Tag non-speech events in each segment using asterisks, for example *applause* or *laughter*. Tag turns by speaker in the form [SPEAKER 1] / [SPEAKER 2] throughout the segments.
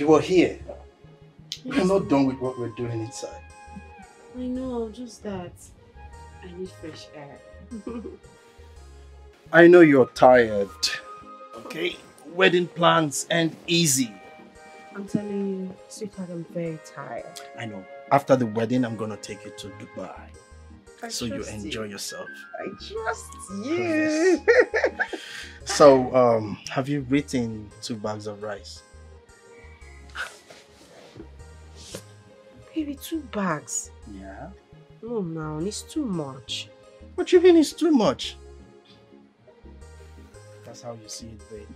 [SPEAKER 1] You were here. We're not done with what we're doing inside.
[SPEAKER 2] I know, just that. I need fresh air. *laughs*
[SPEAKER 1] I know you're tired. Okay? Wedding plans end easy.
[SPEAKER 2] I'm telling you, sweetheart, I'm very tired.
[SPEAKER 1] I know. After the wedding, I'm gonna take you to Dubai.
[SPEAKER 2] I
[SPEAKER 1] so you
[SPEAKER 2] trust
[SPEAKER 1] enjoy yourself.
[SPEAKER 2] I trust
[SPEAKER 1] yes.
[SPEAKER 2] you. *laughs*
[SPEAKER 1] So, um, have you written two bags of rice?
[SPEAKER 2] Two bags.
[SPEAKER 1] Yeah.
[SPEAKER 2] No, now it's too much.
[SPEAKER 1] What you mean it's too much? That's how you see it, babe.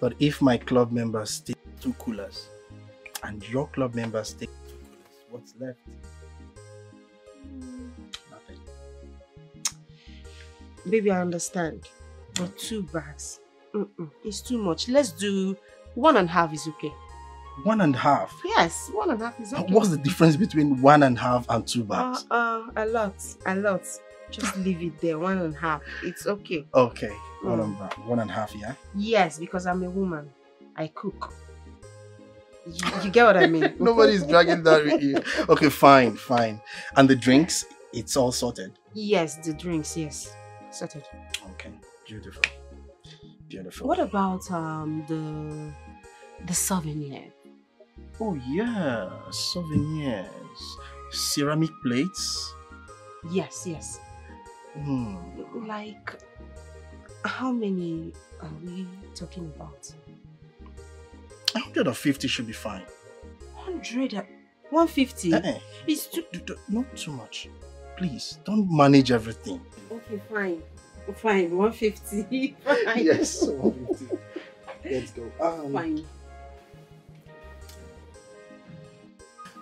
[SPEAKER 1] But if my club members take two coolers and your club members take two coolers, what's left? Nothing.
[SPEAKER 2] Baby, I understand. But two bags. Mm-mm, it's too much. Let's do one and a half is okay.
[SPEAKER 1] One and a half.
[SPEAKER 2] Yes, one and a half is okay.
[SPEAKER 1] What's the difference between one and a half and two
[SPEAKER 2] Uh,
[SPEAKER 1] bags?
[SPEAKER 2] uh, a lot, a lot. Just leave it there, one and a half. It's okay.
[SPEAKER 1] okay, one,
[SPEAKER 2] Mm.
[SPEAKER 1] and, half- one and a half, yeah?
[SPEAKER 2] Yes, because I'm a woman. I cook. You, you get what I mean? *laughs*
[SPEAKER 1] Nobody's dragging that with you. Okay, fine, fine. And the drinks, it's all sorted.
[SPEAKER 2] Yes, the drinks, yes. Sorted.
[SPEAKER 1] Okay, beautiful. Beautiful.
[SPEAKER 2] What about um the the souvenir?
[SPEAKER 1] Oh yeah, souvenirs, ceramic plates.
[SPEAKER 2] Yes, yes.
[SPEAKER 1] Hmm.
[SPEAKER 2] Like how many are we talking about?
[SPEAKER 1] 150 should be fine.
[SPEAKER 2] 100 150
[SPEAKER 1] Eh, eh,
[SPEAKER 2] It's too
[SPEAKER 1] not too much. Please don't manage everything.
[SPEAKER 2] Okay, fine. Fine, 150. *laughs* Fine.
[SPEAKER 1] Yes, 150. Let's go. Um,
[SPEAKER 2] Fine.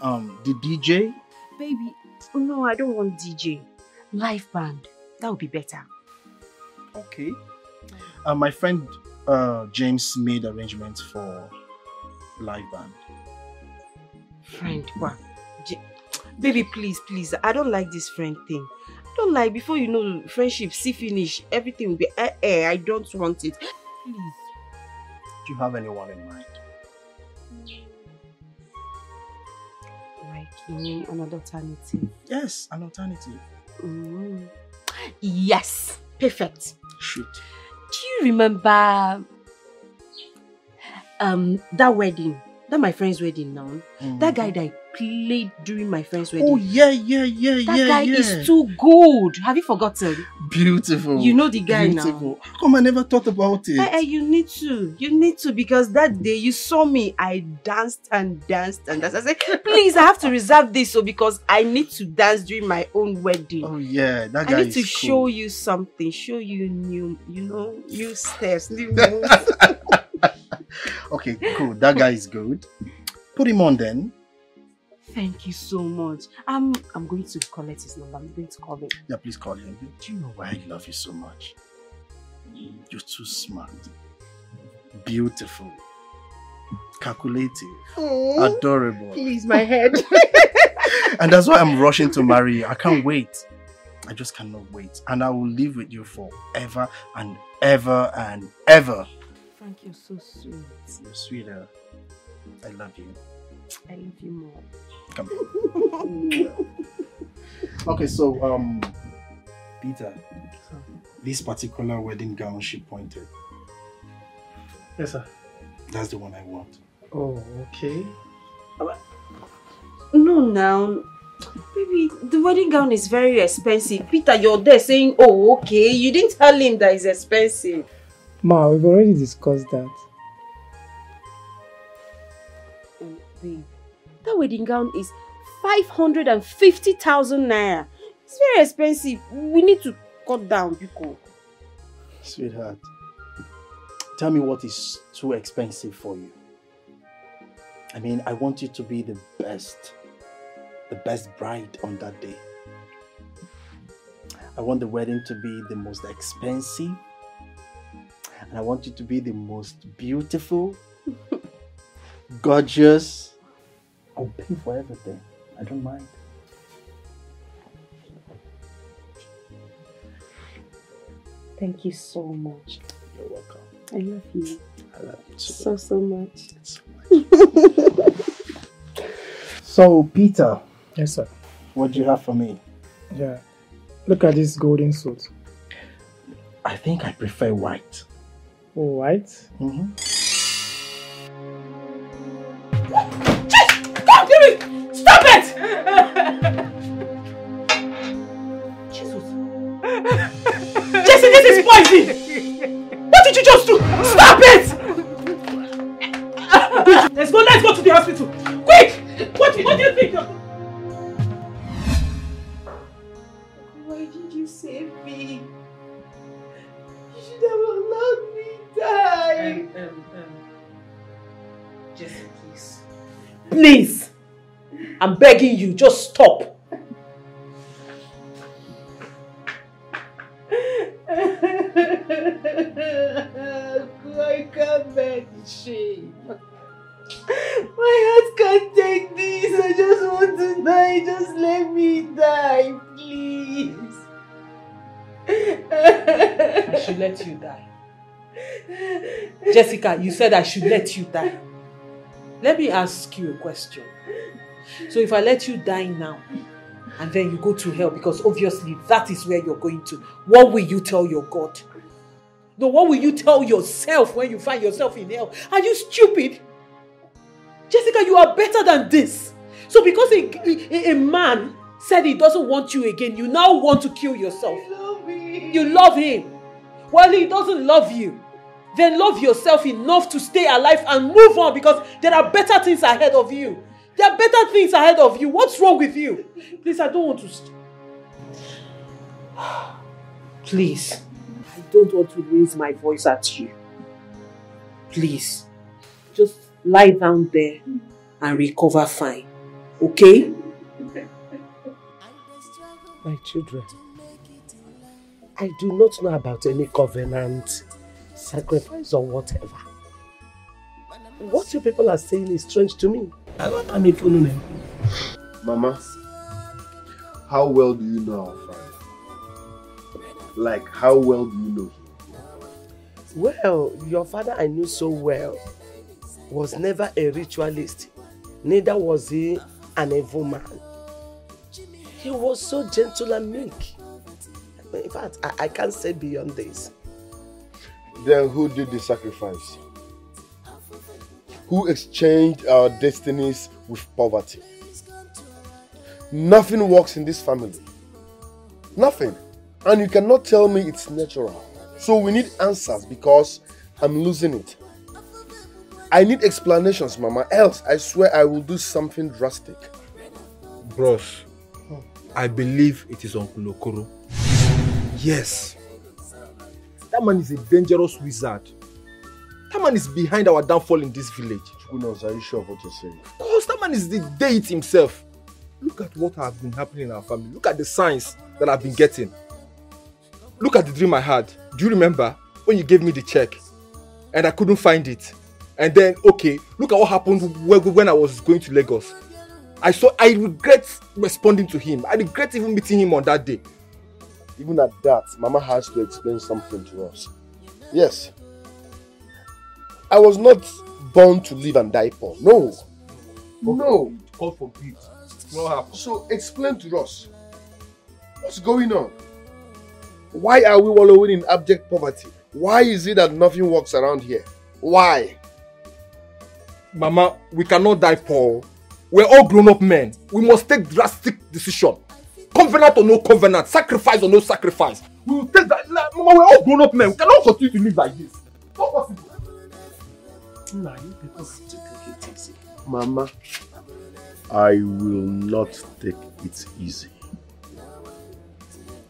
[SPEAKER 1] Um, the DJ.
[SPEAKER 2] Baby, no, I don't want DJ. Live band. That would be better.
[SPEAKER 1] Okay. Uh, my friend uh, James made arrangements for live band.
[SPEAKER 2] Friend, what? J- Baby, please, please. I don't like this friend thing. I don't like, before you know, friendship, see finish, everything will be eh, eh, I don't want it. Please.
[SPEAKER 1] Do you have anyone in mind?
[SPEAKER 2] Mean another alternative?
[SPEAKER 1] Yes, an alternative.
[SPEAKER 2] Mm. Yes, perfect.
[SPEAKER 1] Shoot.
[SPEAKER 2] Do you remember um that wedding? That my friend's wedding now. That guy that I played during my friend's wedding.
[SPEAKER 1] Oh yeah, yeah, yeah,
[SPEAKER 2] that
[SPEAKER 1] yeah, That
[SPEAKER 2] guy
[SPEAKER 1] yeah.
[SPEAKER 2] is too good. Have you forgotten?
[SPEAKER 1] beautiful.
[SPEAKER 2] You know the guy now.
[SPEAKER 1] How come I never thought about it?
[SPEAKER 2] Eh, eh, you need to. You need to because that day you saw me. I danced and danced and danced. I said, please, I have to reserve this so because I need to dance during my own wedding.
[SPEAKER 1] Oh yeah, that guy.
[SPEAKER 2] I
[SPEAKER 1] need
[SPEAKER 2] to
[SPEAKER 1] cool.
[SPEAKER 2] show you something, show you new, you know, new steps, new *laughs* moves. *laughs*
[SPEAKER 1] Okay, cool. That guy is good. Put him on then.
[SPEAKER 2] Thank you so much. I'm I'm going to collect his number. I'm going to call him.
[SPEAKER 1] Yeah, please call him. Do you know why I love you so much? You're too smart, beautiful, calculative, adorable,
[SPEAKER 2] Please, my head. *laughs*
[SPEAKER 1] and that's why I'm rushing to marry you. I can't wait. I just cannot wait, and I will live with you forever and ever and ever.
[SPEAKER 2] Frank, you're so sweet.
[SPEAKER 1] You're sweeter. I love you.
[SPEAKER 2] I love you more.
[SPEAKER 1] Come here. *laughs* Okay, so um, Peter, this particular wedding gown she pointed,
[SPEAKER 3] Yes, sir.
[SPEAKER 1] that's the one I want.
[SPEAKER 3] Oh, okay.
[SPEAKER 2] No, now, baby, the wedding gown is very expensive. Peter, you're there saying, "Oh, okay." You didn't tell him that it's expensive.
[SPEAKER 3] Ma, we've already discussed that.
[SPEAKER 2] Oh, babe, that wedding gown is five hundred and fifty thousand naira. It's very expensive. We need to cut down, Biko.
[SPEAKER 1] Sweetheart, tell me what is too expensive for you. I mean, I want you to be the best, the best bride on that day. I want the wedding to be the most expensive, and I want you to be the most beautiful, *laughs* gorgeous. I'll pay for everything. I don't mind.
[SPEAKER 2] Thank you so much.
[SPEAKER 1] You're welcome.
[SPEAKER 2] I love you.
[SPEAKER 1] I I love you so,
[SPEAKER 4] So, so much.
[SPEAKER 1] so much. *laughs* so, Peter,
[SPEAKER 3] Yes, sir.
[SPEAKER 1] what do you have for me?
[SPEAKER 3] Yeah. Look at this golden suit.
[SPEAKER 1] I think I prefer white.
[SPEAKER 3] Oh, white?
[SPEAKER 1] Mm-hmm.
[SPEAKER 4] Begging you, just stop. I can't bear the shame. My heart can't take this. I just want to die. Just let me die, please. I should let you die. Jessica, you said I should let you die. Let me ask you a question. So if I let you die now, and then you go to hell, because obviously that is where you're going to, what will you tell your God? No, what will you tell yourself when you find yourself in hell? Are you stupid? Jessica, you are better than this. So because a, a, a man said he doesn't want you again, you now want to kill yourself. Love You love him. Well, he doesn't love you. Then love yourself enough to stay alive and move on because there are better things ahead of you. There are better things ahead of you. What's wrong with you? Please, I don't want to. *sighs* Please. I don't want to raise my voice at you. Please. Just lie down there and recover fine. Okay?
[SPEAKER 5] My children, I do not know about any covenant, sacrifice, or whatever. What you people are saying is strange to me. I don't have if you know.
[SPEAKER 6] Mama, how well do you know our father? Like, how well do you know him?
[SPEAKER 5] Well, your father I knew so well was never a ritualist, neither was he an evil man. He was so gentle and meek. In fact, I, I can't say beyond this.
[SPEAKER 6] Then who did the sacrifice? Who exchanged our destinies with poverty? Nothing works in this family. Nothing. And you cannot tell me it's natural. So we need answers because I'm losing it. I need explanations, Mama. Else, I swear I will do something drastic.
[SPEAKER 7] Bros, I believe it is Uncle Okoro. Yes. That man is a dangerous wizard. That man is behind our downfall in this village.
[SPEAKER 6] Chukunos, are you sure of what you're saying?
[SPEAKER 7] Of course, that man is the date himself. Look at what has been happening in our family. Look at the signs that I've been getting. Look at the dream I had. Do you remember when you gave me the check and I couldn't find it? And then, okay, look at what happened when when I was going to Lagos. I saw, I regret responding to him. I regret even meeting him on that day.
[SPEAKER 6] Even at that, Mama has to explain something to us. Yes. I was not born to live and die poor. No. No.
[SPEAKER 7] God forbid. What happened?
[SPEAKER 6] So explain to us. What's going on? Why are we wallowing in abject poverty? Why is it that nothing works around here? Why?
[SPEAKER 7] Mama, we cannot die poor. We're all grown up men. We must take drastic decision. Covenant or no covenant, sacrifice or no sacrifice. We will take that. Mama, we're all grown up men. We cannot continue to live like this. Not possible.
[SPEAKER 5] Nah, you people have to take it easy.
[SPEAKER 6] Mama, I will not take it easy.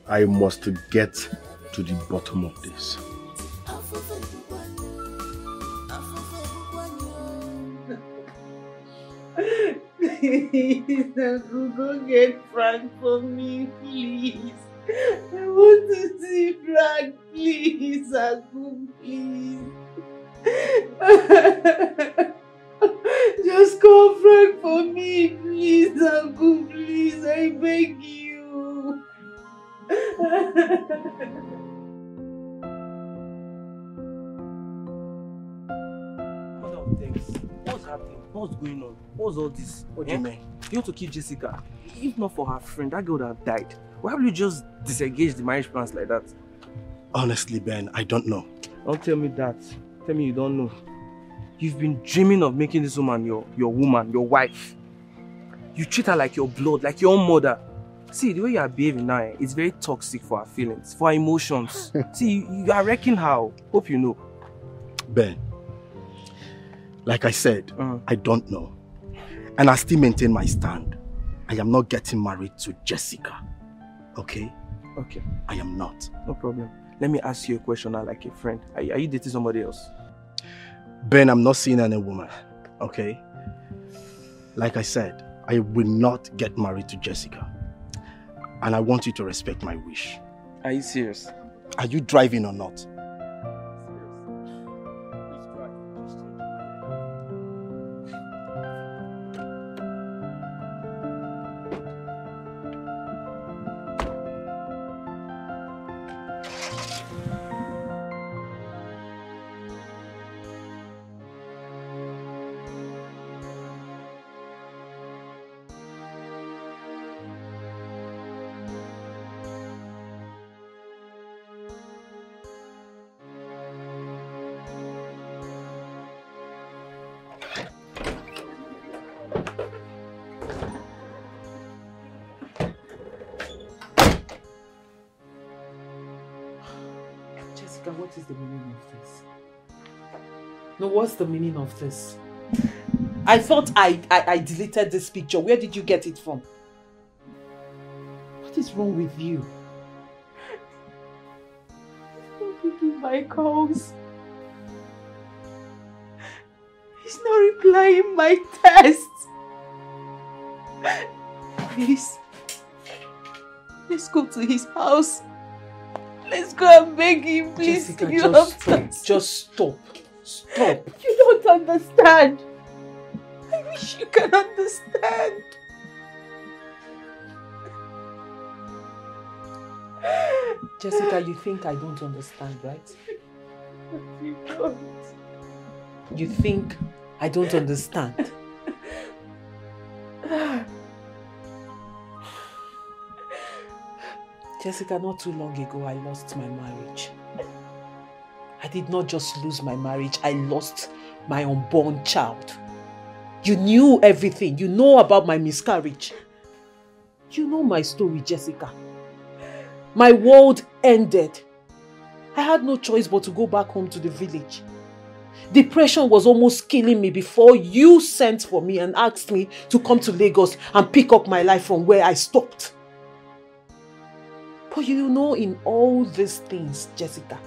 [SPEAKER 6] I must get to the bottom of this.
[SPEAKER 4] Please, *laughs* Uncle, go get Frank for me, please. I want to see Frank, please, Uncle, please. *laughs* Just call Frank for me, please, Uncle, please. I beg you. *laughs*
[SPEAKER 5] What's happening? What's going on? What's all this?
[SPEAKER 1] What do you
[SPEAKER 5] Eh?
[SPEAKER 1] mean?
[SPEAKER 5] You want to kill Jessica? If not for her friend, that girl would have died. Why will you just disengage the marriage plans like that?
[SPEAKER 1] Honestly, Ben, I don't know.
[SPEAKER 5] Don't tell me that. Tell me you don't know. You've been dreaming of making this woman your, your woman, your wife. You treat her like your blood, like your own mother. See, the way you are behaving now, eh, it's very toxic for her feelings, for her emotions. *laughs* See, you, you are wrecking her. Hope you know.
[SPEAKER 1] Ben, like I said,
[SPEAKER 5] Uh,
[SPEAKER 1] I don't know. And I still maintain my stand. I am not getting married to Jessica. Okay?
[SPEAKER 5] okay,
[SPEAKER 1] I am not.
[SPEAKER 5] no problem. Let me ask you a question now like a friend. Are, are you dating somebody else?
[SPEAKER 1] Ben, I'm not seeing any woman. Okay? Like I said, I will not get married to Jessica. And I want you to respect my wish.
[SPEAKER 5] Are you serious?
[SPEAKER 1] Are you driving or not?
[SPEAKER 4] What's the meaning of this? I thought I, I, I deleted this picture. Where did you get it from? What is wrong with you?
[SPEAKER 2] not picking my calls. He's not replying my texts. Please, let's go to his house. Let's go and beg him, please.
[SPEAKER 4] Jessica, just stop. Just stop. Stop. *laughs*
[SPEAKER 2] You don't understand. I wish you can understand.
[SPEAKER 4] Jessica, you think I don't understand, right?
[SPEAKER 2] You don't.
[SPEAKER 4] You think I don't understand? *sighs* Jessica, not too long ago, I lost my marriage. I did not just lose my marriage, I lost my unborn child. You knew everything. You know about my miscarriage. You know my story, Jessica. My world ended. I had no choice but to go back home to the village. Depression was almost killing me before you sent for me and asked me to come to Lagos and pick up my life from where I stopped. But you know, in all these things, Jessica,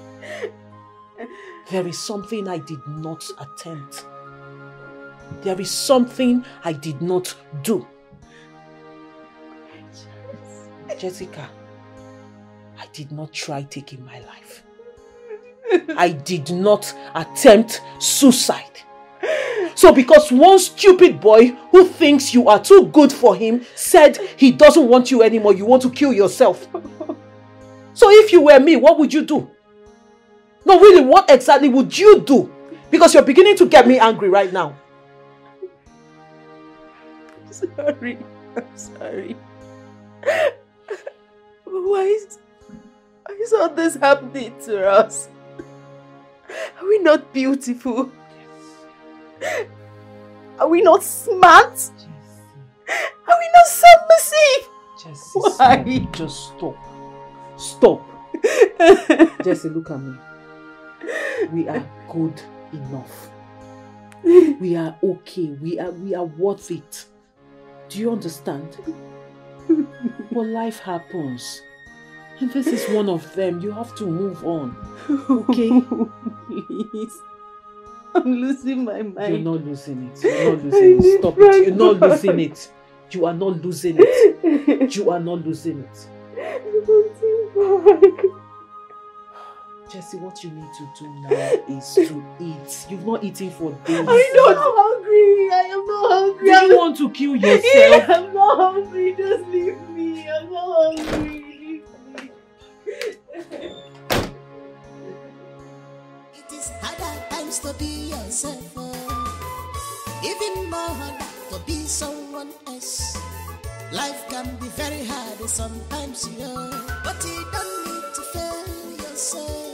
[SPEAKER 4] there is something I did not attempt. There is something I did not do. Jessica, I did not try taking my life. I did not attempt suicide. So, because one stupid boy who thinks you are too good for him said he doesn't want you anymore, you want to kill yourself. So, if you were me, what would you do? No, really, what exactly would you do? Because you're beginning to get me angry right now.
[SPEAKER 2] I'm *laughs* sorry. I'm sorry. *laughs* Why is, why is all this happening to us? Are we not beautiful? Are we not smart? Are we not submissive?
[SPEAKER 4] Jesse,
[SPEAKER 2] Why?
[SPEAKER 4] stop. Just stop. Stop. *laughs* Jesse, look at me. *laughs* We are good enough. We are okay. We are we are worth it. Do you understand? *laughs* but life happens. And this is one of them. You have to move on. Okay?
[SPEAKER 2] Please. I'm losing my mind.
[SPEAKER 4] You're not losing it. You're not losing it. Stop it. You're not losing it. You are not losing it. You are not losing it. *laughs* Jesse, what you need to do now *laughs* is to eat. You've not eaten for days.
[SPEAKER 2] I'm not hungry. I am not hungry.
[SPEAKER 4] Do you want to kill yourself? *laughs*
[SPEAKER 2] I'm not hungry. Just leave me. I'm not hungry. Leave me.
[SPEAKER 8] It is harder times to be yourself. Oh. even more harder to be someone else. Life can be very hard sometimes, you know, but you don't need to fail yourself.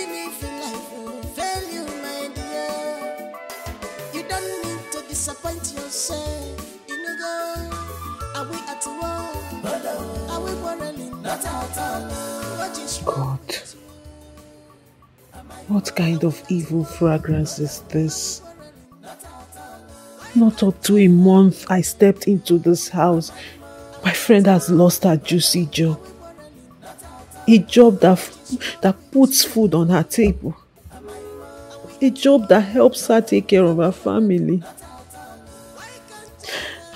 [SPEAKER 8] Even if your life will fail you, my dear, you don't need to disappoint yourself. You know, girl, are we at war? Are we quarreling? Not at all. What is wrong?
[SPEAKER 4] God. What kind of evil fragrance is this? Not up to a month I stepped into this house. My friend has lost her juicy job. A job that, that puts food on her table. A job that helps her take care of her family.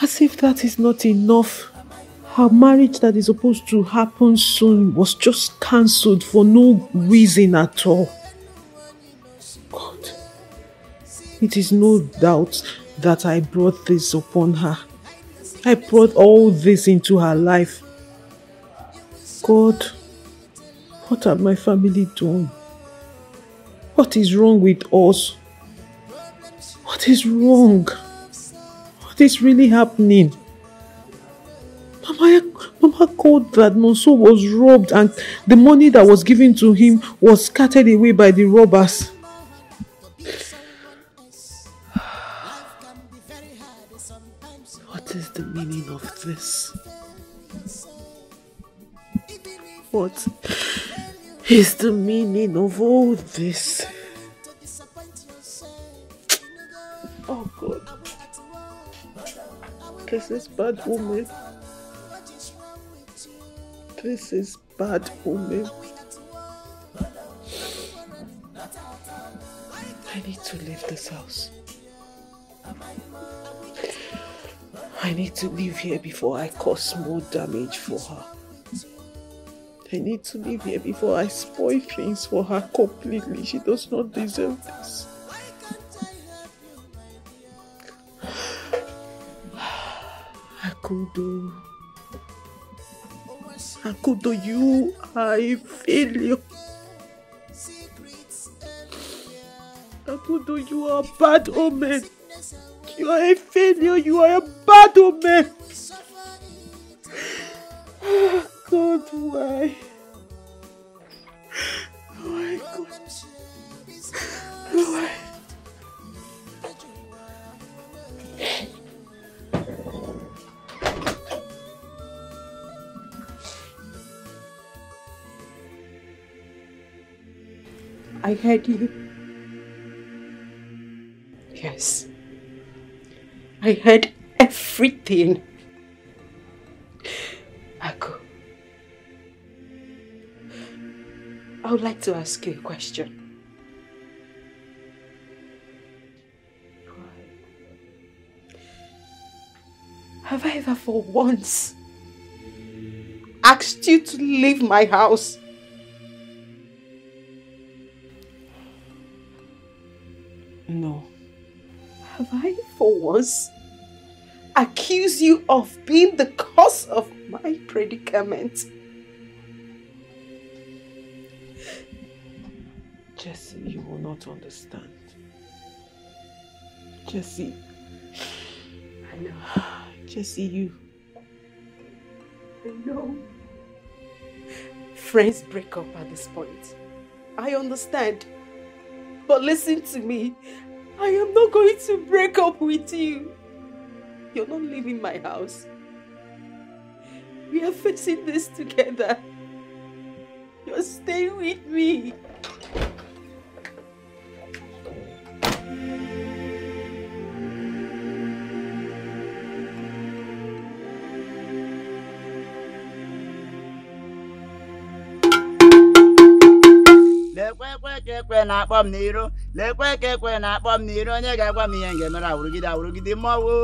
[SPEAKER 4] As if that is not enough. Her marriage that is supposed to happen soon was just cancelled for no reason at all. God, it is no doubt that I brought this upon her. I brought all this into her life. God, what have my family done? What is wrong with us? What is wrong? What is really happening? Mama, Mama called that Nonso was robbed and the money that was given to him was scattered away by the robbers. What is the meaning of this? What is the meaning of all this? Oh God. This is bad woman. This is bad woman. I need to leave this house. I need to leave here before I cause more damage for her. I need to leave here before I spoil things for her completely. She does not deserve this. Akudo. Akudo, you are a failure. Akudo, you are a bad omen. You are a failure. You are a bad omen. God, why? Why, God? Why?
[SPEAKER 2] I heard you. Yes. I heard everything. Aku. I would like to ask you a question. Have I ever for once asked you to leave my house?
[SPEAKER 4] No.
[SPEAKER 2] Have I for once accused you of being the cause of my predicament?
[SPEAKER 4] Jesse, you will not understand. Jesse.
[SPEAKER 2] I know.
[SPEAKER 4] Jesse, you.
[SPEAKER 2] I know. Friends break up at this point. I understand. But listen to me. I am not going to break up with you. You're not leaving my house. We are facing this together. You're staying with me.
[SPEAKER 9] Ka ekwe na-akpọ m n'iru lekwe ka ekwe na-akpọ m n'iru onye ga-agwa m ihe m ga-emere awụrụgide awụrụgide mmọnwụ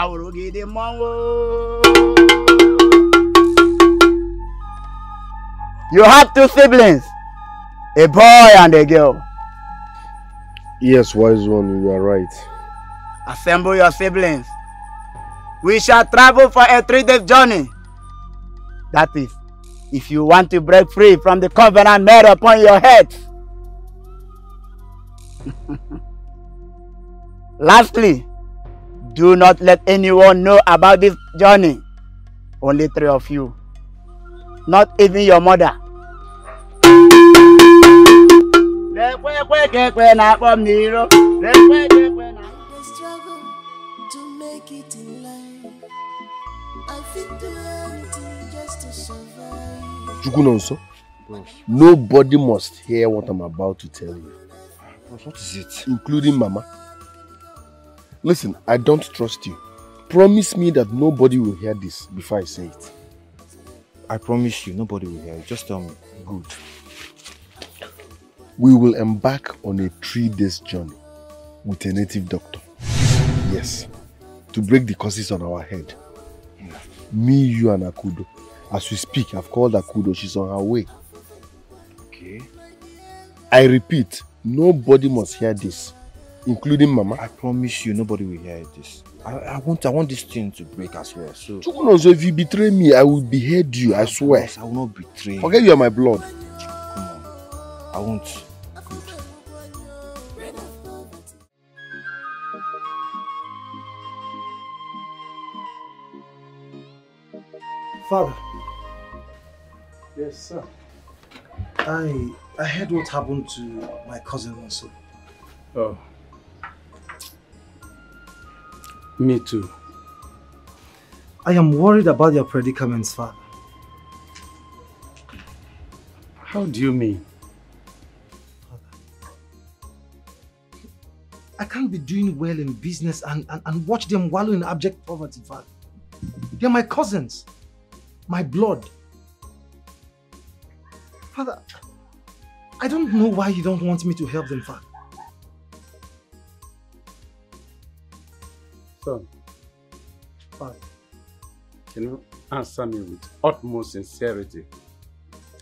[SPEAKER 9] awụrụgide mmọnwụ You have two siblings, a boy and a girl.
[SPEAKER 6] Yes, wise one, you are right.
[SPEAKER 9] Assemble your siblings. We shall travel for a three day journey. That is, if you want to break free from the covenant made upon your head. *laughs* Lastly, do not let anyone know about this journey. Only three of you. Not even your mother.
[SPEAKER 8] They struggle to make it in life. I fit do anything just to survive.
[SPEAKER 6] Nobody must hear what I'm about to tell you,
[SPEAKER 10] What is it?
[SPEAKER 6] including Mama. Listen, I don't trust you. Promise me that nobody will hear this before I say it.
[SPEAKER 10] I promise you, nobody will hear it. Just tell me. Good.
[SPEAKER 6] We will embark on a three days journey with a native doctor. Yes, to break the curses on our head. Me, you, and Akudo. As we speak, I've called Akudo. She's on her way.
[SPEAKER 10] Okay.
[SPEAKER 6] I repeat, nobody must hear this, including Mama.
[SPEAKER 10] I promise you, nobody will hear this. I, I want I want this thing to break as well. So
[SPEAKER 6] Chukunonso, if you betray me, I will behead you. I swear.
[SPEAKER 10] I will not betray you.
[SPEAKER 6] Forget you are my blood.
[SPEAKER 10] Come on. I won't. Good.
[SPEAKER 11] Father,
[SPEAKER 3] Yes, sir.
[SPEAKER 11] I I heard what happened to my cousin also.
[SPEAKER 3] Oh. Me too.
[SPEAKER 11] I am worried about their predicaments, Father.
[SPEAKER 3] How do you mean? Father.
[SPEAKER 11] I can't be doing well in business and, and, and watch them wallow in abject poverty, Father. They're my cousins, my blood. Father, I don't know why you don't want me to help them, Father.
[SPEAKER 12] Son,
[SPEAKER 11] Father,
[SPEAKER 12] can you answer me with utmost sincerity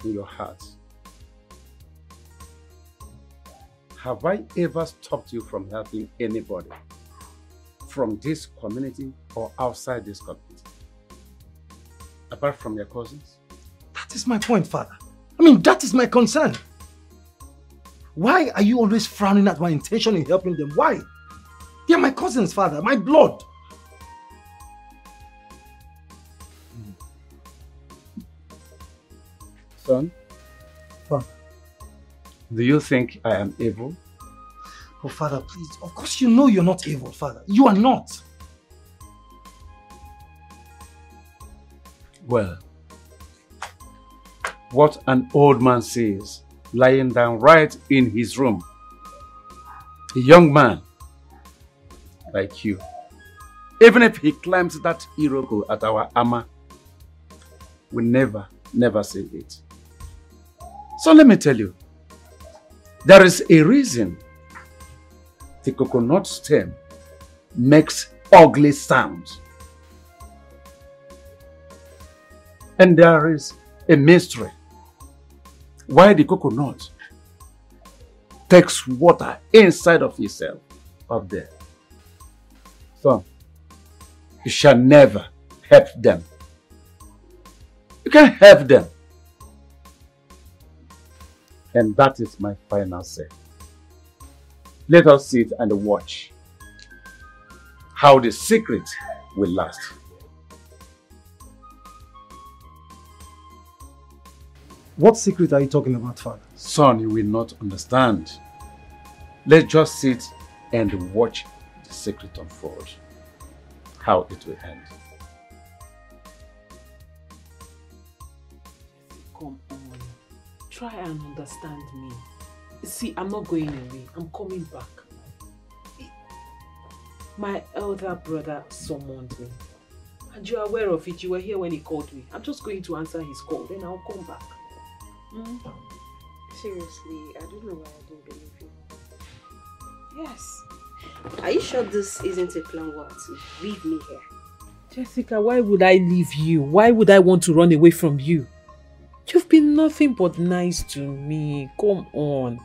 [SPEAKER 12] in your heart? Have I ever stopped you from helping anybody from this community or outside this community? Apart from your cousins?
[SPEAKER 11] that is my point, Father. I mean, that is my concern. Why are you always frowning at my intention in helping them? Why? They're my cousins, Father, my blood.
[SPEAKER 12] Son,
[SPEAKER 11] Father.
[SPEAKER 12] do you think I am evil?
[SPEAKER 11] Oh, Father, please. Of course, you know you're not evil, Father. You are not.
[SPEAKER 12] Well, what an old man says, lying down right in his room. A young man like you, even if he climbs that Iroko at our armor, will never, never see it. So let me tell you, there is a reason the coconut stem makes ugly sounds. And there is a mystery why the coconut takes water inside of itself up there. So, you shall never help them. You can help them. And that is my final say. Let us sit and watch how the secret will last.
[SPEAKER 11] What secret are you talking about, Father?
[SPEAKER 12] Son, you will not understand. Let's just sit and watch the secret unfold. How it will end.
[SPEAKER 4] Come on. Try and understand me. See, I'm not going away. I'm coming back. My elder brother summoned me. And you're aware of it. You were here when he called me. I'm just going to answer his call. Then I'll come back. Hmm?
[SPEAKER 2] Seriously, I don't know why I don't believe you. Yes. Are you sure this isn't a plan what to leave me here?
[SPEAKER 4] Jessica, why would I leave you? Why would I want to run away from you? You've been nothing but nice to me. Come on.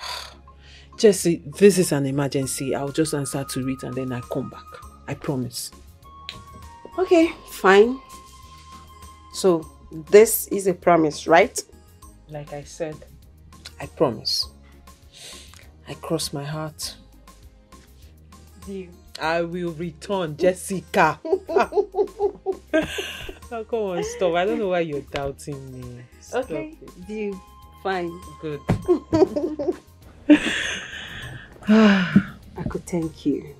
[SPEAKER 4] *sighs* Jessie, this is an emergency. I'll just answer to it and then I come back. I promise.
[SPEAKER 2] Okay, fine. So, this is a promise, right?
[SPEAKER 4] Like I said, I promise. I cross my heart.
[SPEAKER 13] Deal.
[SPEAKER 4] I will return, Jessica. *laughs* oh, come on, stop. I don't know why you're doubting me. Stop
[SPEAKER 13] Okay.
[SPEAKER 4] it.
[SPEAKER 13] Deal. Fine.
[SPEAKER 4] Good. *sighs*
[SPEAKER 14] I could thank you.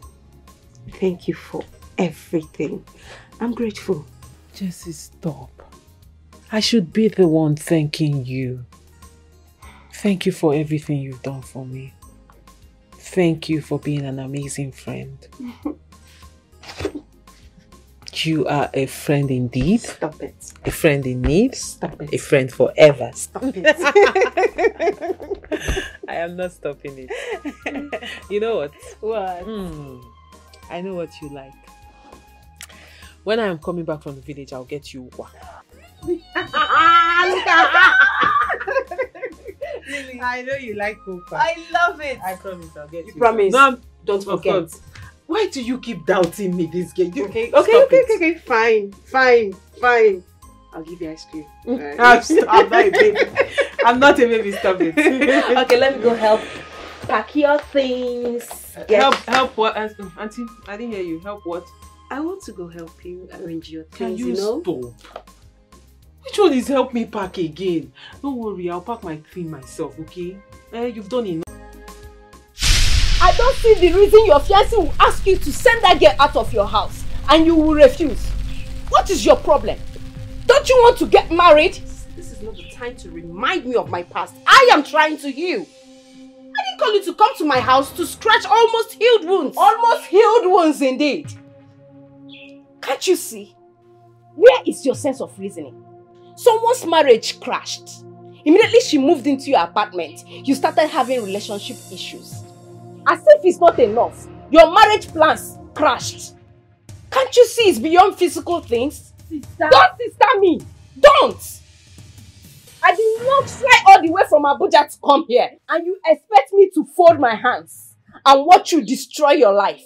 [SPEAKER 14] Thank you for everything. I'm grateful.
[SPEAKER 4] Jessie, stop. I should be the one thanking you. Thank you for everything you've done for me. Thank you for being an amazing friend. *laughs* You are a friend indeed.
[SPEAKER 14] Stop it.
[SPEAKER 4] A friend in need.
[SPEAKER 14] Stop it.
[SPEAKER 4] A friend forever.
[SPEAKER 14] Stop it. *laughs*
[SPEAKER 4] I am not stopping it. you know what?
[SPEAKER 14] What?
[SPEAKER 4] Hmm. I know what you like. When I am coming back from the village, I'll get you one.
[SPEAKER 14] Lily,
[SPEAKER 4] I know you like cocoa.
[SPEAKER 14] I love it.
[SPEAKER 4] I promise I'll get you.
[SPEAKER 14] You promise?
[SPEAKER 4] No,
[SPEAKER 14] Don't forget.
[SPEAKER 4] Why do you keep doubting me, this game? You,
[SPEAKER 14] Okay,
[SPEAKER 4] Stop
[SPEAKER 14] okay, okay, okay, okay, fine, fine, fine. I'll give you ice cream. Mm. Alright.
[SPEAKER 4] I'm, ah, st- I'm not a baby. I'm not a baby. Stop it. *laughs*
[SPEAKER 14] okay, let me go help pack your things. Get-
[SPEAKER 4] Help, help what? Auntie, Auntie, I didn't hear you. Help what?
[SPEAKER 14] I want to go help you arrange your
[SPEAKER 4] Can
[SPEAKER 14] things,
[SPEAKER 4] you,
[SPEAKER 14] you know?
[SPEAKER 4] stop? Which one is help me pack again? Don't worry, I'll pack my thing myself, okay? Eh, you've done enough.
[SPEAKER 2] I don't see the reason your fiancé will ask you to send that girl out of your house and you will refuse. What is your problem? Don't you want to get married?
[SPEAKER 14] This is not the time to remind me of my past. I am trying to heal. I didn't call you to come to my house to scratch almost healed wounds.
[SPEAKER 2] Almost healed wounds indeed. Can't you see? Where is your sense of reasoning? Someone's marriage crashed. Immediately she moved into your apartment, you started having relationship issues. As if it's not enough, your marriage plans crashed. Can't you see it's beyond physical things?
[SPEAKER 14] Sister.
[SPEAKER 2] Don't sister me! Don't! I did not fly all the way from Abuja to come here, and you expect me to fold my hands and watch you destroy your life.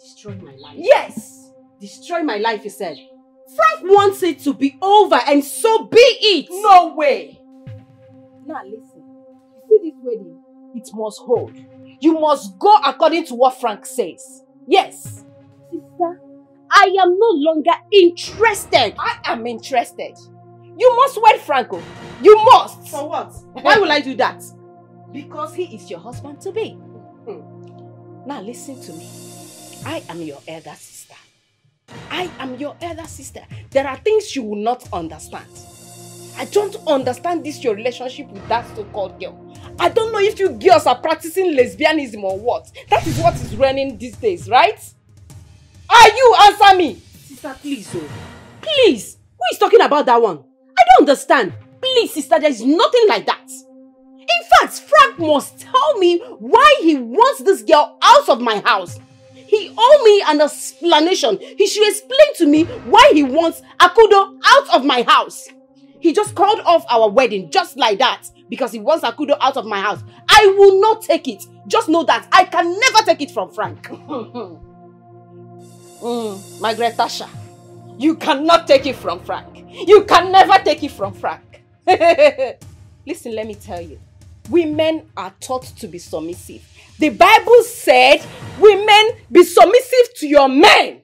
[SPEAKER 14] Destroy my life.
[SPEAKER 2] Yes!
[SPEAKER 14] Destroy my life, you said. Frank wants it to be over, and so be it.
[SPEAKER 2] No way! Now listen, you see this wedding? It must hold. You must go according to what Frank says. Yes. Sister, I am no longer interested. I am interested. You must wed Franco. You must.
[SPEAKER 14] For what? *laughs* Why will I do that?
[SPEAKER 2] Because he is your husband to be. Hmm. Now listen to me. I am your elder sister. I am your elder sister. There are things you will not understand. I don't understand this your relationship with that so-called girl. I don't know if you girls are practicing lesbianism or what. That is what is running these days, right? Are you answer me?
[SPEAKER 14] Sister, please, oh.
[SPEAKER 2] Please.
[SPEAKER 14] Who is talking about that one? I don't understand.
[SPEAKER 2] Please, sister, there is nothing like that. In fact, Frank must tell me why he wants this girl out of my house. He owe me an explanation. He should explain to me why he wants Akudo out of my house. He just called off our wedding just like that because he wants Akudo out of my house. I will not take it. Just know that I can never take it from Frank. *laughs* mm, my great Tasha, you cannot take it from Frank. You can never take it from Frank. *laughs* Listen, let me tell you. Women are taught to be submissive. The Bible said, women be submissive to your men.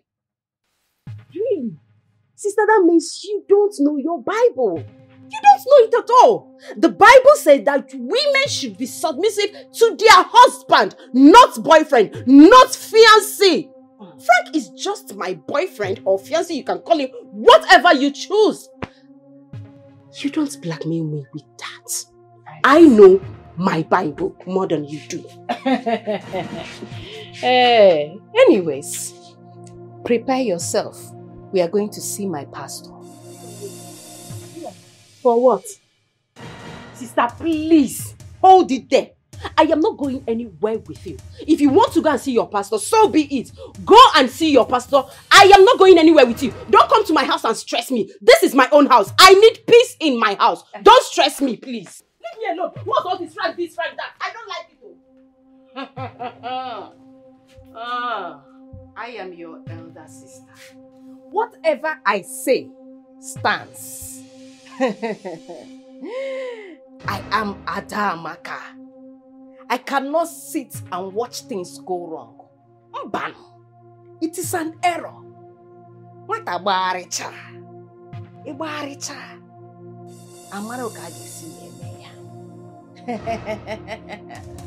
[SPEAKER 2] Really? Sister, that means you don't know your Bible. You don't know it at all. The Bible said that women should be submissive to their husband, not boyfriend, not fiancé. Frank is just my boyfriend or fiancé. You can call him whatever you choose. You don't blackmail me with that. I know my Bible more than you do. *laughs* Eh, anyways, prepare yourself. We are going to see my pastor. For what? Sister, please hold it there. I am not going anywhere with you. If you want to go and see your pastor, so be it. Go and see your pastor. I am not going anywhere with you. Don't come to my house and stress me. This is my own house. I need peace in my house. Don't stress me, please. Leave me alone. What's all this, right, this, right, that? I don't like it. oh. *laughs*
[SPEAKER 14] Ah, I am your elder sister.
[SPEAKER 2] Whatever I say stands. *laughs* I am Adamaka. I cannot sit and watch things go wrong. Mbanụ, it is an error. Nwata gbagharịcha, ịgbagharịcha, amara ka a ga-esi wee mee ya. *laughs*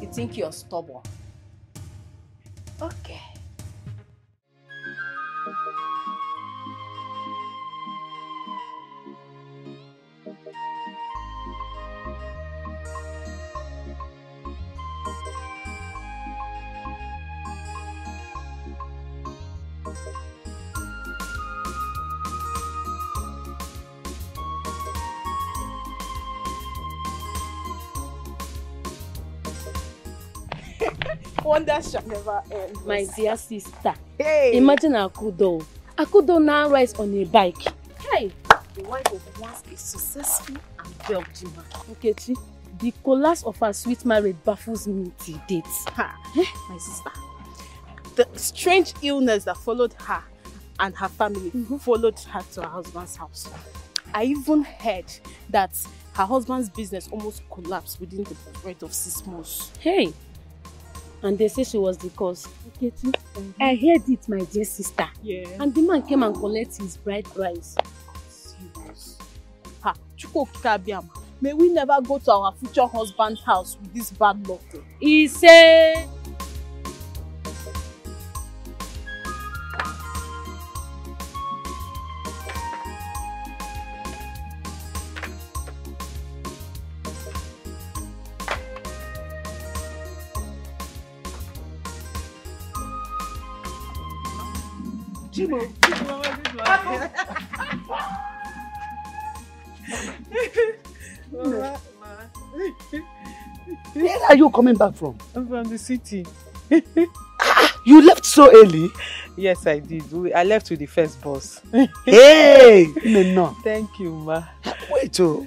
[SPEAKER 2] You think you're stubborn? Okay.
[SPEAKER 14] Wonders shall never end.
[SPEAKER 15] My dear sister,
[SPEAKER 14] Hey.
[SPEAKER 15] imagine Akudo. Akudo now rides on a bike. Hey,
[SPEAKER 14] The wife of once a successful and wealthy man.
[SPEAKER 15] Nkechi, the collapse of her sweet marriage baffles me till date.
[SPEAKER 14] Ha, eh, my sister. The strange illness that followed her and her family mm-hmm. followed her to her husband's house. I even heard that her husband's business almost collapsed within the period of six months.
[SPEAKER 15] Hey, and they say she was the cause. Nkechi, I heard it, my dear sister.
[SPEAKER 14] Yeah.
[SPEAKER 15] And the man came and collect his bride price.
[SPEAKER 14] Ha, Chukwuokike Abiyama, may we never go to our future husband's house with this bad luck. oh.
[SPEAKER 15] He say.
[SPEAKER 14] Chimo.
[SPEAKER 16] Where are you coming back from?
[SPEAKER 4] I'm from the city.
[SPEAKER 16] Ah, you left so early?
[SPEAKER 4] Yes, I did. We- I left with the first bus.
[SPEAKER 16] Hey, no.
[SPEAKER 4] Thank you, ma.
[SPEAKER 16] Ah, wait, oh.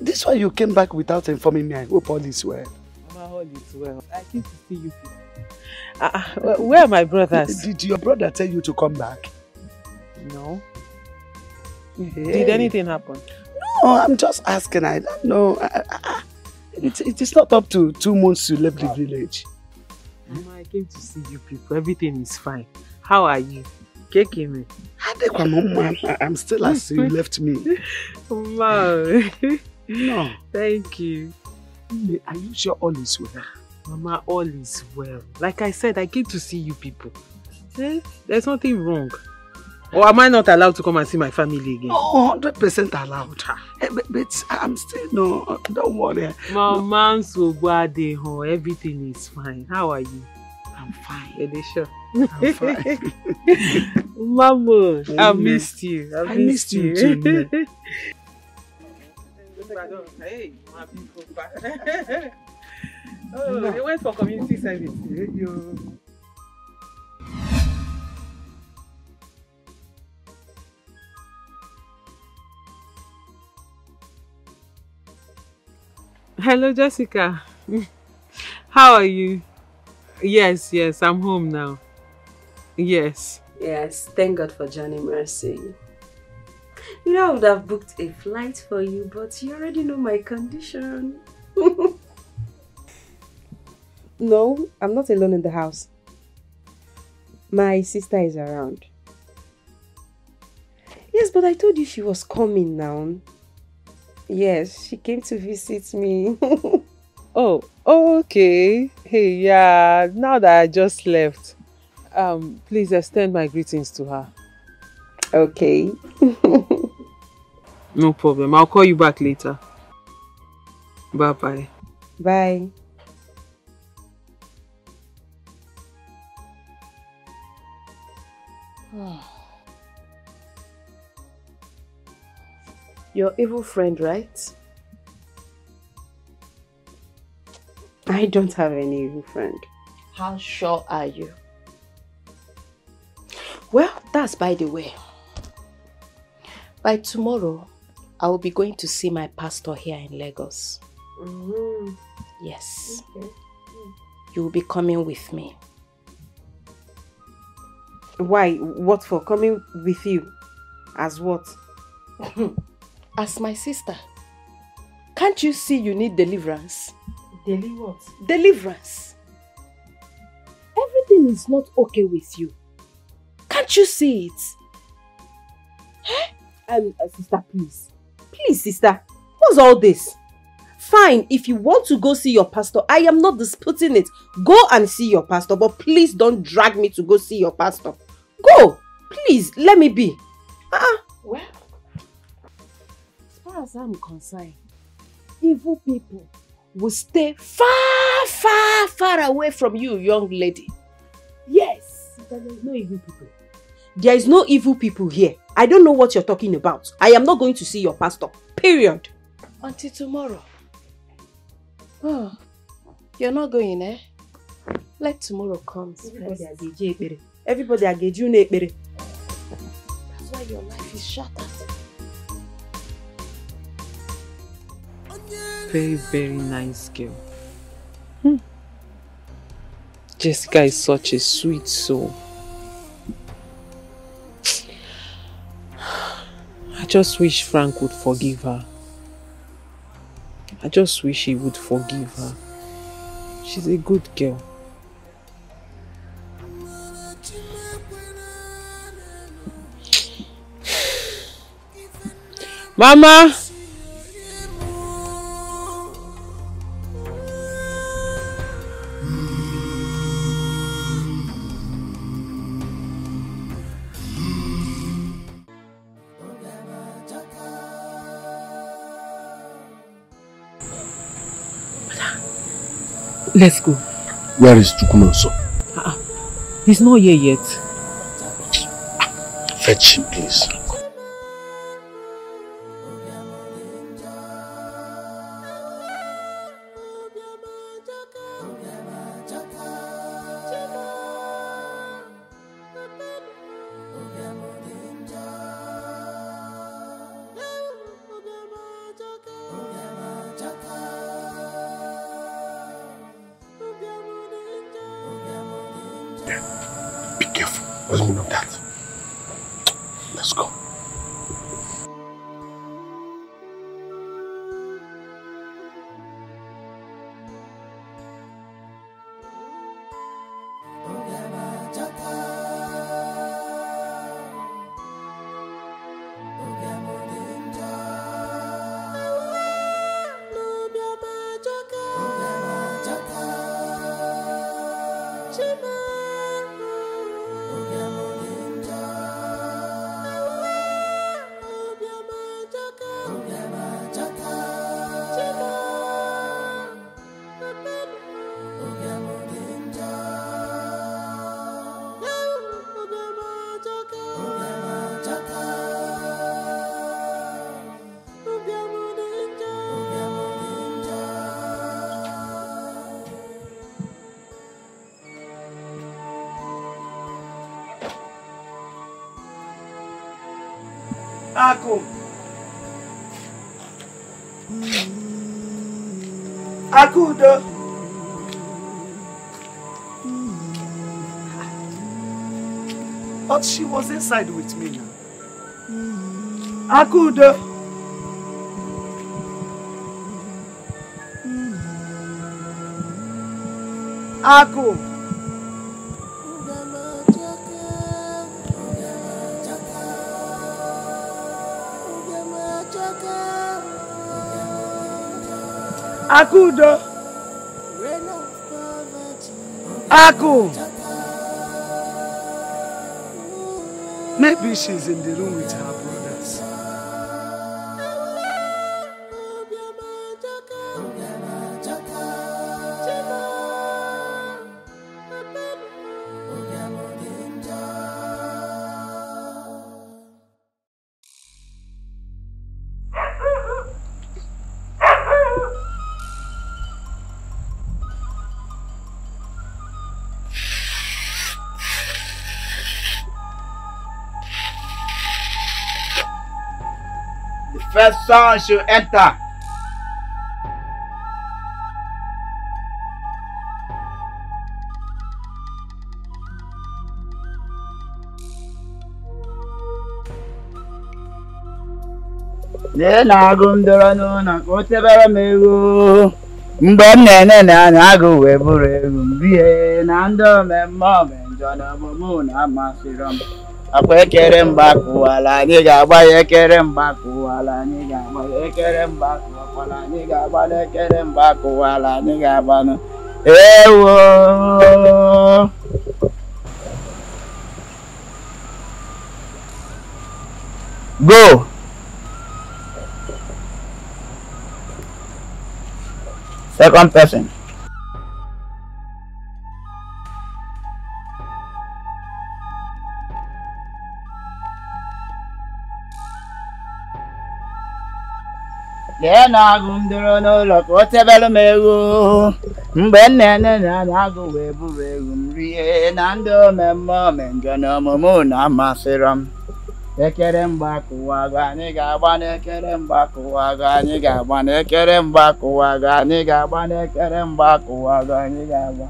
[SPEAKER 16] This why you came back without informing me. I hope all is well.
[SPEAKER 4] Ma, all is well. I came to see you people. Ah, where are my brothers?
[SPEAKER 16] Did your brother tell you to come back?
[SPEAKER 4] No.
[SPEAKER 16] Hey.
[SPEAKER 4] Did anything happen?
[SPEAKER 16] No, I'm just asking. I don't know. I- I- I- It, it is not up to two months you left the village.
[SPEAKER 4] Ma, I came to see you people. Everything is fine. How are you? Keke me.
[SPEAKER 16] Adekwa, Mama, I'm still as you *laughs* left me.
[SPEAKER 4] Ma.
[SPEAKER 16] No. *laughs*
[SPEAKER 4] Thank you.
[SPEAKER 16] Are you sure all is well?
[SPEAKER 4] Mama, all is well. Like I said, I came to see you people. Eh? There's nothing wrong. Or am I not allowed to come and see my family again?
[SPEAKER 16] Oh, 100% allowed. Eh, But, but I'm still, no, don't worry.
[SPEAKER 4] Mama home. Everything is fine. How are you?
[SPEAKER 16] I'm fine.
[SPEAKER 4] Are they sure?
[SPEAKER 16] I'm fine. *laughs*
[SPEAKER 4] Mama, I
[SPEAKER 16] Mm.
[SPEAKER 4] missed you. I,
[SPEAKER 16] I missed you too.
[SPEAKER 4] Hey, my people back. oh, they went for community service. You. Hello, Jessica. *laughs* How are you? Yes, yes, I'm home now. Yes.
[SPEAKER 17] Yes, thank God for journey mercy. You know, I would have booked a flight for you, but you already know my condition. *laughs*
[SPEAKER 18] No, I'm not alone in the house. My sister is around. Yes, but I told you she was coming now. Yes, she came to visit me. *laughs*
[SPEAKER 4] Oh, okay. Hey, yeah, now that I just left, um, please extend my greetings to her.
[SPEAKER 18] Okay. *laughs*
[SPEAKER 4] No problem. I'll call you back later. Bye bye.
[SPEAKER 18] Bye. *sighs* Your evil friend, right? I don't have any evil friend.
[SPEAKER 2] How sure are you?
[SPEAKER 18] Well, that's by the way.
[SPEAKER 2] By tomorrow, I will be going to see my pastor here in Lagos.
[SPEAKER 18] Mm-hmm.
[SPEAKER 2] Yes. You will be coming with me.
[SPEAKER 18] Why? What for? Coming with you? As what? *laughs*
[SPEAKER 2] As my sister. Can't you see you need deliverance?
[SPEAKER 18] Deli what?
[SPEAKER 2] Deliverance. Everything is not okay with you. Can't you see it? Um, uh, sister, please. Please, sister. What's all this? Fine, if you want to go see your pastor, I am not disputing it. Go and see your pastor, but please don't drag me to go see your pastor. Go! Please, let me be. Ah, well, as far as I'm concerned, evil people will stay far, far, far away from you, young lady. Yes, there is no evil people. There is no evil people here. I don't know what you're talking about. I am not going to see your pastor. Period. Until tomorrow. Oh, you're not going, eh? Let tomorrow come. Everybody agaji ekpere. Everybody agaji unu ekpere. That's why your life is shattered.
[SPEAKER 4] Very, very nice girl. Hmm. Jessica is such a sweet soul. I just wish Frank would forgive her. I just wish he would forgive her. She's a good girl. Mama! Let's go.
[SPEAKER 8] Where is Chukunoso?
[SPEAKER 4] Uh-uh. He's not here yet.
[SPEAKER 8] Fetch him, please. What's the
[SPEAKER 19] Akụ. Akudo. But she was inside with me now. Akudo. Akụ. Akudo. Aku. Maybe she's in the room with her brothers. First son should enter. Na-agụ m dọrọ n'ụlọ ka o tebere m ego.
[SPEAKER 9] mgbe m na-ene na anya agụ wee bụrụ egwu m rie na ndị omemme ome njọ na omume na amasịrị m akwa ekere mgba kụwala anyị ga-agba ya ekere mgba kụwala anyị ga-agba ya ekere mgba kụwakwala anyị ga-agba na ekere mgba kụwala anyị ga-agba na. Ewo. Go. Second person lee na agụ m doro n'ụlọ ka o na anya agụ wee bụrụ egwu m rie na ndị omemme ome njọ na omume na amasịrị m. Ekere mgba mgba kụwago anyị ga-agba n'ekere mgba ga-agba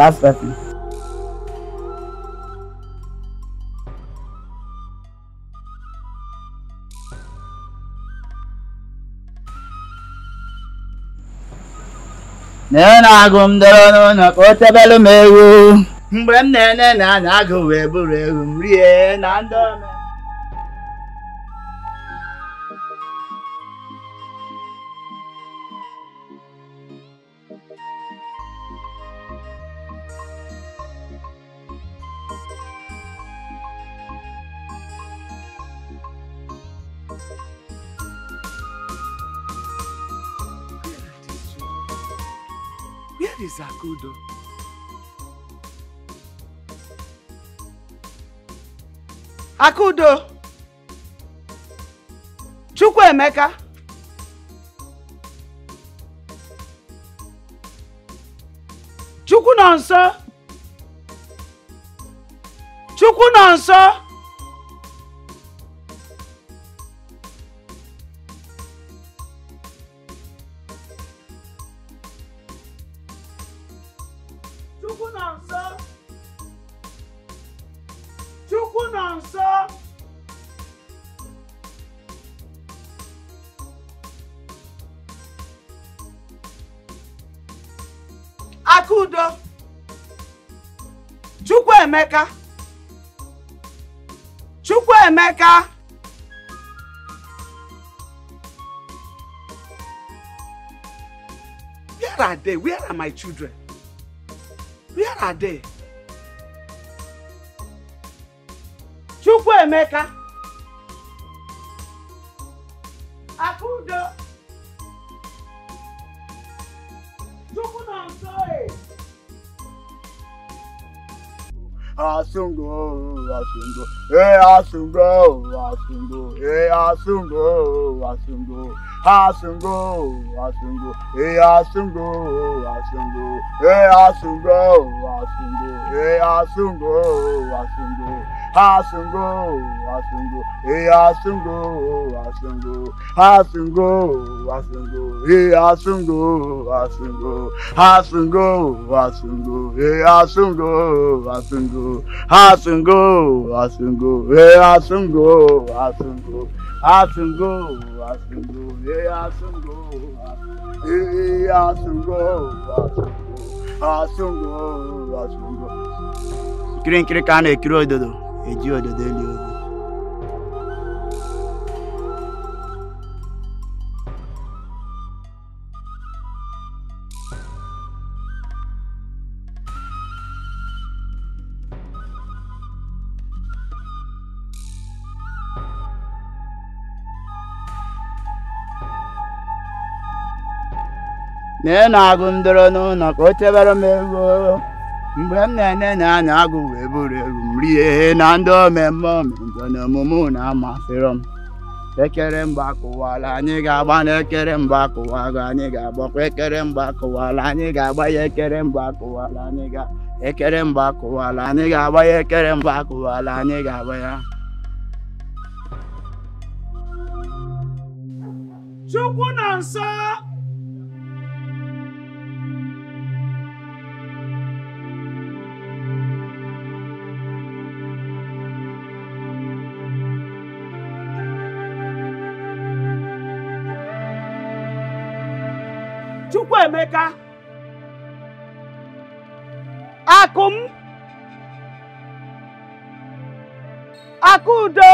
[SPEAKER 9] last person na-agụ na-ene na anya agụ wee bụrụ egwu m rie na
[SPEAKER 7] Akudo
[SPEAKER 19] Chukwuemeka Chukwu nọ nso. Chukwu nọ nso Akudo Chukwuemeka Chukwuemeka
[SPEAKER 7] Where are they? Where are my children? Where are they?
[SPEAKER 19] Chukwuemeka
[SPEAKER 9] Asungo, Asungo, eh Asungo, Asungo, eh Asungo, Asungo, Asungo, Asungo, eh Asungo, Asungo, eh Asungo, Asungo, eh Asungo, Asungo, 아승고 아승고 예 아승고 아승고 아승고 아승고 예 아승고 아승고 아승고 아승고 예 아승고 아승고 아승고 아승고 예 아승고 아승고 아승고 아승고 예 아승고 예 아승고 아승고 아승고 아승고 그래 그래 까네 그러더도 eli odo. na na-agụ ndọrọ n'ụlọ ka o tebere mgbe m na-ene na anya agụ wee bụrụ egwu m rie na ndị omemme omenjọ na omume na amasịrị m. Ekere mgba kụwala anyị ga-agba na ekere mgba kụwaga anyị ga-agbakwa ekere mgba kụwala anyị ga-agba ya ekere mgba kụwala anyị ga ekere mgba kụwala anyị ga-agba ya ekere mgba kụwala anyị ga-agba ya.
[SPEAKER 19] Chukwu nọ nso! Chukwuemeka akụ m. Akudo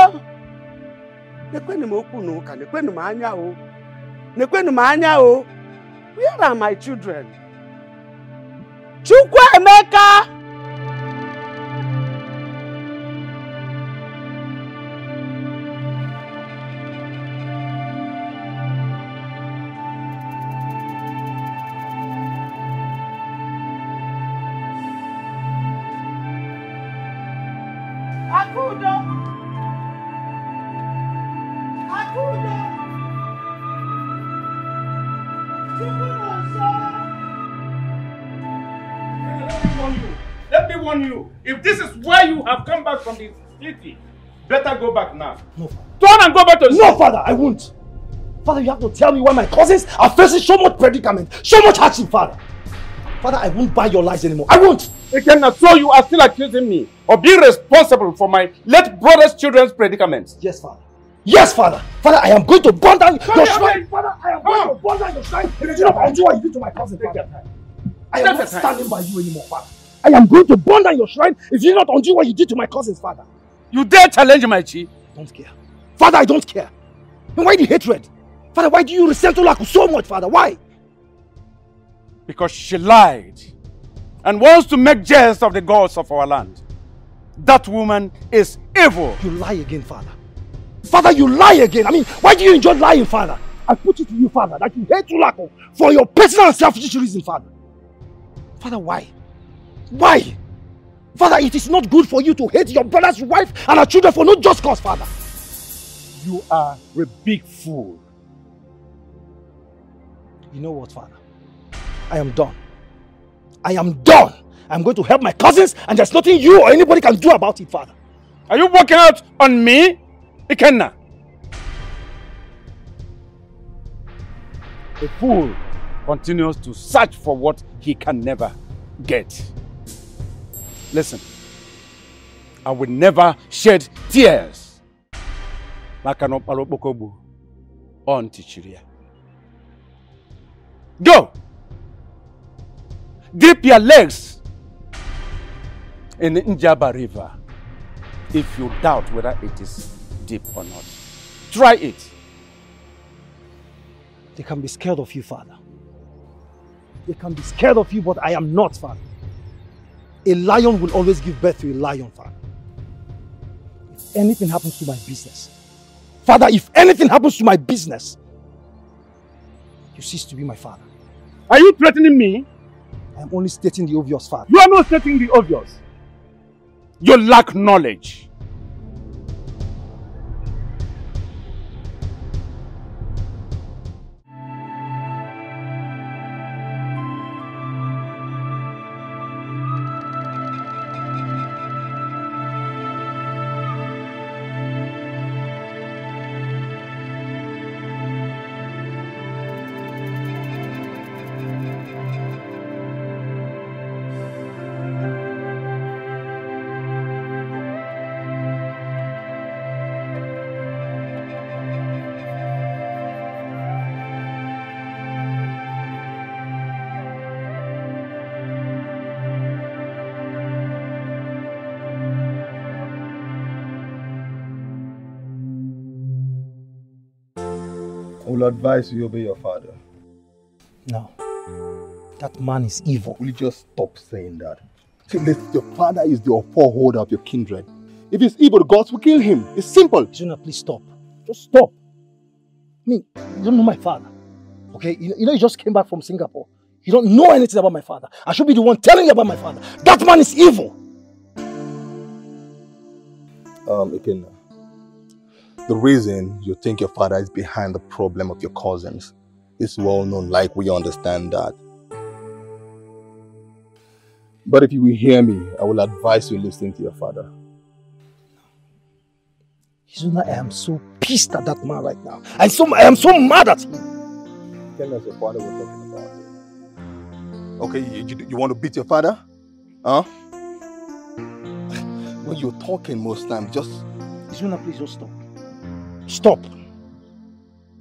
[SPEAKER 19] nekwenụ m okwu na ụka nekwenụ m anya o. Nekwenụ m anya o. Where are my children? Chukwuemeka
[SPEAKER 20] from the city, better go back now.
[SPEAKER 11] No,
[SPEAKER 20] Turn and go back to
[SPEAKER 11] No, father, I won't. Father, you have to tell me why my cousins are facing so much predicament, so much hardship, father. Father, I won't buy your lies anymore. I won't.
[SPEAKER 20] Again, so you are still accusing me of being responsible for my late brother's children's predicaments.
[SPEAKER 11] Yes, father. Yes, father. Father, I am going to burn down
[SPEAKER 20] Come
[SPEAKER 11] your
[SPEAKER 20] here,
[SPEAKER 11] shrine.
[SPEAKER 20] wait.
[SPEAKER 11] Father, I am going to burn down your shrine. If you do not undo what you did to my cousin, father. I am not standing by you anymore, father. I am going to burn down your shrine if you do not undo what you did to my cousins, father.
[SPEAKER 12] You dare challenge my chief?
[SPEAKER 11] Don't care. Father, I don't care. And why the hatred? Father, why do you resent Olaku so much, father? Why?
[SPEAKER 12] Because she lied and wants to make jest of the gods of our land. That woman is evil.
[SPEAKER 11] You lie again, father. Father, you lie again. I mean, why do you enjoy lying, father? I put it to you, father, that you hate Tulako for your personal selfish reason, father. Father, why? Why? Father, it is not good for you to hate your brother's wife and her children for no just cause, father.
[SPEAKER 12] You are a big fool.
[SPEAKER 11] You know what, father? I am done. I am done. I'm going to help my cousins, and there's nothing you or anybody can do about it, father.
[SPEAKER 12] Are you working out on me, Ikenna? A fool continues to search for what he can never get. Listen, I will never shed tears like an Opalopokobu on Tichiria. Go! Dip your legs in the Njaba River if you doubt whether it is deep or not. Try it.
[SPEAKER 11] They can be scared of you, Father. They can be scared of you, but I am not, Father. A lion will always give birth to a lion, Father. If anything happens to my business, Father, if anything happens to my business, you cease to be my father.
[SPEAKER 12] Are you threatening me?
[SPEAKER 11] I am only stating the obvious, Father.
[SPEAKER 12] You are not stating the obvious. You lack knowledge.
[SPEAKER 21] Will advise you obey your father.
[SPEAKER 11] No. That man is evil.
[SPEAKER 7] Will you just stop saying that? See, listen, your father is the foreholder of your kindred. If he's evil, the gods will kill him. It's simple.
[SPEAKER 11] Juna, please stop. Just stop. I mean, you don't know my father. Okay? You know, you know, you just came back from Singapore. You don't know anything about my father. I should be the one telling you about my father. That man is evil.
[SPEAKER 7] Um, Ikenna, the reason you think your father is behind the problem of your cousins is well known, like we understand that. But if you will hear me, I will advise you listen to your father.
[SPEAKER 11] Izuna, I am so pissed at that man right now. I, so, I am so mad at him.
[SPEAKER 7] Ikenna's your father we're talking about. Okay, you, you, you want to beat your father? Huh? *laughs* When you're talking most times, just
[SPEAKER 11] Izuna, please just stop. Stop.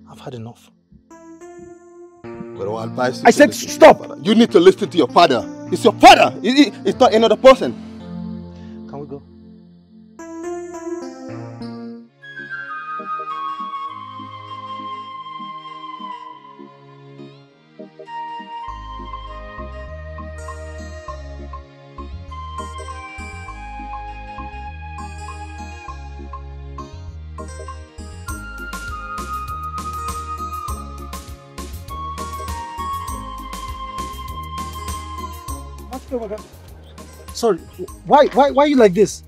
[SPEAKER 11] I've had enough.
[SPEAKER 7] But I'll advise you
[SPEAKER 11] I said stop.
[SPEAKER 7] You need to listen to your father. It's your father. It- it- it's not another person.
[SPEAKER 11] Sorry, why, why, why are you like this?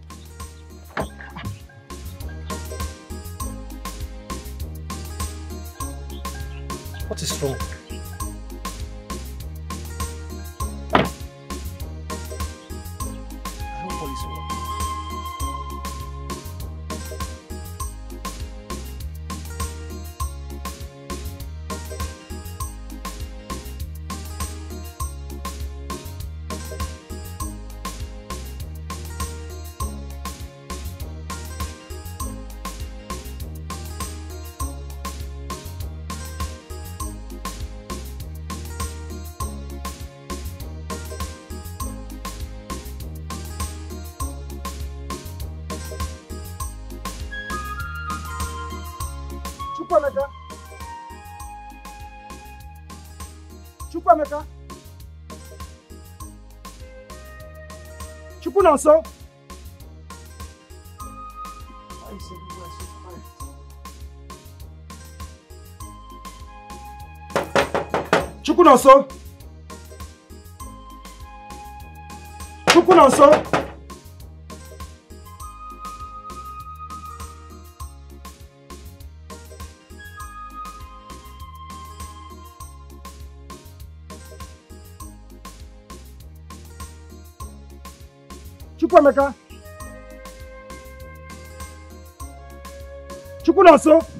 [SPEAKER 11] lásán. Chukwunonso. Chukwunonso. Why you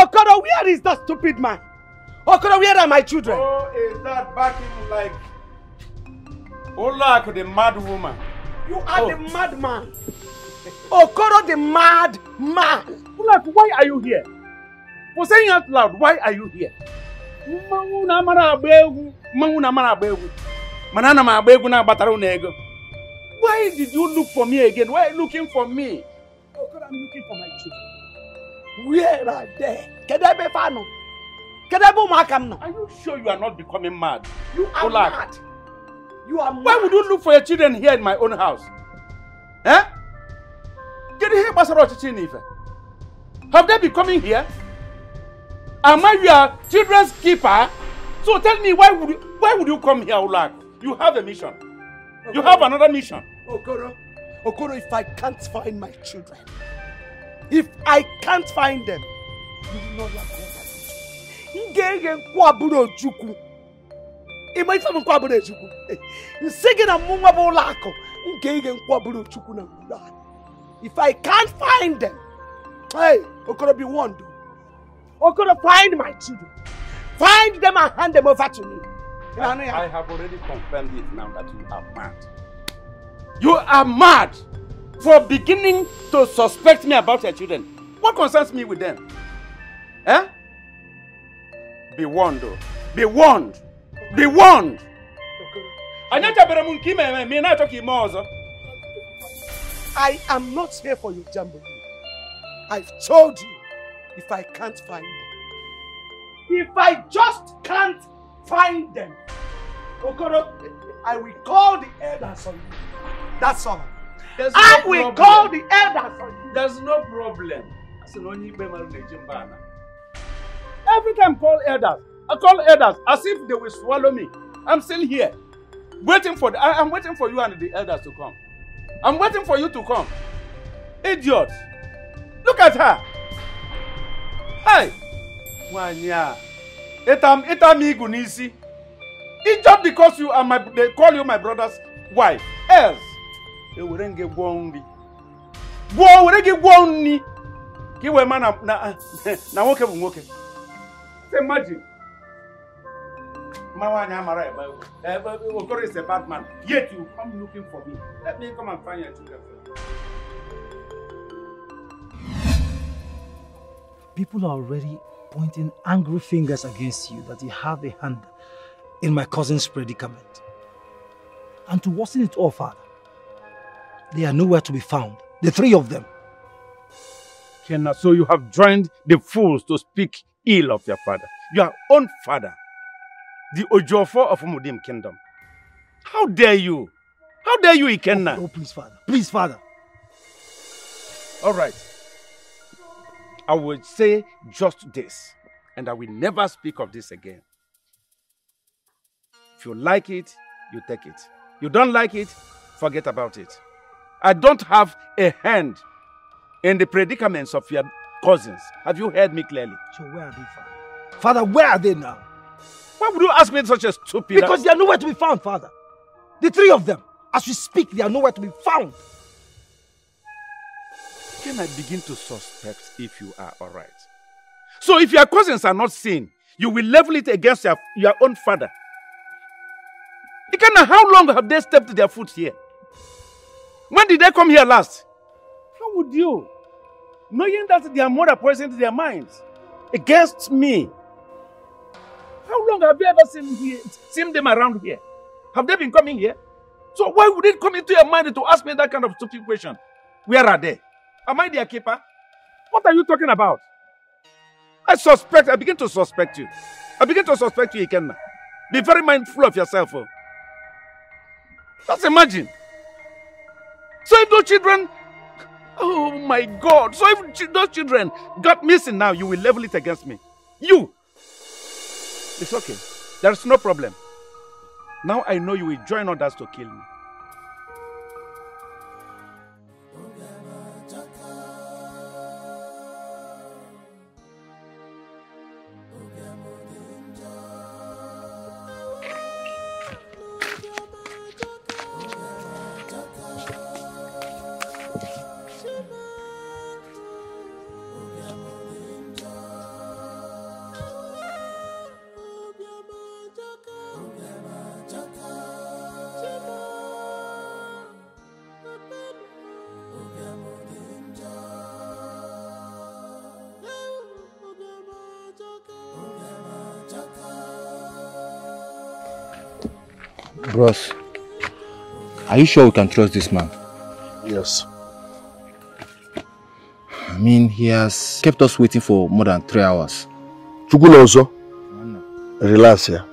[SPEAKER 19] Okoro, where is that stupid man? Okoro, where are my children?
[SPEAKER 12] Oh, is that backing like Olak, the mad woman?
[SPEAKER 19] You are the madman. *laughs* Okoro, the mad man.
[SPEAKER 12] Olak, why are you here? For saying out loud, why are you here? Mmanwụ na-amara agba egwu, mmanwụ na-amara agba egwu. Mana ana m agba egwu na-agbatara unu ego. Why did you look for me again? Why are you looking for me?
[SPEAKER 19] Okoro, I'm looking for my. Where are they? Kedu ebe fa nọ? Kedu ebe ụmụaka m nọ?
[SPEAKER 12] Are you sure you are not becoming mad?
[SPEAKER 19] You are
[SPEAKER 12] Olak.
[SPEAKER 19] mad. You are mad.
[SPEAKER 12] Why would you look for your children here in my own house? Eh? Ihe gbasara ọchịchị n'ife? Have they been coming here? Am I your children's keeper? So tell me why would you, why would you come here, Ulak? You have a mission. You have another mission.
[SPEAKER 19] Okoro, Okoro, if I can't find my children, if I can't find them, you will not like them. M ga-eghe nkwụ abụrụ Ojukwu. Ị ma ife m nkwụ abụrụ Ojukwu? Nsị gị na mụ nwa bụ ụlọ akụ, m ga-eghe nkwụ abụrụ Ojukwu na a. If I can't find them, hey, Okoro be warned. Okoro, find my children. Find them and hand them over to me. Know,
[SPEAKER 12] I have already confirmed it now that you are mad. You are mad for beginning to suspect me about your children. What concerns me with them? Eh? Be warned, though. Be warned. Be warned. Anyachabere m nke ime eme ma ị na-achọ ka ime ọzọ.
[SPEAKER 19] I am not here for your jamboree. I've told you if I can't find them. If I just can't find them, Okoro, I will call the elders on you. That's all.
[SPEAKER 12] There's
[SPEAKER 19] I
[SPEAKER 12] no
[SPEAKER 19] will
[SPEAKER 12] problem.
[SPEAKER 19] call the elders on you.
[SPEAKER 12] There's no problem. Every time call elders, I call elders as if they will swallow me. I'm still here, waiting for the, I, I'm waiting for you and the elders to come. I'm waiting for you to come. Idiot. Look at her. Hey. Nwanyị a. Itam itam igu n'isi. It's just because you are my they call you my brother's wife. Else. Ewere m gị gwọọ nri. Gwọọ were gị gwọọ nri. Ka i wee ma na na *laughs* na nwoke bụ nwoke. Say imagine. Mma nwaanyị amara ebe ebe Okoro is a bad man. Yet you come looking for me. Let me come and find your children.
[SPEAKER 11] People are already pointing angry fingers against you that you have a hand in my cousin's predicament. And to worsen it all, ah, Father, they are nowhere to be found. The three of them.
[SPEAKER 12] Kenna, so you have joined the fools to speak ill of your father. Your own father. The Ojofo of Umudim kingdom. How dare you? How dare you, Ikenna?
[SPEAKER 11] Oh, oh please, Father. Please, Father.
[SPEAKER 12] All right. I will say just this, and I will never speak of this again. If you like it, you take it. You don't like it, forget about it. I don't have a hand in the predicaments of your cousins. Have you heard me clearly?
[SPEAKER 11] So where are they, Father? Father, where are they now?
[SPEAKER 12] Why would you ask me such a stupid...
[SPEAKER 11] Because they are nowhere to be found, Father. The three of them. As we speak, they are nowhere to be found.
[SPEAKER 12] Can I begin to suspect if you are all right? So if your cousins are not seen, you will level it against your, your own father. Ikenna, how long have they stepped their foot here? When did they come here last? How would you? Knowing that their mother poisoned their minds against me. How long have you ever seen, here, seen them around here? Have they been coming here? So why would it come into your mind to ask me that kind of stupid question? Where are they? Am I their keeper? What are you talking about? I suspect, I begin to suspect you. I begin to suspect you, Ikenna. Be very mindful of yourself. Oh. Just imagine. So if those children, oh my God, so if those children got missing now, you will level it against me. You. It's okay. There's no problem. Now I know you will join others to kill me.
[SPEAKER 7] Bros, are you sure we can trust this man?
[SPEAKER 6] Yes.
[SPEAKER 7] I mean, he has kept us waiting for more than three hours.
[SPEAKER 6] Chukwunonso, relax here.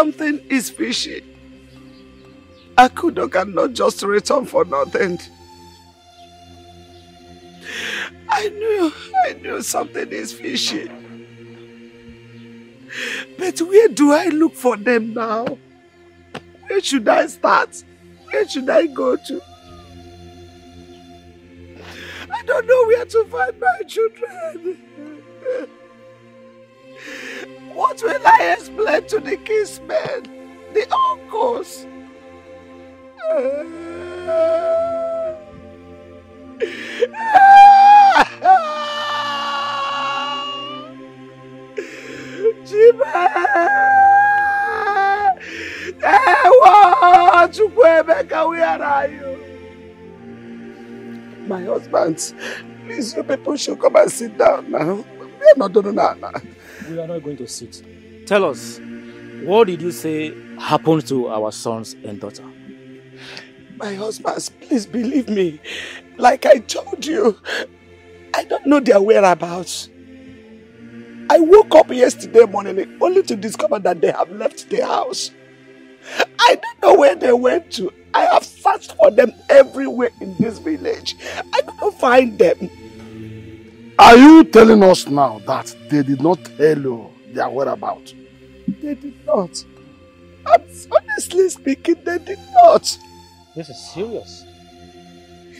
[SPEAKER 16] Something is fishy. Akudo cannot just return for nothing. I knew, I knew something is fishy. But where do I look for them now? Where should I start? Where should I go to? I don't know where to find my children. What will I explain to the kinsmen, the uncles? Chibe! Ewa! Chukwuemeka, where are you? My husband, please, you people should come and sit down now. We are not doing that now.
[SPEAKER 22] We are not going to sit. Tell us, what did you say happened to our sons and daughter?
[SPEAKER 16] My husbands, please believe me. Like I told you, I don't know their whereabouts. I woke up yesterday morning only to discover that they have left the house. I don't know where they went to. I have searched for them everywhere in this village. I couldn't find them.
[SPEAKER 23] Are you telling us now that they did not tell you their whereabouts?
[SPEAKER 16] They did not. I'm honestly speaking, they did not.
[SPEAKER 22] This is serious.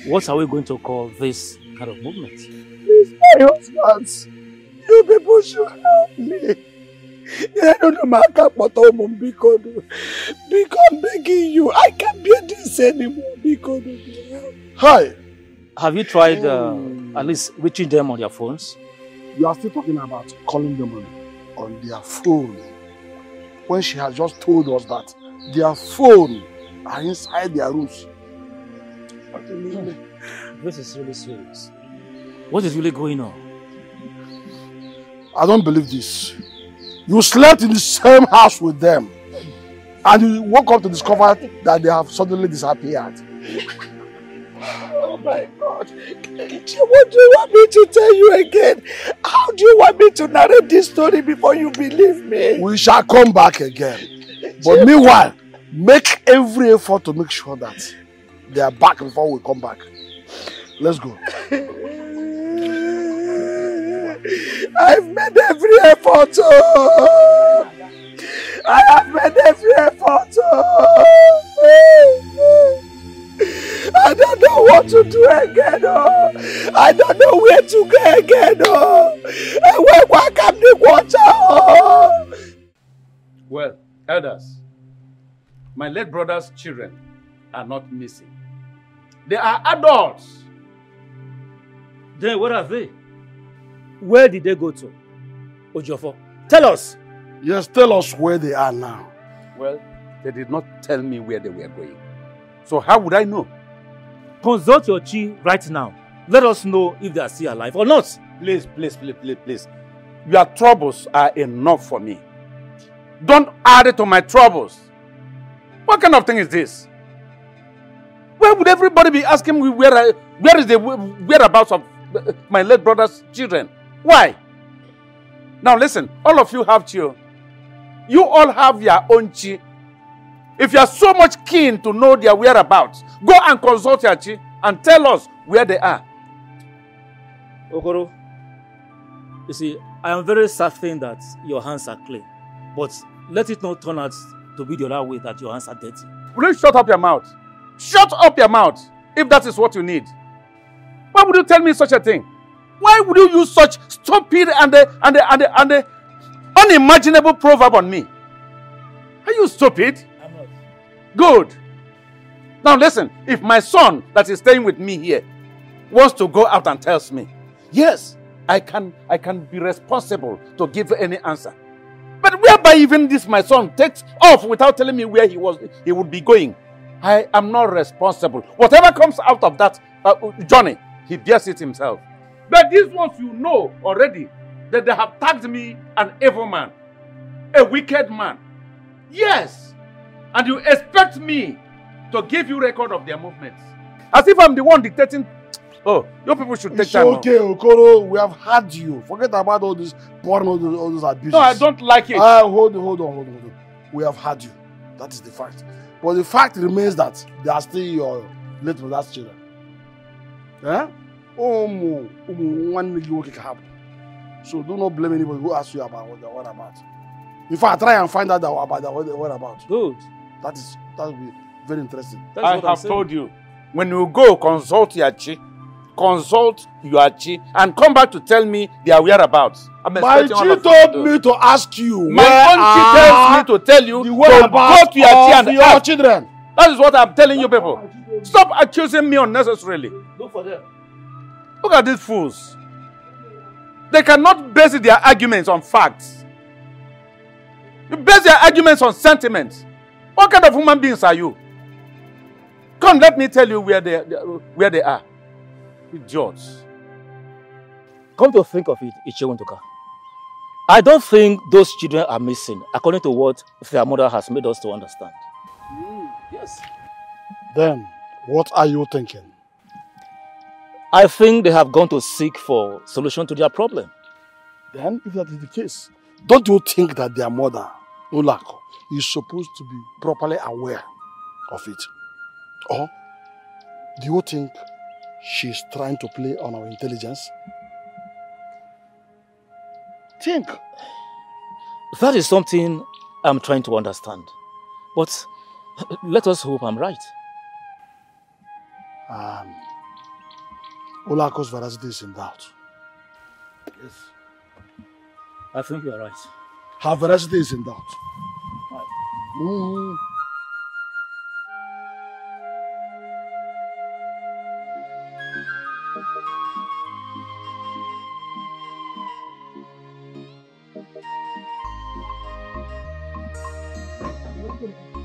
[SPEAKER 22] What are we going to call this kind of movement?
[SPEAKER 16] Please, my husbands, you people should help me. I don't know my kapoto because because I'm begging you. I can't bear this anymore because
[SPEAKER 23] Hi.
[SPEAKER 22] Have you tried uh, at least reaching them on their phones?
[SPEAKER 23] You are still talking about calling them on, on their phone. When she has just told us that their phone are inside their rooms.
[SPEAKER 22] This is really serious. What is really going on?
[SPEAKER 23] I don't believe this. You slept in the same house with them. And you woke up to discover that they have suddenly disappeared.
[SPEAKER 16] My God. What do you want me to tell you again? How do you want me to narrate this story before you believe me?
[SPEAKER 23] We shall come back again. But meanwhile, make every effort to make sure that they are back before we come back. Let's go.
[SPEAKER 16] I've made every effort. Oh. I have made every effort. Oh. I don't know what to do again. Oh. I don't know where to go again. Oh. And where where come the water? Oh.
[SPEAKER 12] Well, elders, my late brother's children are not missing. They are adults.
[SPEAKER 22] Then where are they? Where did they go to? Ojofo, tell us.
[SPEAKER 23] Yes, tell us where they are now.
[SPEAKER 12] Well, they did not tell me where they were going. So how would I know?
[SPEAKER 22] Consult your chi right now. Let us know if they are still alive or not.
[SPEAKER 12] Please, please, please, please, please. Your troubles are enough for me. Don't add it to my troubles. What kind of thing is this? Why would everybody be asking me where, I, where is the whereabouts of my late brother's children? Why? Now listen, all of you have children. You all have your own chi. If you are so much keen to know their whereabouts, go and consult your chi and tell us where they are.
[SPEAKER 22] Okoro, you see, I am very certain that your hands are clean. But let it not turn out to be the other way that your hands are dirty.
[SPEAKER 12] Will you shut up your mouth? Shut up your mouth if that is what you need. Why would you tell me such a thing? Why would you use such stupid and the, and the, and the, and the unimaginable proverb on me? Are you stupid? Good. Now listen, if my son that is staying with me here wants to go out and tells me, yes, I can, I can be responsible to give any answer. But whereby even this my son takes off without telling me where he was, he would be going, I am not responsible. Whatever comes out of that, uh, Johnny, he bears it himself. But these ones you know already that they have tagged me an evil man, a wicked man. Yes, and you expect me to give you record of their movements, as if I'm the one dictating. Oh, your people should take
[SPEAKER 23] It's
[SPEAKER 12] time.
[SPEAKER 23] okay, Okoro. We have had you. Forget about all this porn, all those, all those abuses.
[SPEAKER 12] No, I don't like it.
[SPEAKER 23] Ah, hold on, hold on, hold on, hold on. We have had you. That is the fact. But the fact remains that they are still your late brother's children. Eh? Ụmụ ụmụ nwanne gị nwoke ka ha bụ. So do not blame anybody who asks you about what what about. In fact, try and find out that- about their what what about.
[SPEAKER 22] Good.
[SPEAKER 23] That is that will be very interesting.
[SPEAKER 12] I have told you, when you go consult your chi, consult your chi, and come back to tell me their whereabouts. I'm
[SPEAKER 23] My chi
[SPEAKER 12] to
[SPEAKER 23] told me to ask you.
[SPEAKER 12] My chi tells me to tell you
[SPEAKER 23] the
[SPEAKER 12] to
[SPEAKER 23] whereabouts
[SPEAKER 12] go to your chi and
[SPEAKER 23] your
[SPEAKER 12] ask.
[SPEAKER 23] children.
[SPEAKER 12] That is what I'm telling you people. Stop accusing me unnecessarily.
[SPEAKER 22] Look for them.
[SPEAKER 12] Look at these fools. They cannot base their arguments on facts. You base their arguments on sentiments. What kind of human beings are you? Come, let me tell you where they, where they are. Idiots.
[SPEAKER 22] Come to think of it, Ichewontoka. I don't think those children are missing, according to what their mother has made us to understand.
[SPEAKER 23] Hmm, yes. Then, what are you thinking?
[SPEAKER 22] I think they have gone to seek for solution to their problem.
[SPEAKER 23] Then, if that is the case, don't you think that their mother, Ulako, is supposed to be properly aware of it? Or do you think she's trying to play on our intelligence? Think.
[SPEAKER 22] That is something I'm trying to understand. But *laughs* let us hope I'm right.
[SPEAKER 23] Um, Ulako's veracity is in doubt.
[SPEAKER 22] Yes. I think you are right.
[SPEAKER 23] Her veracity is in doubt.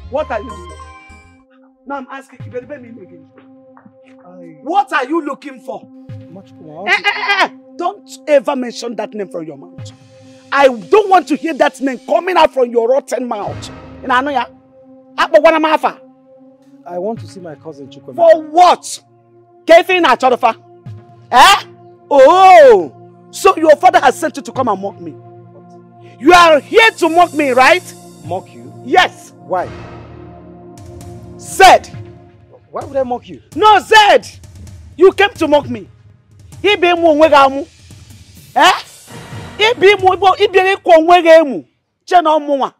[SPEAKER 19] What are you doing? Now I'm asking you, baby, me again. What are you looking for? Eh, eh, eh, eh. Don't ever mention that name from your mouth. I don't want to hear that name coming out from your rotten mouth. Know, ya. Akpo wana mafa.
[SPEAKER 11] I want to see my cousin Chukwemeka.
[SPEAKER 19] For what? Kefi na chorofa. Eh? Oh, so your father has sent you to come and mock me. You are here to mock me, right?
[SPEAKER 11] Mock you?
[SPEAKER 19] Yes.
[SPEAKER 11] Why?
[SPEAKER 19] Zed.
[SPEAKER 11] Why would I mock you?
[SPEAKER 19] No, Zed. You came to mock me. Ibe mu onwe gị amụ. Eh? Ibe mu ibo ibere ịkwụ onwe gị emu. Che na ọmụnwa.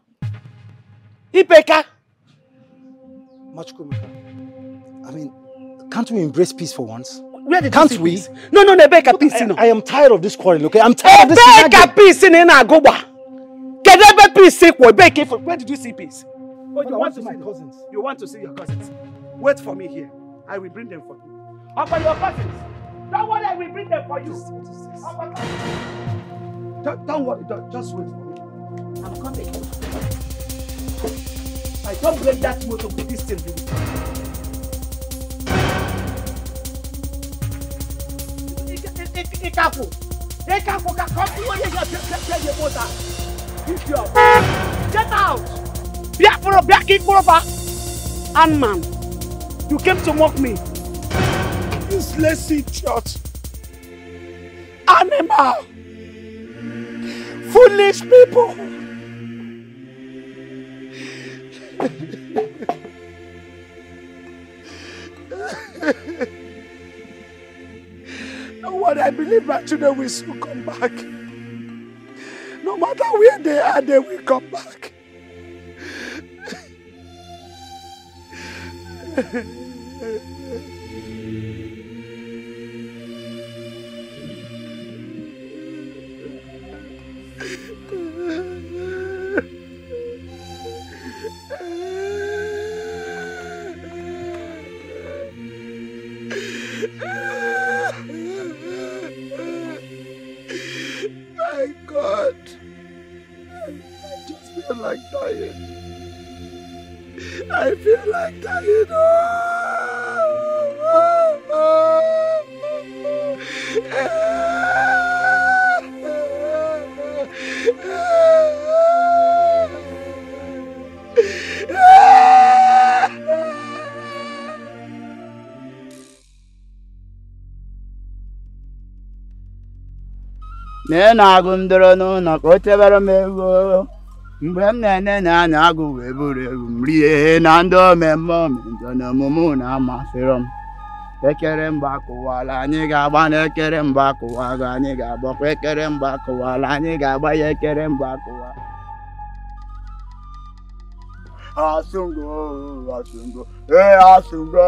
[SPEAKER 19] Ipeka.
[SPEAKER 11] Machukwemeka. I mean, can't we embrace peace for once? Can't we?
[SPEAKER 19] peace? No, no, no, Ebeka peace no.
[SPEAKER 11] I am tired of this quarrel, okay? I'm tired of this.
[SPEAKER 19] Ebeka peace ị na-agụgba. Kedu ebe peace? Ebeka ife. Where did you see peace? Oh, you want to see my cousins? You want to see your cousins? Wait for me here. I will bring them for you. Or for your cousins. Don't worry, I will bring them for you. Or for- Don't, don't worry, don't, just wait for me. I'm coming. I don't break that motor with this thing. baby. Ikaku, Ikaku, come here, you get your motor. If you are, get out. Biafra, Biafra, Ant-Man, you came to mock me. This lazy church. Animal. Foolish people. Believe my children will soon come back. No matter where they are, they will come back. *laughs* like dying. I feel like dying.
[SPEAKER 9] na ị na-agụ ndọrọ n'ụlọ ka m mgbe m na-ene na anya agụ wee buru ebu m rie na ndị omemme omendo na omume na amasịrị m. Ekere mba kụwala anyị ga-agba na ekere mba kụwaga anyị ga-agbakwa ekere mba kụwala anyị ga-agba ya ekere mba kụwa Asungo, asungo, eh asungo,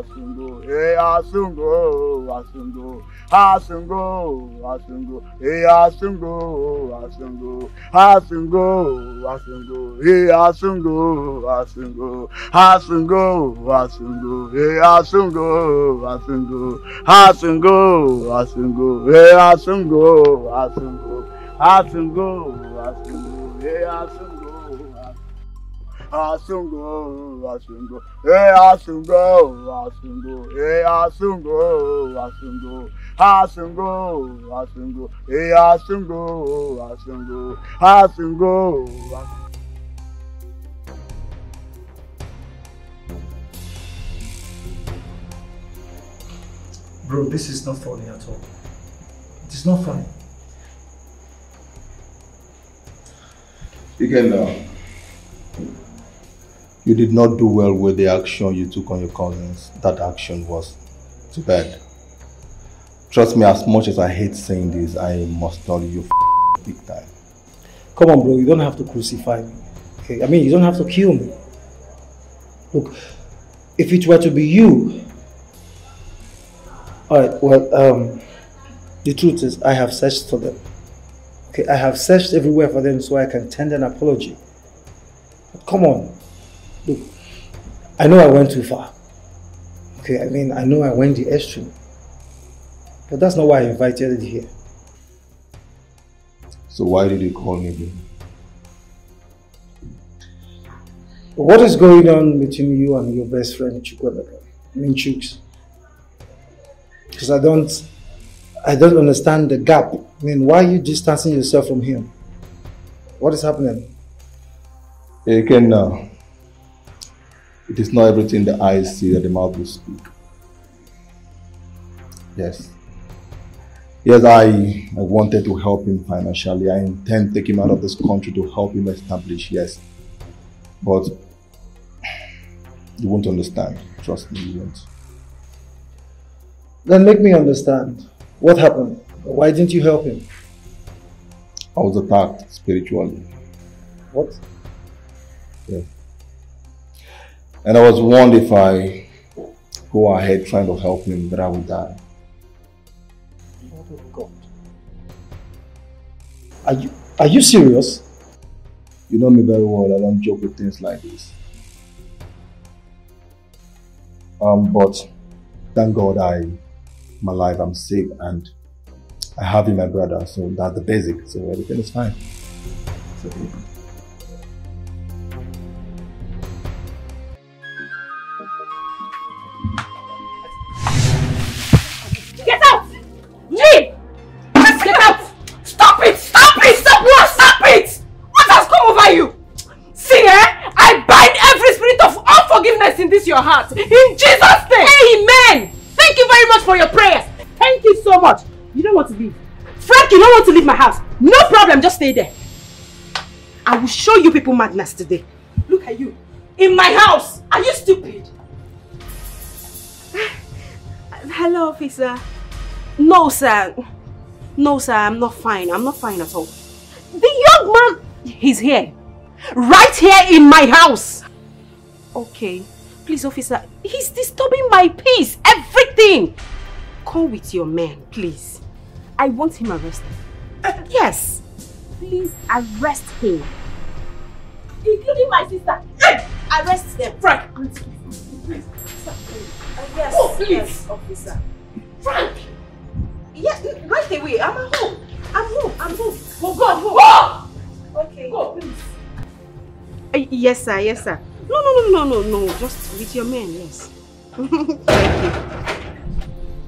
[SPEAKER 9] asungo, eh asungo, asungo, asungo, asungo, eh asungo, asungo, asungo, asungo, eh asungo, asungo, asungo, asungo, eh asungo, asungo, asungo, asungo, eh asungo, asungo, asungo, asungo, eh asungo. Asungo, Asungo, eh, Asungo, Asungo, eh, Asungo, Asungo, Asungo, Asungo, eh, Asungo, Asungo, Asungo, Asungo.
[SPEAKER 3] Bro, this is not funny at all. It is not funny.
[SPEAKER 21] You can now, you did not do well with the action you took on your cousins. That action was too bad. Trust me, as much as I hate saying this, I must tell you big time.
[SPEAKER 3] Come on, bro, you don't have to crucify me. Okay? I mean, you don't have to kill me. Look, if it were to be you. Alright, well, um, the truth is, I have searched for them. Okay, I have searched everywhere for them so I can tender an apology. But come on. Look, I know I went too far. Okay, I mean, I know I went the extreme. But that's not why I invited you here.
[SPEAKER 21] So why did you call me again?
[SPEAKER 3] What is going on between you and your best friend Chukwuemeka? I mean Chooks. Because I don't I don't understand the gap. I mean why are you distancing yourself from him? What is happening?
[SPEAKER 21] Again, now, it is not everything the eyes see that the mouth will speak. Yes. Yes, I, I wanted to help him financially. I intend to take him out of this country to help him establish, yes. But you won't understand. Trust me, you won't.
[SPEAKER 3] Then make me understand. What happened? Why didn't you help him?
[SPEAKER 21] I was attacked spiritually.
[SPEAKER 3] What?
[SPEAKER 21] Yeah. And I was warned if I go ahead trying to help him that I will die.
[SPEAKER 3] Lord of God. Are you are you serious?
[SPEAKER 21] You know me very well. I don't joke with things like this. Um, but thank God I am alive, I'm safe, and I have you, my brother. So that's the basic. So everything is fine. It's okay.
[SPEAKER 2] Heart. In Jesus' name! Amen! Thank you very much for your prayers. Thank you so much. You don't want to leave. Frank, you don't want to leave my house. No problem, just stay there. I will show you people madness today. Look at you. In my house. Are you stupid? *sighs*
[SPEAKER 14] Hello, officer. No, sir. No, sir, I'm not fine. I'm not fine at all.
[SPEAKER 2] The young man, he's here. Right here in my house.
[SPEAKER 14] Okay. Please, officer, he's disturbing my peace. Everything. Come with your men, please. I want him arrested. yes. Please arrest him.
[SPEAKER 2] Including my sister. Hey!
[SPEAKER 14] Arrest them.
[SPEAKER 2] Frank.
[SPEAKER 14] Please. Uh, yes.
[SPEAKER 2] Oh, please.
[SPEAKER 14] Yes, officer.
[SPEAKER 2] Frank.
[SPEAKER 14] Yes, right away. I'm at home. I'm home. I'm home.
[SPEAKER 2] For God, go!
[SPEAKER 14] Okay.
[SPEAKER 2] Go, please.
[SPEAKER 14] Uh, yes, sir. Yes, sir. No, no, no, no, no, no. Just with your men, yes. *laughs* Thank you.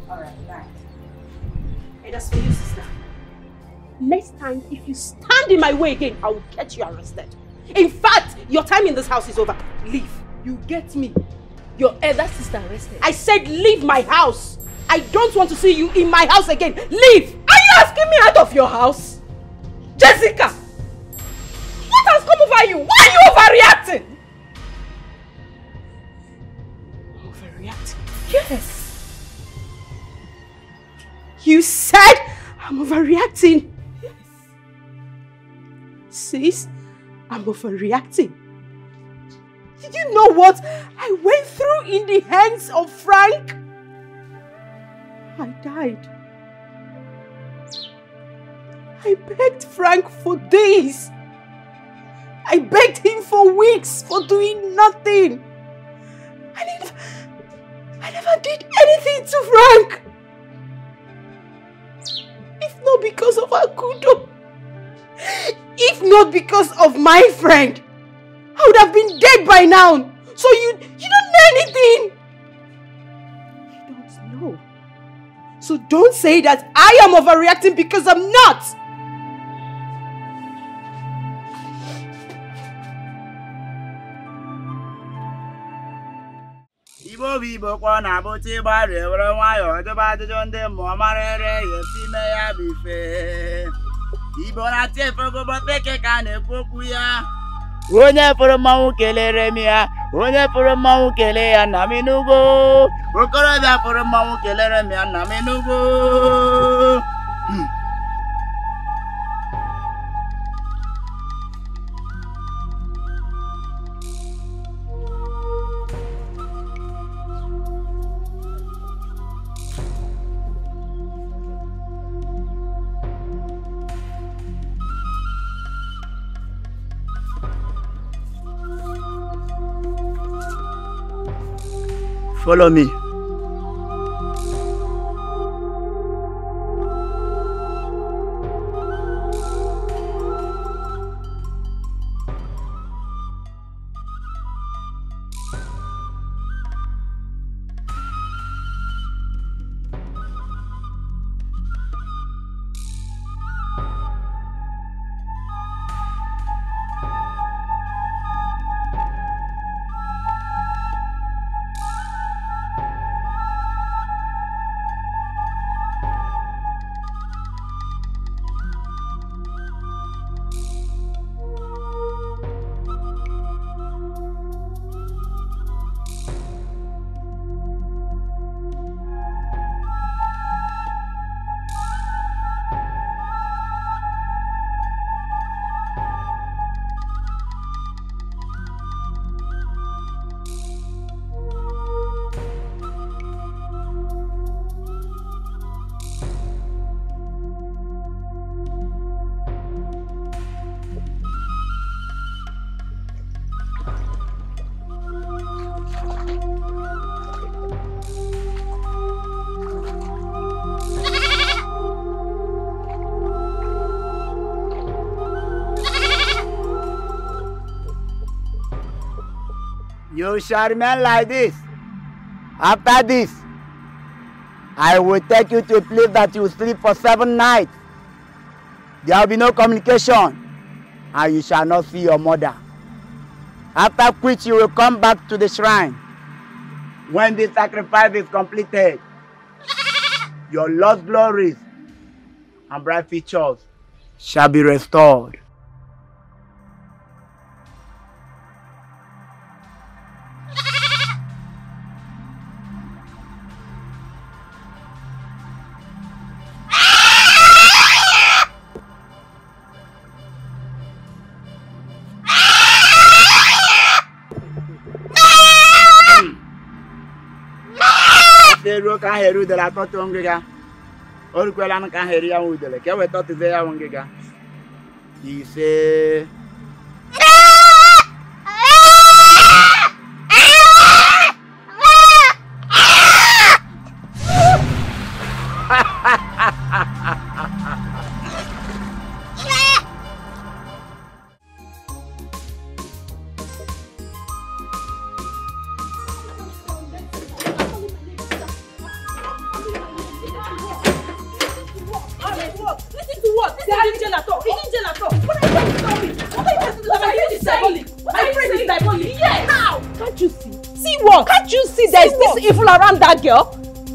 [SPEAKER 2] Alright, bye. Hey, that's for you, sister. Next time, if you stand in my way again, I will get you arrested. In fact, your time in this house is over. Leave. You get me? Your elder sister arrested. I said leave my house. I don't want to see you in my house again. Leave. Are you asking me out of your house? Jessica! What has come over you? Why are you overreacting? Yes. You said I'm overreacting. Yes. Sis, I'm overreacting. Did you know what I went through in the hands of Frank? I died. I begged Frank for days. I begged him for weeks for doing nothing. I never did anything to Frank. If not because of Akudo, if not because of my friend, I would have been dead by now. So you you don't know anything. You don't know. So don't say that I am overreacting because I'm not.
[SPEAKER 9] Igbo bụ igbo kwa ọ na-abụcha ịgbarie were nwayọọ dobe ajụjụ ndị mmụọ mara ere ya esi ime ya bụ ife. Igbo na-ati efegoboteke ka a na-ekwu okwu ya. Onye pụrụ mmanwụ kelere m ya. Onye pụrụ mmanwụ kelee ya nna m okorobịa pụrụ mmanwụ kelere m ya nna m Follow me. Remain like this. After this, I will take you to a place that you sleep for seven nights. There will be no communication, and you shall not see your mother. After which you will come back to the shrine. When the sacrifice is completed, your lost glories and bright features shall be restored. Ka ahụ eri udele atọtụ ngịga. O rukwela ka ahụ eri ya nwe udele ka e weta ọtụze ya nwe ngịga. Ise
[SPEAKER 14] that girl?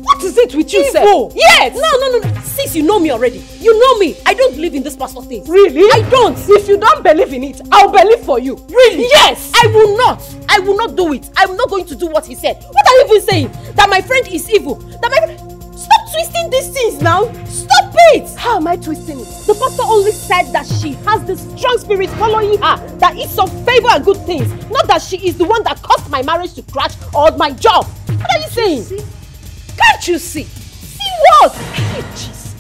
[SPEAKER 14] What is it with you, sir? Yes. No, no, no. Sis, you know me already. You know me. I don't believe in this pastor thing.
[SPEAKER 2] Really?
[SPEAKER 14] I don't.
[SPEAKER 2] If you don't believe in it, I'll believe for you.
[SPEAKER 14] Really? Yes. I will not. I will not do it. I'm not going to do what he said. What are you even saying? That my friend is evil. That my Stop twisting these things now. Stop it.
[SPEAKER 2] How am I twisting it?
[SPEAKER 14] The pastor only said that she has this strong spirit following her that is of favor and good things. Not that she is the one that caused my marriage to crash or my job. What are you saying? Can't you see? See what? Jeez.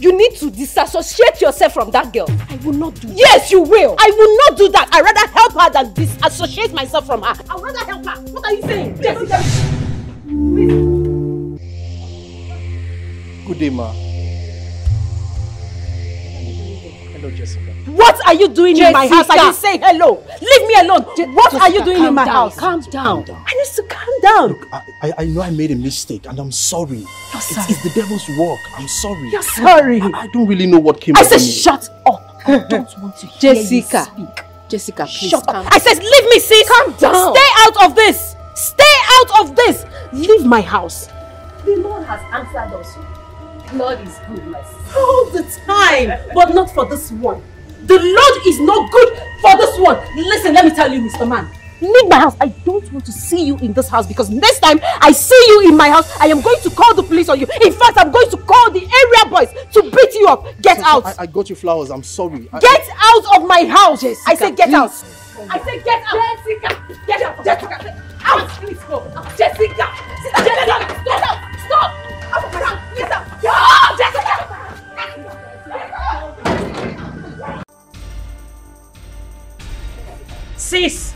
[SPEAKER 14] You need to disassociate yourself from that girl. I will not do Yes, you will. I will not do that. I'd rather help her than disassociate myself from her. I'd rather help her. What are you saying? Jessica.
[SPEAKER 1] Good day, ma. Hello, Jessica.
[SPEAKER 14] What are you doing in my house? I
[SPEAKER 2] Jessica.
[SPEAKER 14] didn't say hello. Leave me alone. alone. what are you doing in my house?
[SPEAKER 2] Calm down.
[SPEAKER 14] I need to calm down.
[SPEAKER 1] I, I, I know I made a mistake and I'm sorry.
[SPEAKER 14] You're
[SPEAKER 1] It's,
[SPEAKER 14] sorry.
[SPEAKER 1] it's the devil's work. I'm sorry.
[SPEAKER 14] You're sorry.
[SPEAKER 1] I, I don't really know what came
[SPEAKER 14] I
[SPEAKER 1] over
[SPEAKER 14] said
[SPEAKER 1] me.
[SPEAKER 14] shut up. I don't want to hear
[SPEAKER 2] Jessica.
[SPEAKER 14] you speak.
[SPEAKER 2] Jessica, please
[SPEAKER 14] Shut
[SPEAKER 2] calm
[SPEAKER 14] up. I said leave me, sis.
[SPEAKER 2] Calm down.
[SPEAKER 14] Stay out of this. Stay out of this. Leave my house.
[SPEAKER 2] The Lord has answered us. The Lord is good, my sister.
[SPEAKER 14] All the time, but not for this one. The Lord is not good for this one. Listen, let me tell you, Mr. Man. Leave my house. I don't want to see you in this house because next time I see you in my house, I am going to call the police on you. In fact, I'm going to call the area boys to beat you up. Get out.
[SPEAKER 1] I, I got you flowers. I'm sorry. I,
[SPEAKER 14] Get out of my house. I say get
[SPEAKER 2] please.
[SPEAKER 14] out. I say get out. Jessica, get out. Jessica, out. Please go. Jessica, Sister Jessica, stop. Stop. Out of my house. Get out. Get out. Jessica. Sis,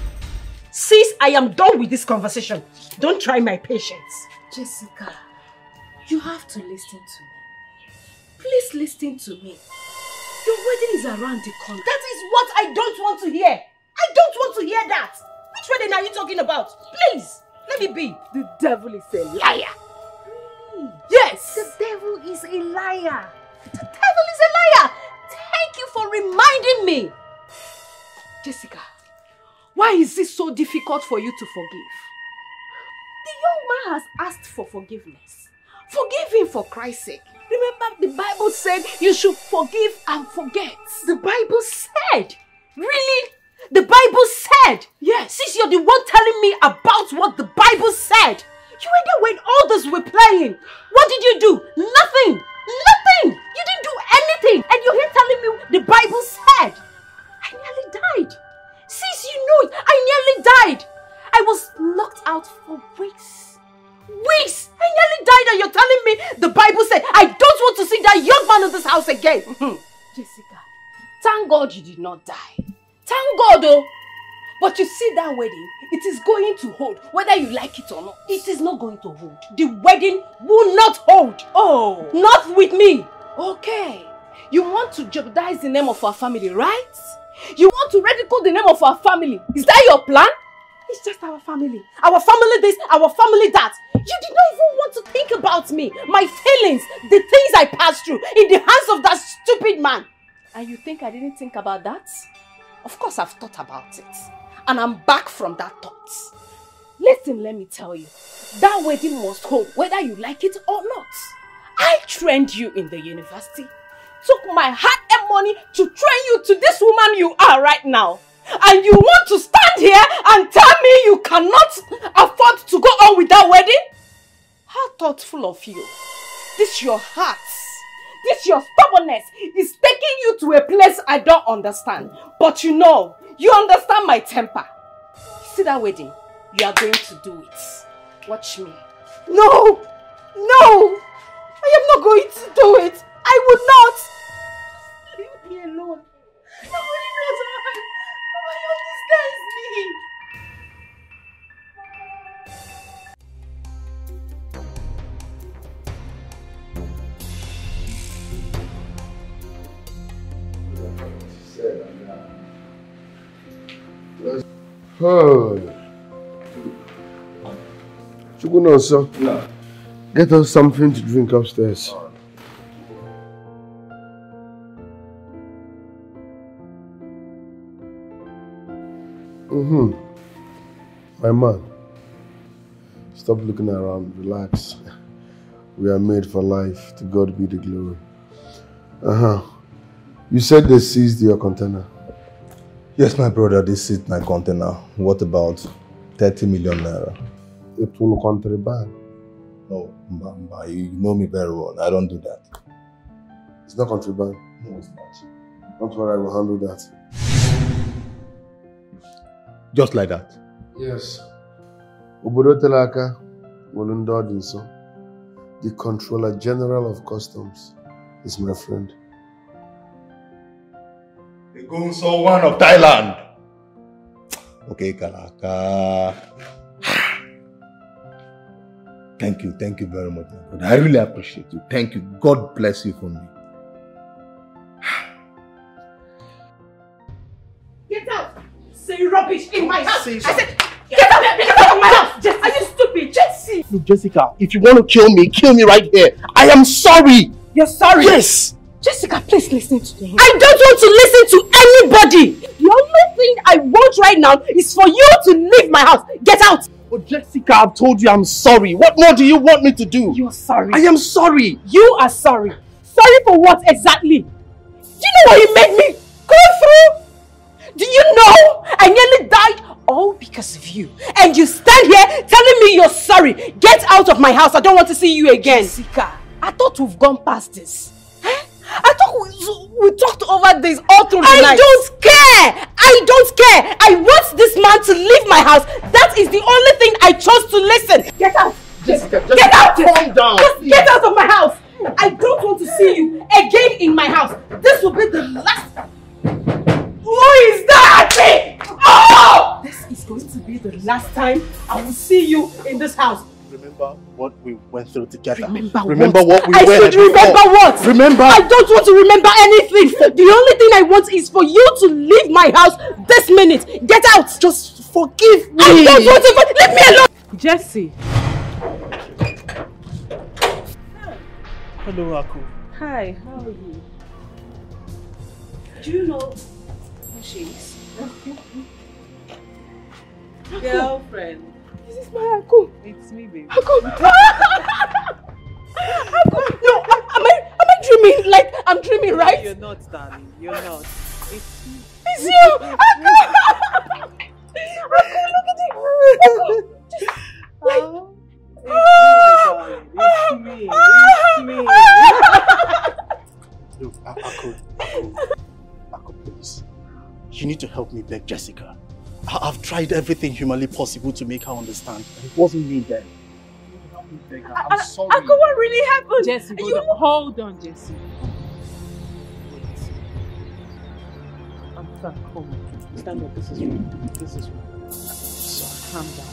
[SPEAKER 14] sis, I am done with this conversation. Don't try my patience.
[SPEAKER 2] Jessica, you have to listen to me. Please listen to me. Your wedding is around the corner.
[SPEAKER 14] That is what I don't want to hear. I don't want to hear that. Which wedding are you talking about? Please, let me be.
[SPEAKER 2] The devil is a liar. Hmm.
[SPEAKER 14] Yes.
[SPEAKER 2] The devil is a liar.
[SPEAKER 14] The devil is a liar. Thank you for reminding me.
[SPEAKER 2] Jessica, why is it so difficult for you to forgive? The young man has asked for forgiveness. Forgive him for Christ's sake. Remember, the Bible said you should forgive and forget.
[SPEAKER 14] The Bible said. Really? The Bible said.
[SPEAKER 2] Yes.
[SPEAKER 14] Since you're the one telling me about what the Bible said. You were there when all this were playing. What did you do? Nothing. Nothing. You didn't do anything. And you're here telling me the Bible said. I nearly died. Sis, you know it. I nearly died. I was knocked out for weeks. Weeks. I nearly died and you're telling me the Bible said I don't want to see that young man in this house again. *laughs*
[SPEAKER 2] Jessica, thank God you did not die. Thank God, oh. But you see that wedding, it is going to hold, whether you like it or not.
[SPEAKER 14] It is not going to hold. The wedding will not hold.
[SPEAKER 2] Oh.
[SPEAKER 14] Not with me.
[SPEAKER 2] Okay. You want to jeopardize the name of our family, right? You want to ridicule the name of our family. Is that your plan?
[SPEAKER 14] It's just our family. Our family this, our family that. You did not even want to think about me, my feelings, the things I passed through in the hands of that stupid man.
[SPEAKER 2] And you think I didn't think about that? Of course I've thought about it. And I'm back from that thought. Listen, let me tell you. That wedding must hold whether you like it or not. I trained you in the university. Took my hard-earned money to train you to this woman you are right now. And you want to stand here and tell me you cannot afford to go on with that wedding? How thoughtful of you. This your heart. This your stubbornness is taking you to a place I don't understand. But you know, you understand my temper. See that wedding? You are going to do it. Watch me.
[SPEAKER 14] No! No! I am not going to do it. I would not. Leave me alone. Nobody knows how I, how I understands me.
[SPEAKER 6] Oh. Chukwunonso, get us something to drink upstairs. Mm-hmm. My man, stop looking around, relax. We are made for life. To God be the glory. Uh-huh. You said they seized your container.
[SPEAKER 21] Yes, my brother, this is my container. What about 30 million naira?
[SPEAKER 6] It will contraband.
[SPEAKER 21] No, Mba, Mba, you know me very well. I don't do that.
[SPEAKER 6] It's not contraband.
[SPEAKER 21] No, it's not.
[SPEAKER 6] Don't worry, I will handle that.
[SPEAKER 21] Just like that.
[SPEAKER 6] Yes. Obodo Telaka, Molundo Odinso, the Controller General of Customs, is my friend.
[SPEAKER 21] The Gunso one of Thailand. Okay, Kalaka. Thank you, thank you very much, my brother. I really appreciate you. Thank you. God bless you for me.
[SPEAKER 14] Rubbish.
[SPEAKER 2] rubbish in my house. I said, get out, get out of my house. Jesse. Are you stupid? Jesse.
[SPEAKER 14] Look, Jessica, if you want to kill me, kill me right here. I am sorry.
[SPEAKER 2] You're sorry?
[SPEAKER 14] Yes.
[SPEAKER 2] Jessica, please listen to me. I don't want to listen to anybody. The only thing I want right now is for you to leave my house. Get out.
[SPEAKER 14] But Jessica, I've told you I'm sorry. What more do you want me to do?
[SPEAKER 2] You're sorry.
[SPEAKER 14] I am sorry.
[SPEAKER 2] You are sorry. Sorry for what exactly? Do you know what you made me go through? Do you know I nearly died all because of you? And you stand here telling me you're sorry. Get out of my house. I don't want to see you again. Jessica, I thought we've gone past this. I thought we, we talked over this all through the
[SPEAKER 24] I
[SPEAKER 2] night.
[SPEAKER 24] don't
[SPEAKER 2] care. I don't care. I want this man to leave my house. That is the only thing I chose to listen. Get out.
[SPEAKER 14] Jessica,
[SPEAKER 2] Get out.
[SPEAKER 14] calm down,
[SPEAKER 2] Just
[SPEAKER 14] please.
[SPEAKER 2] get out of my house. I don't want to see you again in my house. This will be the last. Who is that? Oh! This is going to be the last time I will see you in this house.
[SPEAKER 14] Remember what we went through together.
[SPEAKER 2] Remember,
[SPEAKER 14] Remember what, we
[SPEAKER 2] I
[SPEAKER 14] were
[SPEAKER 2] should remember
[SPEAKER 14] before.
[SPEAKER 2] what?
[SPEAKER 14] Remember.
[SPEAKER 2] I don't want to remember anything. The only thing I want is for you to leave my house this minute. Get out. Just forgive me. I don't want to. Leave me alone.
[SPEAKER 4] Jesse.
[SPEAKER 14] Hello, Aku.
[SPEAKER 2] Hi, how are you? Do you know who she is?
[SPEAKER 4] Girlfriend.
[SPEAKER 2] This is my Aku.
[SPEAKER 4] It's me, baby.
[SPEAKER 2] Aku. *laughs* Aku. No, am I am I dreaming? Like I'm dreaming, right?
[SPEAKER 4] You're not, darling. You're not. It's me.
[SPEAKER 2] It's you. Aku. Aku, look at it. Aku. Just, like,
[SPEAKER 4] It's me, It's me. *laughs*
[SPEAKER 14] Look, A- Aku, Aku, Aku, please. You need to help me beg Jessica. I- I've tried everything humanly possible to make her understand. It wasn't me then. Help me beg her. I'm sorry.
[SPEAKER 2] Aku, what really happened?
[SPEAKER 4] Jesse, hold
[SPEAKER 2] You-
[SPEAKER 4] on. Hold on, Jesse. I'm fine. Come on. Stand up. This is wrong. This is wrong. Sorry. Calm down.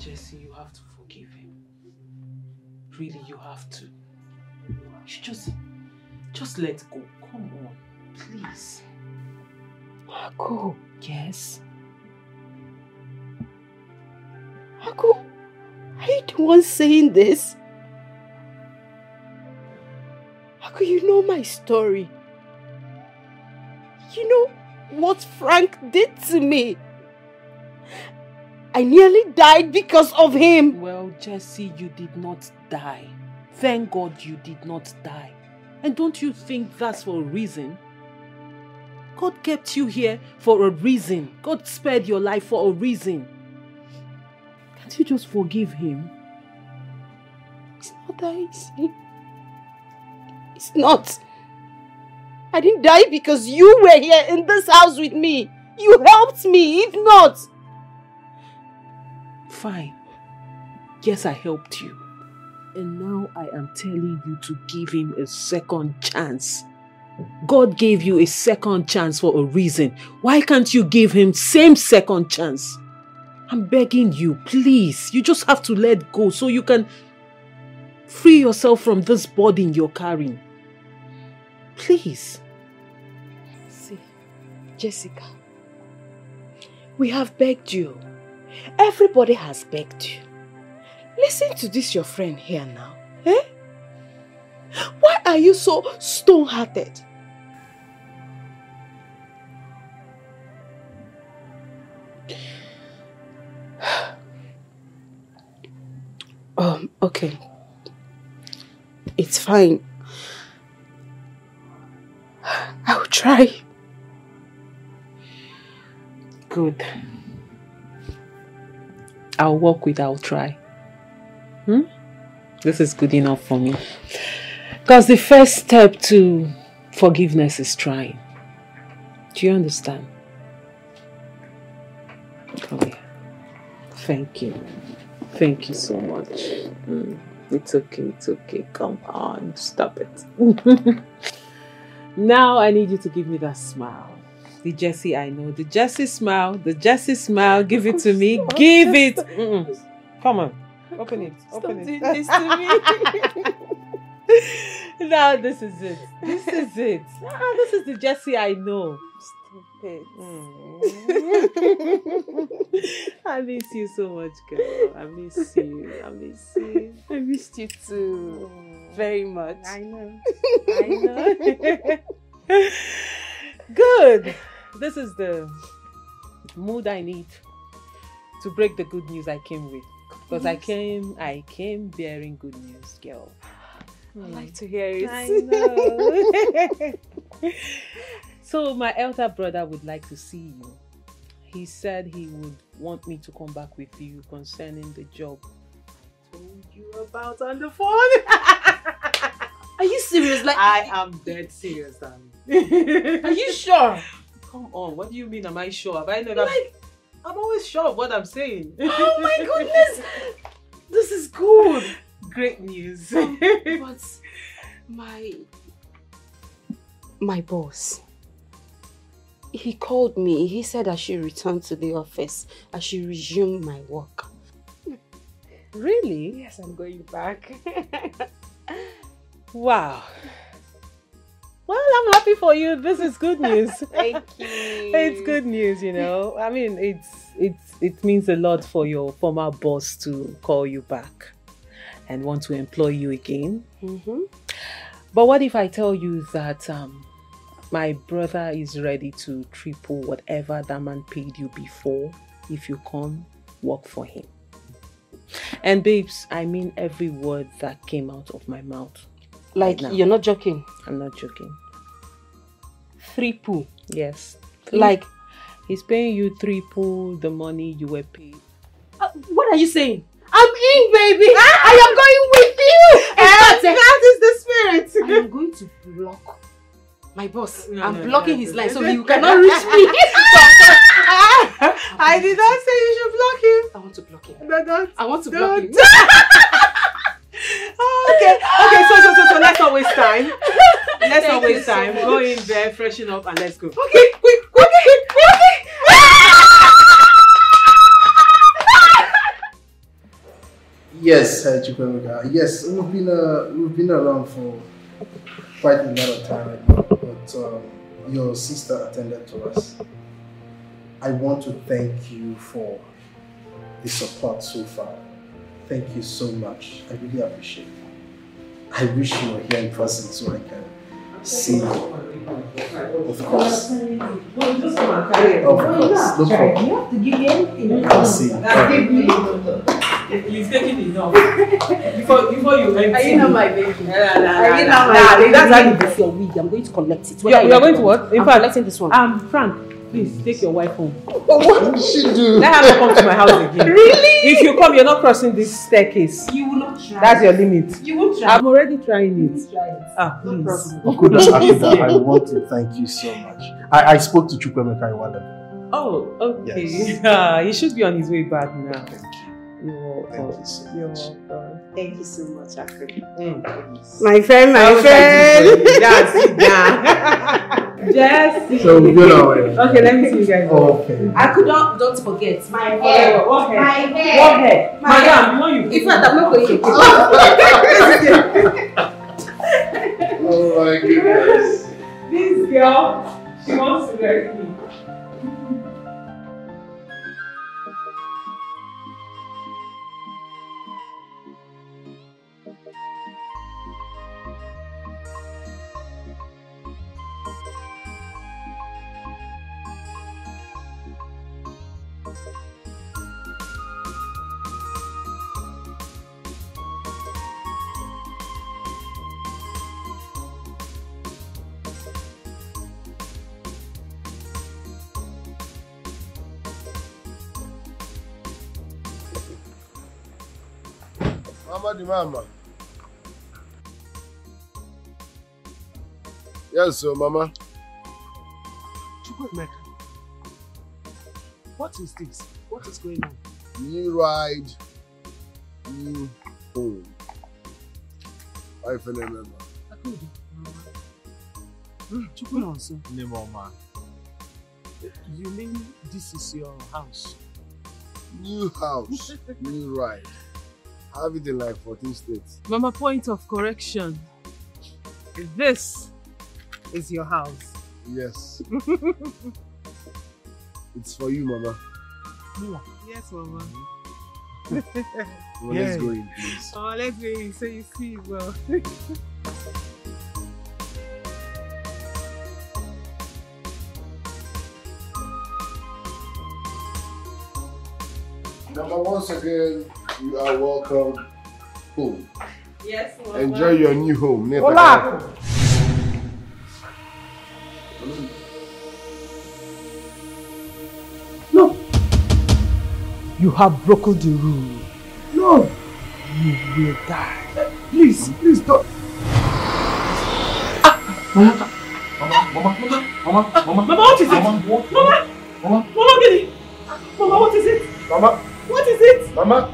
[SPEAKER 4] Jesse, you have to forgive him. Really, you have to. You just, just let go. Come on, please.
[SPEAKER 2] Aku.
[SPEAKER 4] Yes.
[SPEAKER 2] Aku, are you the one saying this? Aku, you know my story. You know what Frank did to me. I nearly died because of him.
[SPEAKER 4] Well, Jesse, you did not die. Thank God you did not die. And don't you think that's for a reason? God kept you here for a reason. God spared your life for a reason. Can't you just forgive him?
[SPEAKER 2] It's not that easy. It's not. I didn't die because you were here in this house with me. You helped me, if not.
[SPEAKER 4] Fine. Yes, I helped you. And now I am telling you to give him a second chance. God gave you a second chance for a reason. Why can't you give him same second chance? I'm begging you, please. You just have to let go so you can free yourself from this burden you're carrying. Please.
[SPEAKER 2] See, Jessica, we have begged you. Everybody has begged you. Listen to this, your friend here now. Eh? Why are you so stone Um, okay. It's fine. I'll try.
[SPEAKER 4] Good. I'll work with, I'll try. Hmm? This is good enough for me. Because the first step to forgiveness is trying. Do you understand? Come here. Thank you. Thank you so much. Mm, It's okay, it's okay. Come on, stop it. *laughs* now I need you to give me that smile. The Jessie I know. The Jessie smile. The Jessie smile. Give it to me. *laughs* Give it. Mm-mm. Come on. *laughs* Open it. Open it.
[SPEAKER 2] doing this to me.
[SPEAKER 4] now this is it. This is it. Ah, this is the Jessie I know.
[SPEAKER 14] It. Mm. *laughs*
[SPEAKER 4] I miss you so much, girl. I miss you. I miss you.
[SPEAKER 14] I missed you too. Mm. Very much.
[SPEAKER 4] I know. I know. *laughs* good. This is the mood I need to break the good news I came with. Because I came I came bearing good news, girl.
[SPEAKER 14] I mm. like to hear it.
[SPEAKER 4] I know. *laughs* so my elder brother would like to see you. He said he would want me to come back with you concerning the job I told you about on the phone. *laughs*
[SPEAKER 2] Are you serious? Like
[SPEAKER 4] I am dead serious, darling.
[SPEAKER 2] Are you *laughs* sure?
[SPEAKER 4] Come on, what do you mean? Am I sure? Have I never? I'm always sure of what I'm saying.
[SPEAKER 2] Oh my goodness! This is good.
[SPEAKER 4] Great news.
[SPEAKER 2] Um, *laughs* but my my boss he called me he said i should return to the office i should resume my work
[SPEAKER 4] really
[SPEAKER 2] yes i'm going back *laughs*
[SPEAKER 4] Wow. Well, I'm happy for you. This is good news. *laughs* *laughs*
[SPEAKER 2] Thank you.
[SPEAKER 4] it's good news, you know. I mean, it's it's it means a lot for your former boss to call you back and want to employ you again.
[SPEAKER 2] mm-hmm.
[SPEAKER 4] But what if I tell you that um, my brother is ready to triple whatever that man paid you before if you come work for him? And babes, I mean every word that came out of my mouth.
[SPEAKER 2] like
[SPEAKER 4] now.
[SPEAKER 2] you're not joking
[SPEAKER 4] I'm not joking.
[SPEAKER 2] triple
[SPEAKER 4] Yes.
[SPEAKER 2] Like-
[SPEAKER 4] he's paying you triple the money you were paid.
[SPEAKER 2] Uh, what are you saying i'm in baby i am going with you eh,
[SPEAKER 4] that is the spirit
[SPEAKER 2] i am going to block my boss
[SPEAKER 4] No,
[SPEAKER 2] i'm
[SPEAKER 4] no,
[SPEAKER 2] blocking
[SPEAKER 4] no,
[SPEAKER 2] his
[SPEAKER 4] no,
[SPEAKER 2] line
[SPEAKER 4] no,
[SPEAKER 2] so *laughs*
[SPEAKER 4] no.
[SPEAKER 2] he cannot reach me *laughs*
[SPEAKER 4] I did not say you should block him.
[SPEAKER 2] I want to block him.
[SPEAKER 4] No, don't.
[SPEAKER 2] I want to
[SPEAKER 4] don't.
[SPEAKER 2] block him. *laughs*
[SPEAKER 4] okay, okay, so, so, so, so let's not waste time. Let's
[SPEAKER 2] Thank
[SPEAKER 4] not waste
[SPEAKER 2] so
[SPEAKER 4] time.
[SPEAKER 2] much.
[SPEAKER 4] Go in there, freshen up, and let's go.
[SPEAKER 2] Okay, quick, quick, quick, quick.
[SPEAKER 1] Yes, uh, Chukwuemeka. Yes, we've been uh, we've been around for quite a lot of time, but um, your sister attended to us. I want to thank you for the support so far. Thank you so much. I really appreciate it. I wish you were here in person so I can see you. Of course. Of course. No problem.
[SPEAKER 2] You have to give me anything.
[SPEAKER 1] I'll see.
[SPEAKER 4] You've taken enough. Before, before you empty
[SPEAKER 2] Are you not
[SPEAKER 4] me.
[SPEAKER 2] my baby?
[SPEAKER 4] Nah, nah, nah,
[SPEAKER 2] Are you
[SPEAKER 4] nah,
[SPEAKER 2] not my
[SPEAKER 4] nah,
[SPEAKER 2] baby?
[SPEAKER 4] That's how you
[SPEAKER 2] That's your wig. I'm going to collect it.
[SPEAKER 4] You are, you are going to what? In
[SPEAKER 2] I'm
[SPEAKER 4] fact,
[SPEAKER 2] collecting this one.
[SPEAKER 4] Um, Frank, please take your wife home.
[SPEAKER 1] What did she do?
[SPEAKER 4] Let her not come to my house again. *laughs*
[SPEAKER 2] Really?
[SPEAKER 4] If you come, you're not crossing this staircase.
[SPEAKER 2] You will not try.
[SPEAKER 4] That's your limit.
[SPEAKER 2] You won't try.
[SPEAKER 4] I'm already trying it.
[SPEAKER 2] Try it.
[SPEAKER 4] Ah, please.
[SPEAKER 1] Okuda, Akuda, I *laughs* want to thank you so much. I, I spoke to Chukwuemeka a while ago.
[SPEAKER 4] Oh, okay.
[SPEAKER 1] Yes. *laughs*
[SPEAKER 4] Ah, he should be on his way back now.
[SPEAKER 1] Thank you.
[SPEAKER 4] You're welcome.
[SPEAKER 1] Thank you so
[SPEAKER 4] You're
[SPEAKER 1] much.
[SPEAKER 4] welcome.
[SPEAKER 2] Thank you so much, Akuri.
[SPEAKER 4] Mm.
[SPEAKER 2] My friend, my
[SPEAKER 4] How
[SPEAKER 2] friend.
[SPEAKER 4] that good for? That's Jesse.
[SPEAKER 1] So we go now.
[SPEAKER 4] Okay, let me see you guys.
[SPEAKER 1] Okay.
[SPEAKER 2] I could not, don't forget. My
[SPEAKER 4] hair.
[SPEAKER 2] hair.
[SPEAKER 4] What hair?
[SPEAKER 2] My hair.
[SPEAKER 4] What hair?
[SPEAKER 2] My
[SPEAKER 4] Madam, you know you.
[SPEAKER 2] In fact, I'm not going to *laughs*
[SPEAKER 1] Oh my goodness.
[SPEAKER 4] This girl, she wants to marry me.
[SPEAKER 6] Mama mama. Yes, so mama.
[SPEAKER 25] Chukwuemeka, what is this? What is going on?
[SPEAKER 6] New ride, new home. I feel remember.
[SPEAKER 25] Akudu. Hmm, Chukwuemeka, hmm.
[SPEAKER 26] Nemoma.
[SPEAKER 25] you mean this is your house?
[SPEAKER 6] New house, *laughs* new ride. Have it in like 14 states.
[SPEAKER 4] Mama, point of correction. This is your house.
[SPEAKER 6] Yes. *laughs* It's for you, Mama.
[SPEAKER 14] Yes, Mama. Mm-hmm. *laughs*
[SPEAKER 6] Well, Let's go in, please.
[SPEAKER 14] Oh, let's go in so you see well. *laughs*
[SPEAKER 6] Mama, once again, you are welcome home.
[SPEAKER 2] Yes, Mama.
[SPEAKER 6] Enjoy your new home.
[SPEAKER 4] Hola. No. You have broken the rule.
[SPEAKER 6] No.
[SPEAKER 4] You will die.
[SPEAKER 6] Please, please don't.
[SPEAKER 27] Mama, Mama, Mama, Mama, Mama,
[SPEAKER 4] Mama, what is it?
[SPEAKER 27] Mama, what?
[SPEAKER 4] Mama,
[SPEAKER 27] Mama,
[SPEAKER 4] Mama. Mama, what is it?
[SPEAKER 6] Mama,
[SPEAKER 4] What is it?
[SPEAKER 6] Mama.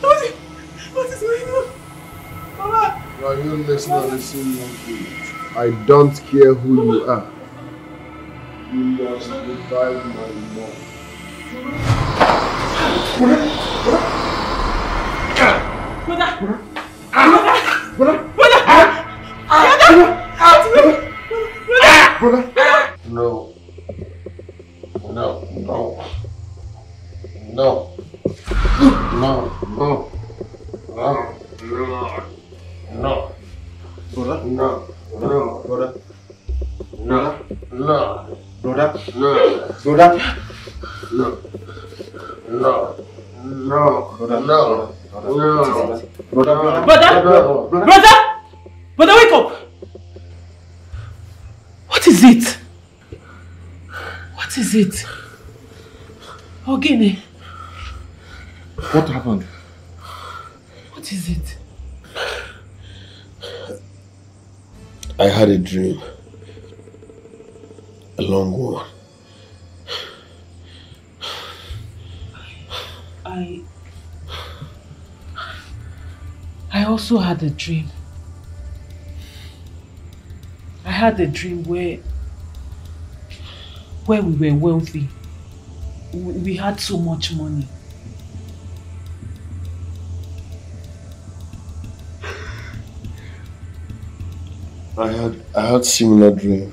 [SPEAKER 4] What is, what is going on? Mama.
[SPEAKER 6] Are you listening? Listen, I don't care who you are. You must revive my mom.
[SPEAKER 4] Brother.
[SPEAKER 6] No. Dream.
[SPEAKER 4] I had a dream where... Where we were wealthy. We had so much money.
[SPEAKER 6] I had I had similar dream.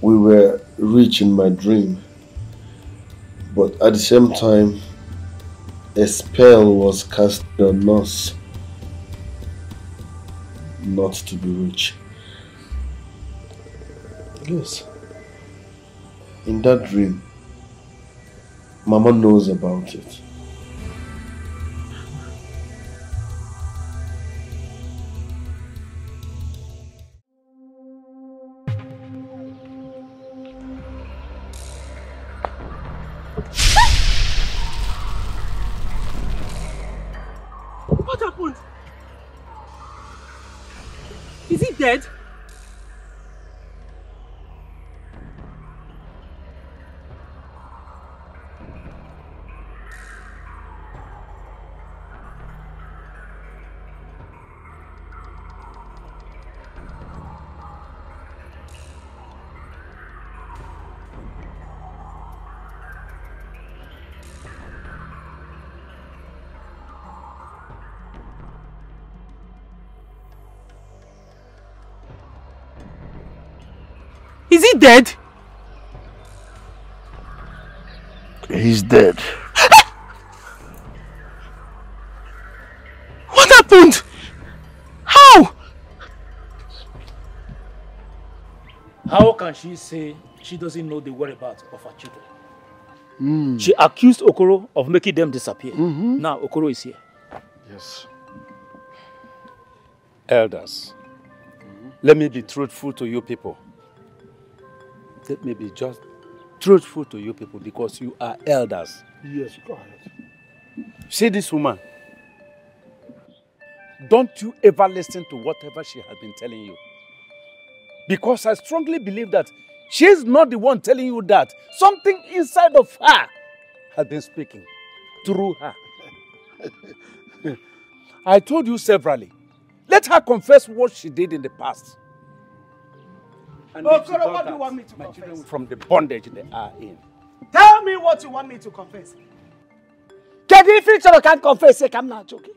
[SPEAKER 6] We were rich in my dream, but at the same time, a spell was cast on us not to be rich. Yes. In that dream, Mama knows about it.
[SPEAKER 4] Dead? He dead?
[SPEAKER 6] He's dead. *gasps*
[SPEAKER 4] What happened? How?
[SPEAKER 22] How can she say she doesn't know the whereabouts of her children? Hmm. She accused Okoro of making them disappear. Mm-hmm. Now Okoro is here.
[SPEAKER 6] Yes.
[SPEAKER 12] Elders, mm-hmm. let me be truthful to you people. Let me be just truthful to you people because you are elders.
[SPEAKER 6] Yes, ahead.
[SPEAKER 12] See this woman. Don't you ever listen to whatever she has been telling you. Because I strongly believe that she is not the one telling you that. Something inside of her has been speaking through her. *laughs* I told you severally. Let her confess what she did in the past. And oh,
[SPEAKER 28] Okoro,
[SPEAKER 12] does
[SPEAKER 28] what do you want me to
[SPEAKER 12] my
[SPEAKER 28] confess?
[SPEAKER 12] children from the bondage they are in.
[SPEAKER 28] Tell me what you want me to confess.
[SPEAKER 16] Ị chọrọ ka confess ka m na-achọ gị?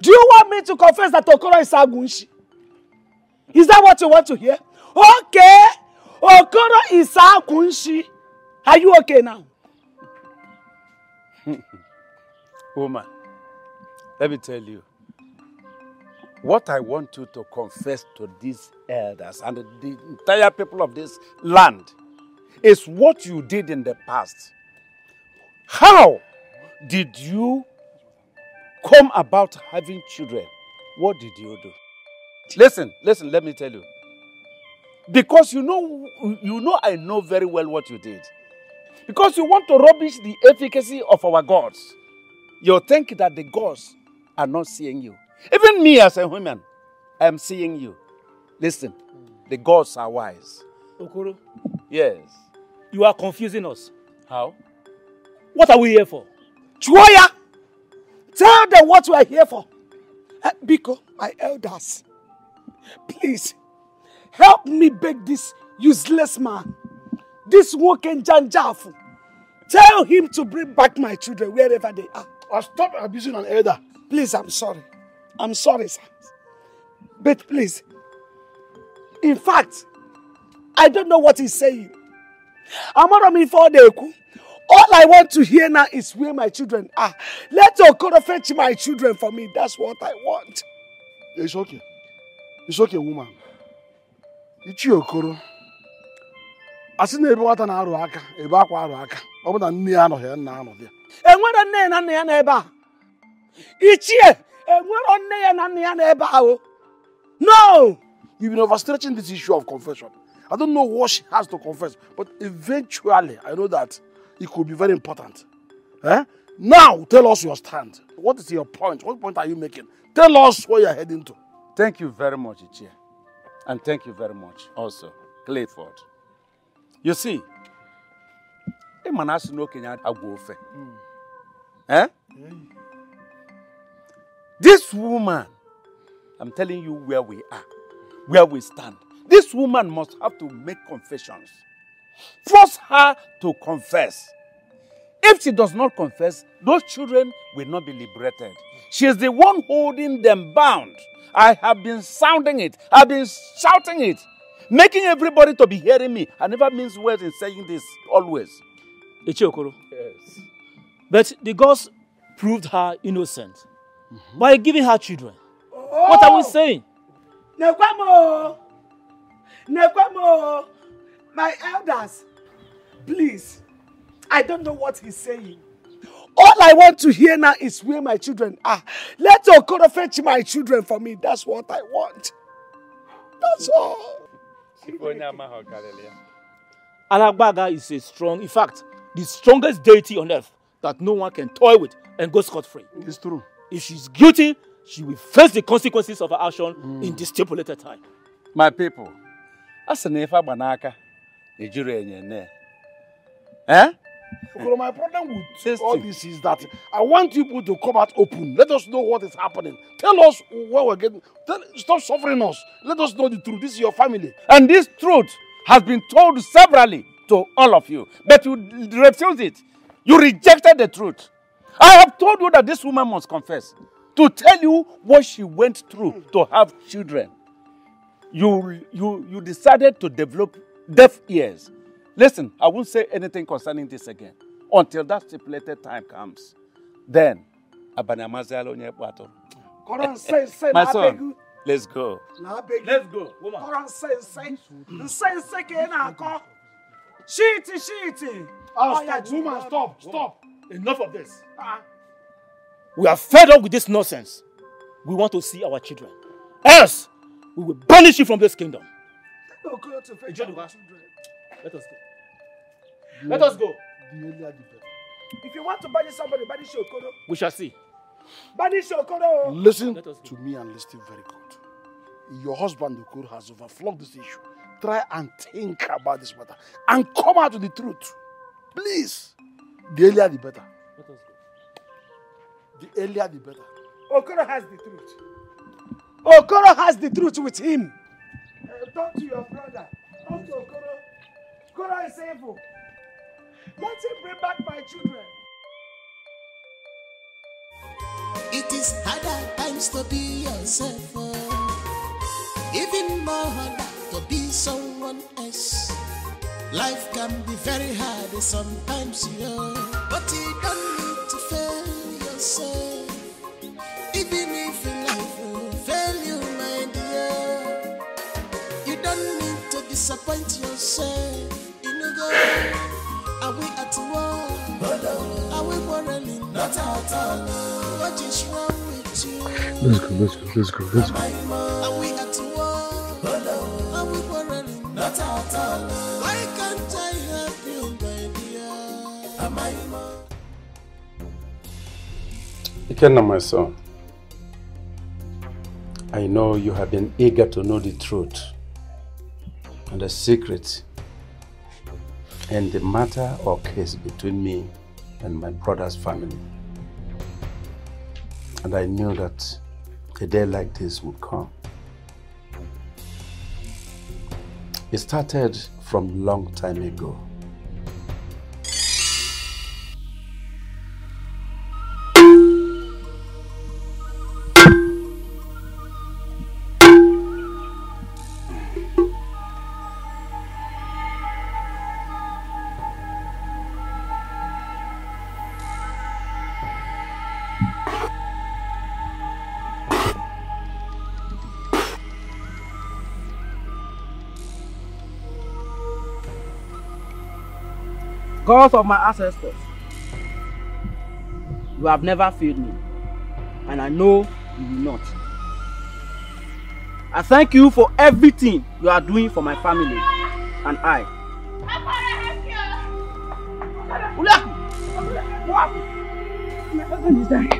[SPEAKER 16] Do you want me to confess that Okoro is Agunshi? Is that what you want to hear? Okay.
[SPEAKER 19] Okoro is Akunshi. Are you okay now? *laughs*
[SPEAKER 12] Woman, let me tell you. What I want you to confess to these elders and the entire people of this land is what you did in the past. How did you come about having children? What did you do? Listen, listen, let me tell you. Because you know, you know I know very well what you did. Because you want to rubbish the efficacy of our gods. You think that the gods are not seeing you. Even me as a woman, I am seeing you. Listen, the gods are wise.
[SPEAKER 22] Okoro,
[SPEAKER 12] Yes.
[SPEAKER 22] you are confusing us.
[SPEAKER 12] How?
[SPEAKER 22] What are we here for?
[SPEAKER 19] Chuoya! Tell them what we are here for. Uh, Biko, my elders, please help me beg this useless man, this woken Janjafu. Tell him to bring back my children wherever they are.
[SPEAKER 23] Or stop abusing an elder.
[SPEAKER 19] Please, I'm sorry. I'm sorry, sir. But please, in fact, I don't know what he's saying. Amara for Deku. All I want to hear now is where my children are. Let Okoro fetch my children for me. That's what I want.
[SPEAKER 23] It's okay. It's okay, woman. Ichi Okoro. Asị na ebe nwata na-arụ aka, ebe akwa arụ aka. Ọ bụ na nne ya anọghị ya, nna anọghị ya.
[SPEAKER 19] enwere nne na nna ya n'ebe a ichie enwere nne ya na nna ya n'ebe a o no
[SPEAKER 23] You've been overstretching this issue of confession. I don't know what she has to confess, but eventually I know that it could be very important. Eh? Now, tell us your stand. What is your point? What point are you making? Tell us where you're heading to.
[SPEAKER 12] Thank you very much, Ichie. And thank you very much also, Clayford. You see, ịma na asị na okenye agwa ofe. Eh? This woman, I'm telling you where we are, where we stand. This woman must have to make confessions. Force her to confess. If she does not confess, those children will not be liberated. She is the one holding them bound. I have been sounding it. I've been shouting it. Making everybody to be hearing me. I never mince words in saying this always.
[SPEAKER 22] Ichi Okoro.
[SPEAKER 12] Yes.
[SPEAKER 22] But the gods proved her innocent Mm-hmm. by giving her children. Oh! What are we saying?
[SPEAKER 19] Nekwamo! Nekwamo! My elders, please, I don't know what he's saying. All I want to hear now is where my children are. Let Okoro fetch my children for me. That's what I want. That's all.
[SPEAKER 22] Alagbaga is a strong, in fact, the strongest deity on earth that no one can toy with and go scot-free.
[SPEAKER 23] It's true.
[SPEAKER 22] If she's guilty, she will face the consequences of her action in the stipulated time.
[SPEAKER 12] My people, a sị na ife agba n'aka ejuru enye nne. Eh?
[SPEAKER 23] Okoro, my problem with all this is that I want people to come out open. Let us know what is happening. Tell us where we're getting. Tell, stop suffering us. Let us know the truth. This is your family.
[SPEAKER 12] And this truth has been told severally to all of you, but you refused it. You rejected the truth. I have told you that this woman must confess to tell you what she went through to have children. You, you, you decided to develop deaf ears. Listen, I won't say anything concerning this again until that stipulated time comes. Then.
[SPEAKER 19] Koran say, say,
[SPEAKER 12] My son, let's go.
[SPEAKER 22] Let's go, woman.
[SPEAKER 19] Koran say, say. Say, say, shiti.
[SPEAKER 23] Ah,
[SPEAKER 19] Oh,
[SPEAKER 23] stop, woman, stop, stop.
[SPEAKER 22] Enough of this.
[SPEAKER 19] Ah.
[SPEAKER 22] We are fed up with this nonsense. We want to see our children. Else, we will banish you from this kingdom.
[SPEAKER 19] Okoro to fetch
[SPEAKER 22] Ijeduka.
[SPEAKER 19] my children.
[SPEAKER 22] Let us go. Let us go.
[SPEAKER 23] The earlier the better.
[SPEAKER 19] If you want to banish somebody, banish Okoro.
[SPEAKER 22] We shall see.
[SPEAKER 19] Banish Okoro.
[SPEAKER 23] Listen
[SPEAKER 22] Let us go.
[SPEAKER 23] to me and listen very good. Your husband, Okoro, has overflogged this issue. Try and think about this matter and come out with the truth. Please. The earlier the better.
[SPEAKER 22] Let us go.
[SPEAKER 23] The earlier the better.
[SPEAKER 19] Okoro has the truth. Okoro has the truth with him. Uh, talk to your brother. Talk to Okoro. Okoro is evil. Let him bring back my children.
[SPEAKER 8] It is harder times to be yourself. oh. Even more harder to be someone else. Life can be very hard sometimes, you know. But you don't need to fail yourself. Even if life will fail you, my dear. You don't need to disappoint yourself. You know, go. Are we at war? Are we quarreling? Not at all. What is wrong with you?
[SPEAKER 6] Let's go, let's go, let's go, let's go.
[SPEAKER 8] Are we at war? Are we quarreling? Not at all.
[SPEAKER 12] Ikenna, my son, I know you have been eager to know the truth and the secret and the matter or case between me and my brother's family. And I knew that a day like this would come. It started from long time ago.
[SPEAKER 28] Gods of my ancestors, you have never failed me, and I know you will not. I thank you for everything you are doing for my family and I.
[SPEAKER 14] My husband is dying.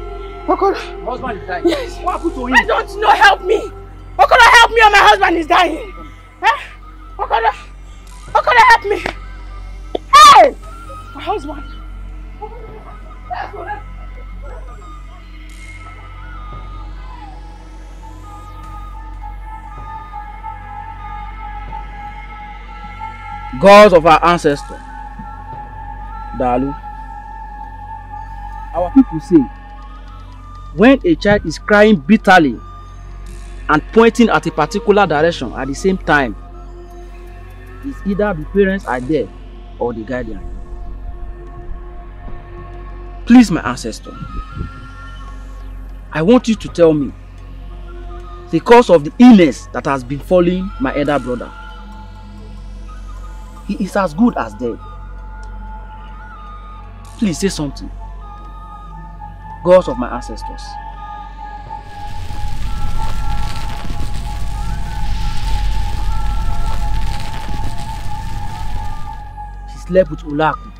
[SPEAKER 14] Okoro.
[SPEAKER 28] Husband is dying.
[SPEAKER 14] Yes.
[SPEAKER 28] What happened to him?
[SPEAKER 14] Don't know. Help me. Okoro, help me or my husband is dying. Eh? Okoro. Okoro, help me. Husband.
[SPEAKER 28] gods of our ancestors. Dalu. Our people say, when a child is crying bitterly and pointing at a particular direction at the same time, it's either the parents are there or the guardian. Please, my ancestor, I want you to tell me the cause of the illness that has been falling my elder brother. He is as good as dead. Please say something. Gods of my ancestors. He slept with Ulaku.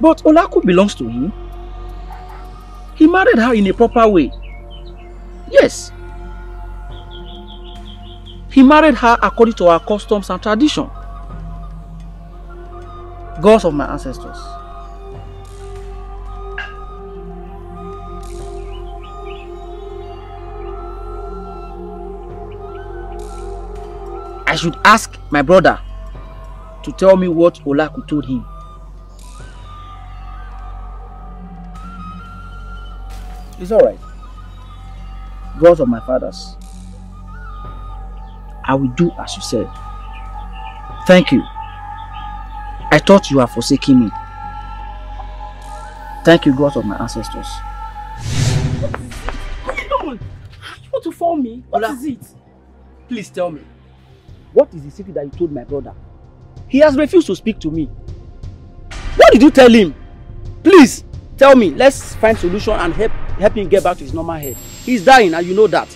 [SPEAKER 28] But Olaku belongs to him. He married her in a proper way. Yes. He married her according to our customs and tradition. Gods of my ancestors. I should ask my brother to tell me what Olaku told him. It's alright. Gods of my fathers. I will do as you said. Thank you. I thought you were forsaking me. Thank you, God of my ancestors.
[SPEAKER 14] What are you want to fall me? What is it?
[SPEAKER 28] Please tell me. What is the secret that you told my brother? He has refused to speak to me. What did you tell him? Please, tell me. Let's find solution and help, help him get back to his normal head. He's dying and you know that.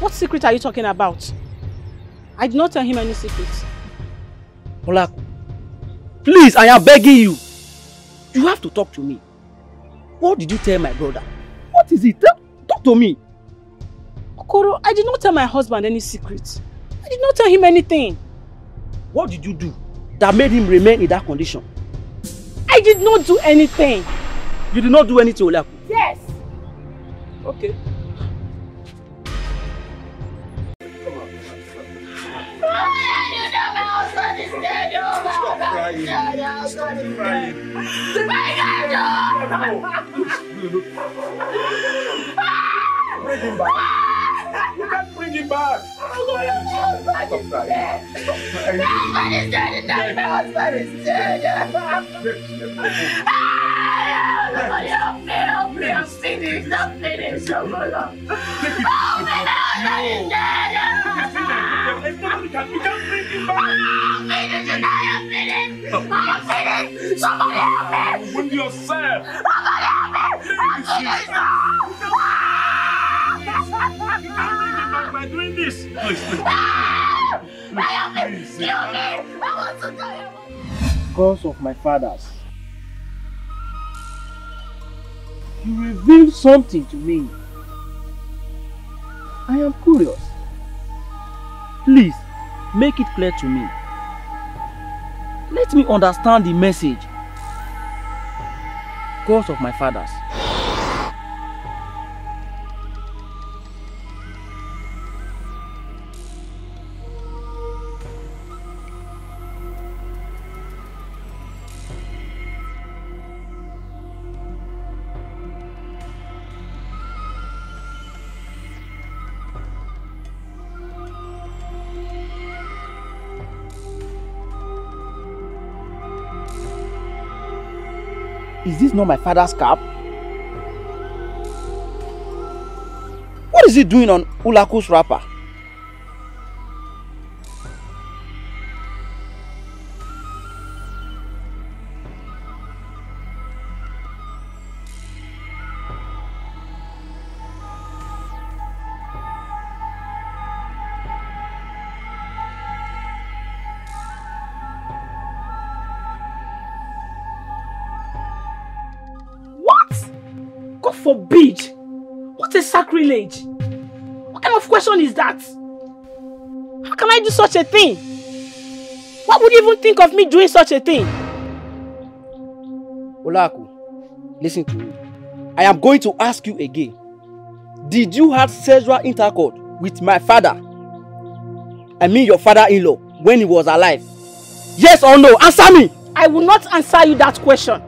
[SPEAKER 14] What secret are you talking about? I did not tell him any secrets.
[SPEAKER 28] Olaku, please, I am begging you. You have to talk to me. What did you tell my brother? What is it? Tell, talk to me.
[SPEAKER 14] Okoro, I did not tell my husband any secrets. I did not tell him anything.
[SPEAKER 28] What did you do that made him remain in that condition?
[SPEAKER 14] I did not do anything.
[SPEAKER 28] You did not do anything, Olaku.
[SPEAKER 14] Yes.
[SPEAKER 28] Okay.
[SPEAKER 8] Stop crying. Stop crying.
[SPEAKER 28] Bring him back. You can't bring
[SPEAKER 12] him back.
[SPEAKER 8] Stop crying. Nobody's dead. My husband is dead. Nobody help me, help me. I'm finished. I'm finished. My God. Help me, nobody's dead.
[SPEAKER 12] You can't bring him back.
[SPEAKER 8] I'm finished. I'm finished. I'm finished. Somebody help me.
[SPEAKER 12] With yourself.
[SPEAKER 8] Somebody help me. I'm finished.
[SPEAKER 12] You can't bring him back by doing this. Please, please.
[SPEAKER 8] Help me. Kill me. I want to die.
[SPEAKER 28] Because of my fathers. You revealed something to me. I am curious. Please, make it clear to me. Let me understand the message. Because of my fathers. Is this not my father's cap? What is he doing on Ulaku's wrapper? God forbid! What a sacrilege! What kind of question is that? How can I do such a thing? Why would you even think of me doing such a thing? Olaku, listen to me. I am going to ask you again. Did you have sexual intercourse with my father? I mean your father-in-law when he was alive? Yes or no? Answer me! I will not answer you that question.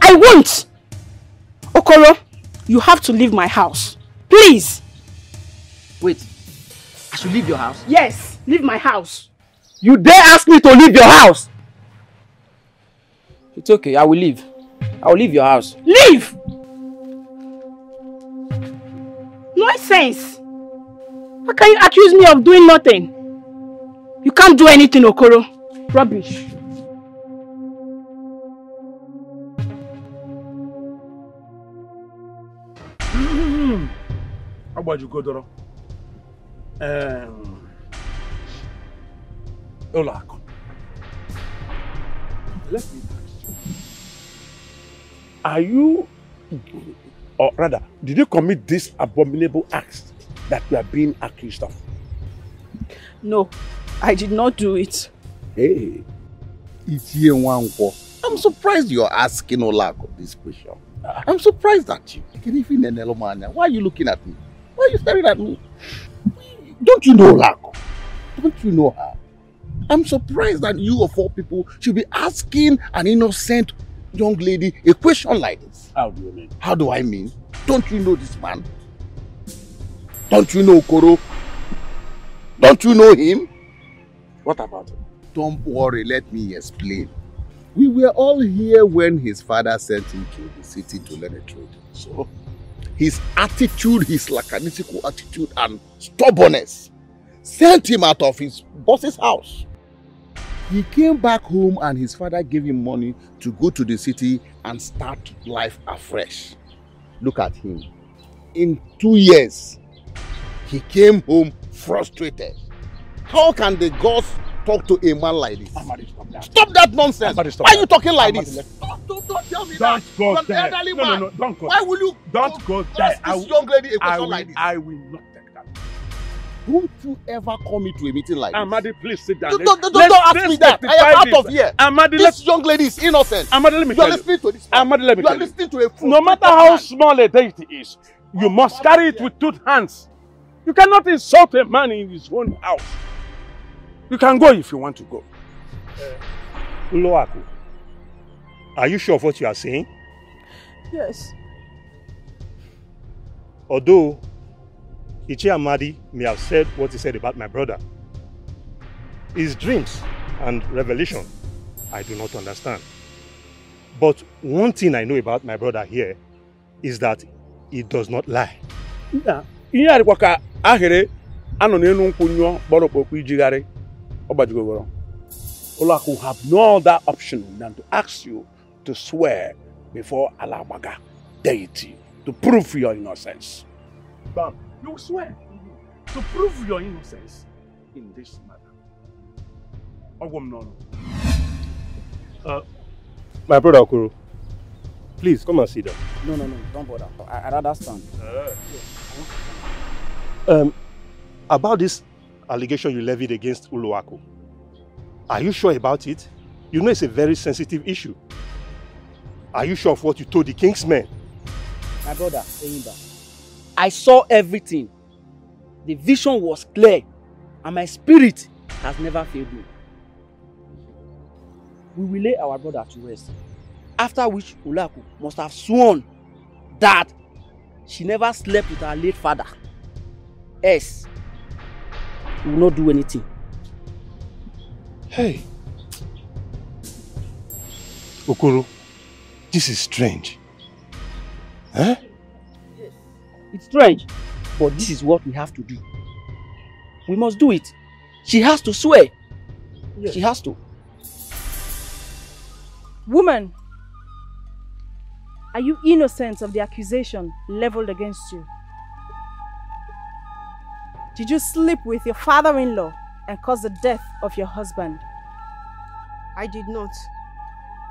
[SPEAKER 28] I won't! Okoro, you have to leave my house. Please! Wait. I should leave your house? Yes, leave my house. You dare ask me to leave your house? It's okay, I will leave. I will leave your house. Leave! Nonsense! How can you accuse me of doing nothing? You can't do anything, Okoro. Rubbish.
[SPEAKER 12] Agbajugodoro um, ụlọ akụ let me ask you are you or rather did you commit this abominable act that you are being accused of
[SPEAKER 14] No, I did not do it.
[SPEAKER 29] Hey, Ichie Nwankwo, I'm surprised you're asking Olako this question. I'm surprised at you. Kenifi Nenelomania, why are you looking at me? Why are you staring at me? Don't you know Olako? Don't you know her? I'm surprised that you of all people should be asking an innocent young lady a question like this.
[SPEAKER 12] How do you mean?
[SPEAKER 29] How do I mean? Don't you know this man? Don't you know Okoro? Don't you know him?
[SPEAKER 12] What about him?
[SPEAKER 29] Don't worry, let me explain. We were all here when his father sent him to the city to learn a trade. So, his attitude, his lackadaisical attitude and stubbornness sent him out of his boss's house. He came back home and his father gave him money to go to the city and start life afresh. Look at him. In two years, he came home frustrated. How can the gods talk to a man like this?
[SPEAKER 12] stop that.
[SPEAKER 29] Stop that nonsense.
[SPEAKER 12] Amadi, stop
[SPEAKER 29] Why are you talking like
[SPEAKER 12] Amadi,
[SPEAKER 29] this? Don't, don't, don't tell me
[SPEAKER 12] Don't
[SPEAKER 29] that.
[SPEAKER 12] go
[SPEAKER 29] You're an
[SPEAKER 12] there.
[SPEAKER 29] elderly
[SPEAKER 12] No, no,
[SPEAKER 29] man.
[SPEAKER 12] no, don't go.
[SPEAKER 29] Why will you
[SPEAKER 12] Don't go there.
[SPEAKER 29] ask
[SPEAKER 12] I
[SPEAKER 29] this
[SPEAKER 12] will-
[SPEAKER 29] young lady a
[SPEAKER 12] I
[SPEAKER 29] question
[SPEAKER 12] will,
[SPEAKER 29] like this?
[SPEAKER 12] I will not take that.
[SPEAKER 29] Don't you ever come into a meeting like this?
[SPEAKER 12] Amadi, please sit down.
[SPEAKER 29] Don't, don't, don't,
[SPEAKER 12] Let's-
[SPEAKER 29] don't ask me that. I am
[SPEAKER 12] rectify
[SPEAKER 29] out
[SPEAKER 12] this.
[SPEAKER 29] of here.
[SPEAKER 12] Amadi,
[SPEAKER 29] this
[SPEAKER 12] let's-
[SPEAKER 29] young lady is innocent.
[SPEAKER 12] Amadi, let me
[SPEAKER 29] you are
[SPEAKER 12] tell you.
[SPEAKER 29] listening to this man.
[SPEAKER 12] Amadi, let me
[SPEAKER 29] you are
[SPEAKER 12] tell you.
[SPEAKER 29] listening to a fool.
[SPEAKER 12] No matter how small a deity is, you oh, must carry it with two hands. You cannot insult a man in his own house. You can go if you want to go.
[SPEAKER 30] Uloaku, are you sure of what you are saying?
[SPEAKER 14] Yes.
[SPEAKER 30] Although Ichi Amadi may have said what he said about my brother. His dreams and revelation, I do not understand. But one thing I know about my brother here is that he does not lie.
[SPEAKER 28] nna ihe a dịkwa ka ahịrị anọ n'elu nkwụ nyụọ kpọrọ okpokpo ijigharị ọ gbajigogoro ụlọakụ have no other option than to ask you to swear before alagbaga deity to prove your innocence.
[SPEAKER 30] Bam, you swear. To prove your innocence in this matter. Ogwom Nono. Uh, my brother Okoro, please come and sit down.
[SPEAKER 28] no no no don't bother. I, I rather stand
[SPEAKER 30] Um, about this allegation you levied against Uluwako, are you sure about it? You know it's a very sensitive issue. Are you sure of what you told the king's men?
[SPEAKER 28] my brother Eyimba, I saw everything. The vision was clear, and my spirit has never failed me. We will lay our brother to rest. After which Ulaku must have sworn that she never slept with her late father. We will not do anything.
[SPEAKER 30] Hey. Okoro, this is strange. Huh? Yes.
[SPEAKER 28] It's strange, but this is what we have to do. We must do it. She has to swear. She has to.
[SPEAKER 2] Woman, are you innocent of the accusation leveled against you? Did you sleep with your father in law and cause the death of your husband?
[SPEAKER 31] I did not.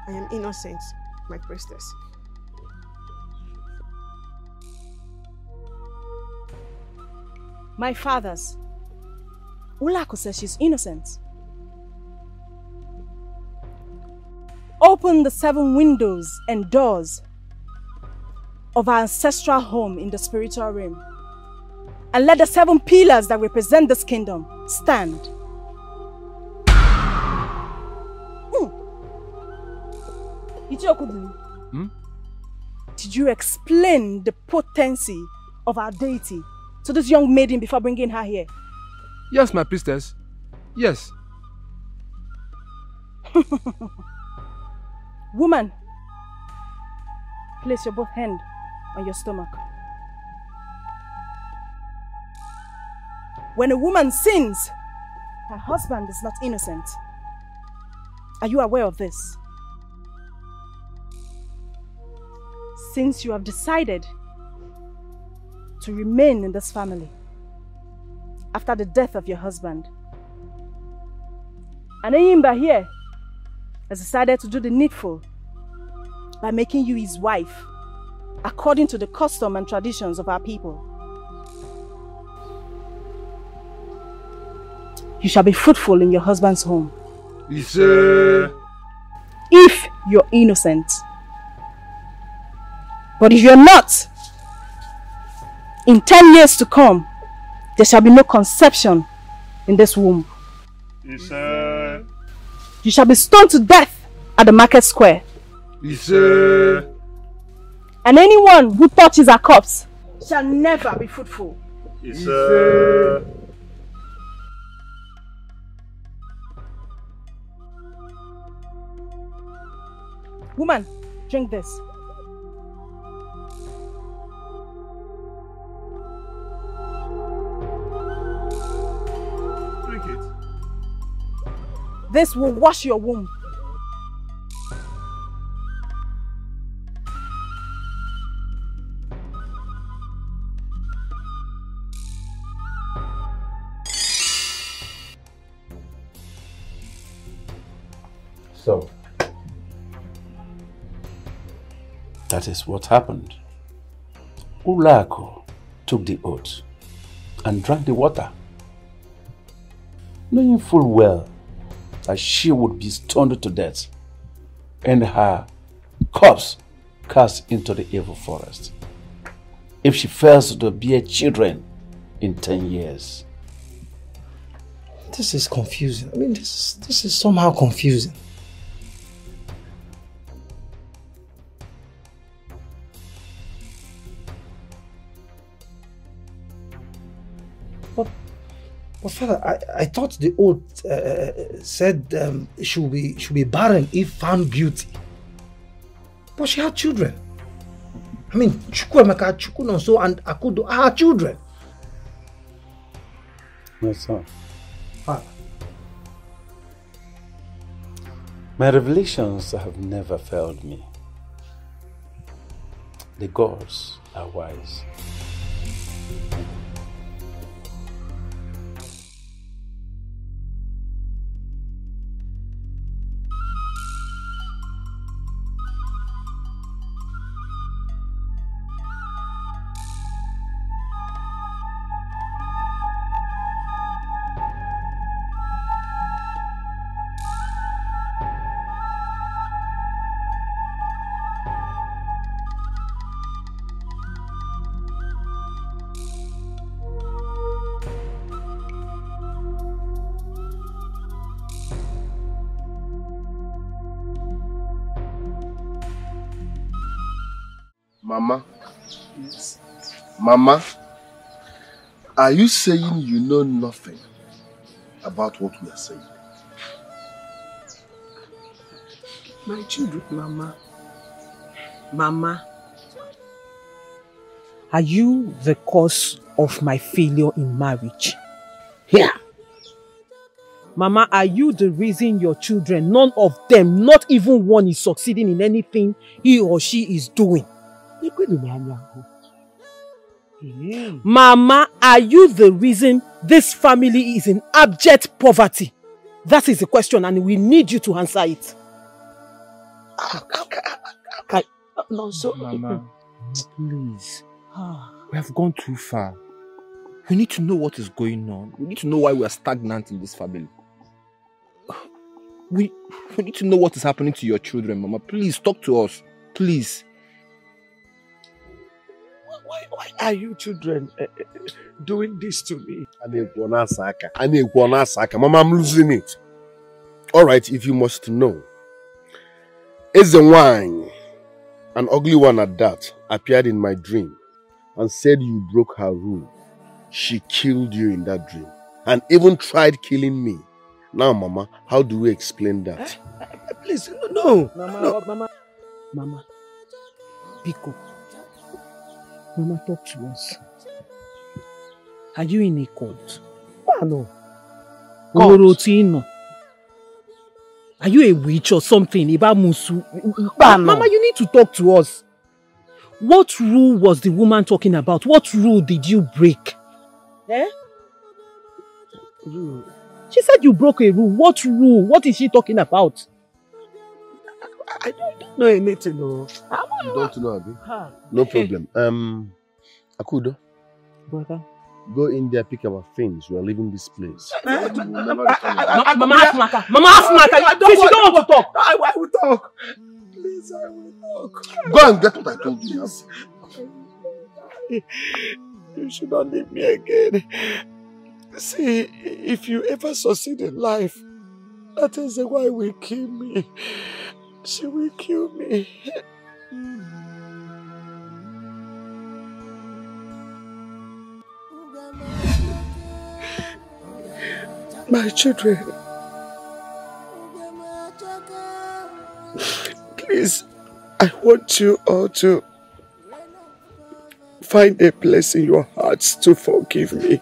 [SPEAKER 31] I am innocent, my priestess.
[SPEAKER 2] My father's. Ulako says she's innocent. Open the seven windows and doors of our ancestral home in the spiritual realm. And let the seven pillars that represent this kingdom stand. Mm.
[SPEAKER 5] Hmm?
[SPEAKER 2] Did you explain the potency of our deity to this young maiden before bringing her here?
[SPEAKER 5] Yes, my priestess. Yes. *laughs*
[SPEAKER 2] Woman, place your both hand on your stomach. When a woman sins, her husband is not innocent. Are you aware of this? Since you have decided to remain in this family after the death of your husband, and Eyimba here has decided to do the needful by making you his wife according to the custom and traditions of our people. You shall be fruitful in your husband's home
[SPEAKER 5] Yes, sir.
[SPEAKER 2] if you're innocent. But if you're not, in 10 years to come, there shall be no conception in this womb.
[SPEAKER 30] Yes, sir.
[SPEAKER 2] You shall be stoned to death at the market square.
[SPEAKER 5] Yes, sir.
[SPEAKER 2] And anyone who touches our corpse shall never be fruitful.
[SPEAKER 30] Yes,
[SPEAKER 2] Woman, drink this.
[SPEAKER 30] Drink it.
[SPEAKER 2] This will wash your womb.
[SPEAKER 12] So, that is what happened. Ulako took the oath and drank the water, knowing full well that she would be stoned to death and her corpse cast into the evil forest if she fails to bear children in 10 years.
[SPEAKER 3] This is confusing. I mean, this this is somehow confusing.
[SPEAKER 11] But father, I, I thought the oath uh, said um, she will be she will be barren if found guilty. But she had children. I mean, Chukwuemeka, Chukwunonso, and Akudo are her children.
[SPEAKER 27] My son,
[SPEAKER 11] Father,
[SPEAKER 27] my revelations have never failed me. The gods are wise.
[SPEAKER 6] Mama, are you saying you know nothing about what we are saying?
[SPEAKER 4] My children, Mama. Mama. Are you the cause of my failure in marriage? Here. Mama, are you the reason your children, none of them, not even one is succeeding in anything he or she is doing? Mm-hmm. Mama, are you the reason this family is in abject poverty? That is the question and we need you to answer it.
[SPEAKER 7] Kai, no, so, Mama, please. Ah. We have gone too far. We need to know what is going on. We need to know why we are stagnant in this family. We, we need to know what is happening to your children, Mama. Please talk to us. Please.
[SPEAKER 16] Why, why are you children uh, doing this to me?
[SPEAKER 6] Anekwanasaka. Mama, I'm losing it. All right, if you must know. Ezenwai, an ugly one at that, appeared in my dream and said you broke her rule. She killed you in that dream and even tried killing me. Now, Mama, how do we explain that?
[SPEAKER 16] Please, no.
[SPEAKER 4] Mama,
[SPEAKER 16] no.
[SPEAKER 4] Mama, Mama, Pico. Mama, talk to us. Are you in a cult?
[SPEAKER 16] no.
[SPEAKER 4] Orotino. Are you a witch or something? Iba Musu. Mama, you need to talk to us. What rule was the woman talking about? What rule did you break? Eh?
[SPEAKER 16] Rule.
[SPEAKER 4] She said you broke a rule. What rule? What is she talking about?
[SPEAKER 16] I don't know anything. No.
[SPEAKER 6] You don't know, Abi?
[SPEAKER 4] Ha.
[SPEAKER 6] No problem. Um, Akudo,
[SPEAKER 4] Brother.
[SPEAKER 6] go in there, pick our things. We are leaving this place.
[SPEAKER 4] Mama Afmaka. Mama Afmaka. Please, you don't want to talk.
[SPEAKER 16] I, I will talk. Please, I will talk.
[SPEAKER 6] Go and get what I told you.
[SPEAKER 16] You should not leave me again. See, if you ever succeed in life, that is why will kill me. She will kill me. My children, please, I want you all to find a place in your hearts to forgive me.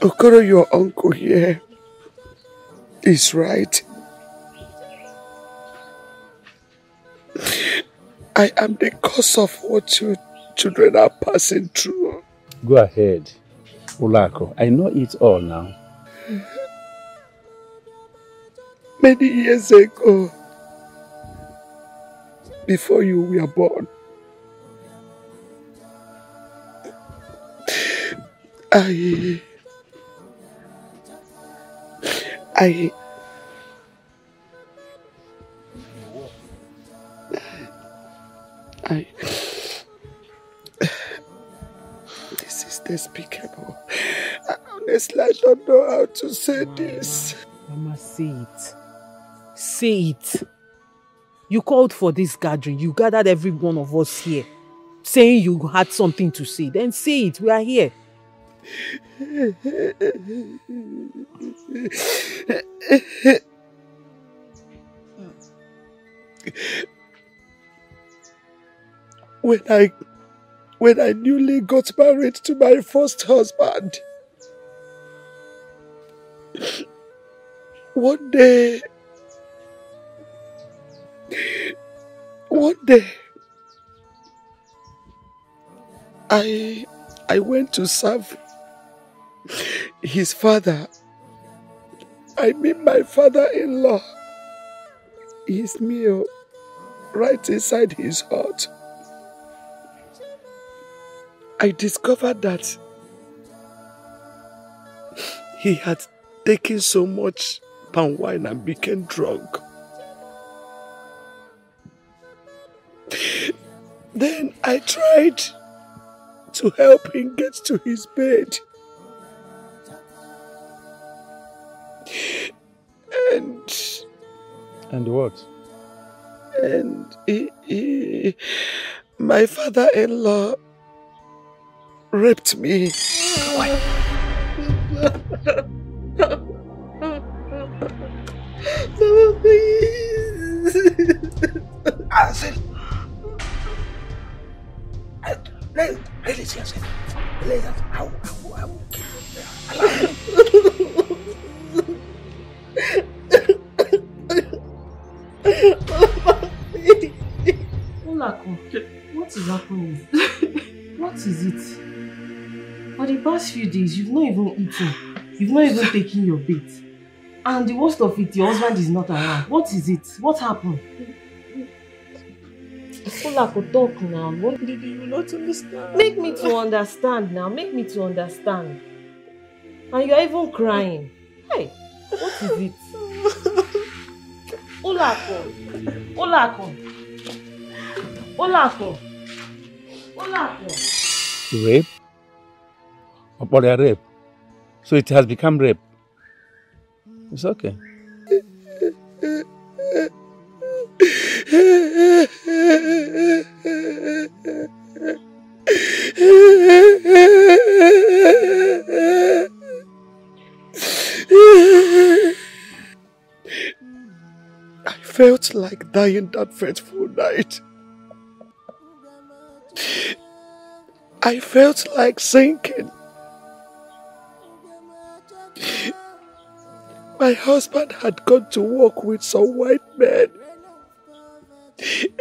[SPEAKER 16] Okoro, your uncle here, is right. I am the cause of what your children are passing through.
[SPEAKER 27] Go ahead, Ulako. I know it all now.
[SPEAKER 16] Many years ago, before you were born, I I I this is despicable. I honestly I don't know how to say this.
[SPEAKER 4] Mama, see it. Say it. You called for this gathering. You gathered every one of us here
[SPEAKER 32] saying you had something to say. Then say it. We are here.
[SPEAKER 16] When I when I newly got married to my first husband. One day, one day, I I went to serve his father. I mean my father-in-law. His meal right inside his heart. I discovered that he had taken so much palm wine and became drunk. Then I tried to help him get to his bed. And
[SPEAKER 12] And what?
[SPEAKER 16] and he, he, my father-in-law raped me. Mama, please.
[SPEAKER 11] Ansel. Let, release yourself. Release yourself. I will, I will, I will kill you.
[SPEAKER 4] Olako, what is happening? what is it? For the past few days, you've not even eaten. You've not even taken your bait. And the worst of it, your husband is not around. What is it? What happened? Olako, talk now. What did you not understand? Make me to understand now. Make me to understand. And you're even crying. Hey, what is it? Olako. Olako. Olako. Olako.
[SPEAKER 12] Rape? Opolia rape. So it has become rape. It's okay. *laughs*
[SPEAKER 16] I felt like dying that fateful night. I felt like sinking. My husband had gone to work with some white men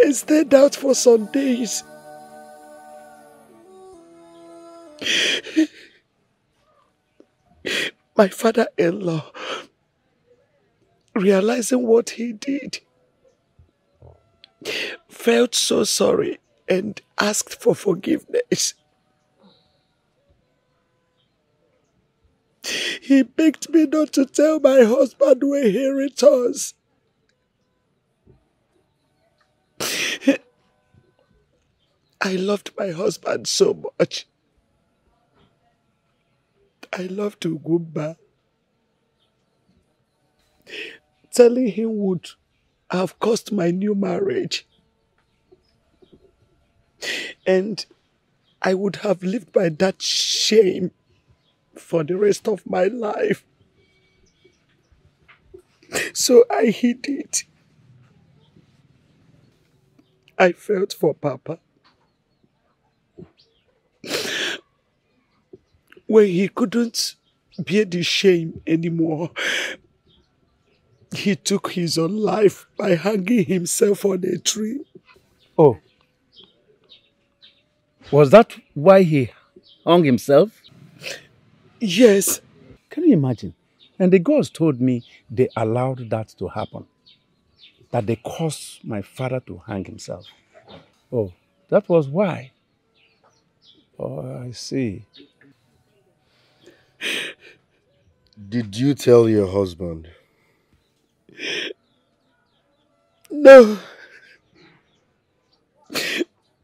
[SPEAKER 16] and stayed out for some days. My father-in-law, realizing what he did, felt so sorry and asked for forgiveness. He begged me not to tell my husband where he returns. *laughs* I loved my husband so much. I loved Ugumba. Telling him would have cost my new marriage. And I would have lived by that shame for the rest of my life. So I hid it. I felt for Papa. When he couldn't bear the shame anymore, he took his own life by hanging himself on a tree.
[SPEAKER 12] Oh. Was that why he hung himself?
[SPEAKER 16] Yes.
[SPEAKER 12] Can you imagine? And the gods told me they allowed that to happen. That they caused my father to hang himself. Oh, that was why. Oh, I see.
[SPEAKER 6] Did you tell your husband?
[SPEAKER 16] No.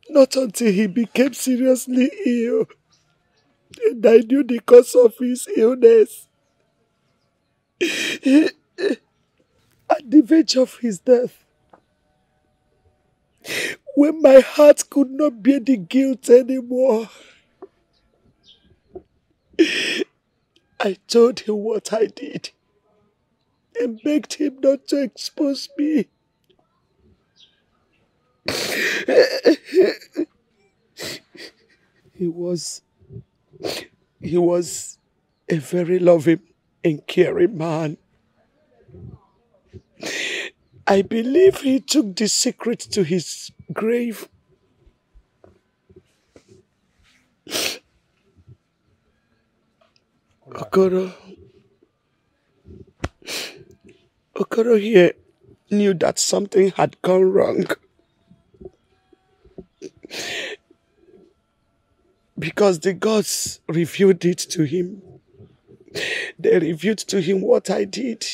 [SPEAKER 16] Not until he became seriously ill. And I knew the cause of his illness. At the verge of his death, when my heart could not bear the guilt anymore. I told him what I did and begged him not to expose me. *laughs* He was he was a very loving and caring man. I believe he took the secret to his grave. Okoro. Okoro here knew that something had gone wrong. Because the gods revealed it to him. They revealed to him what I did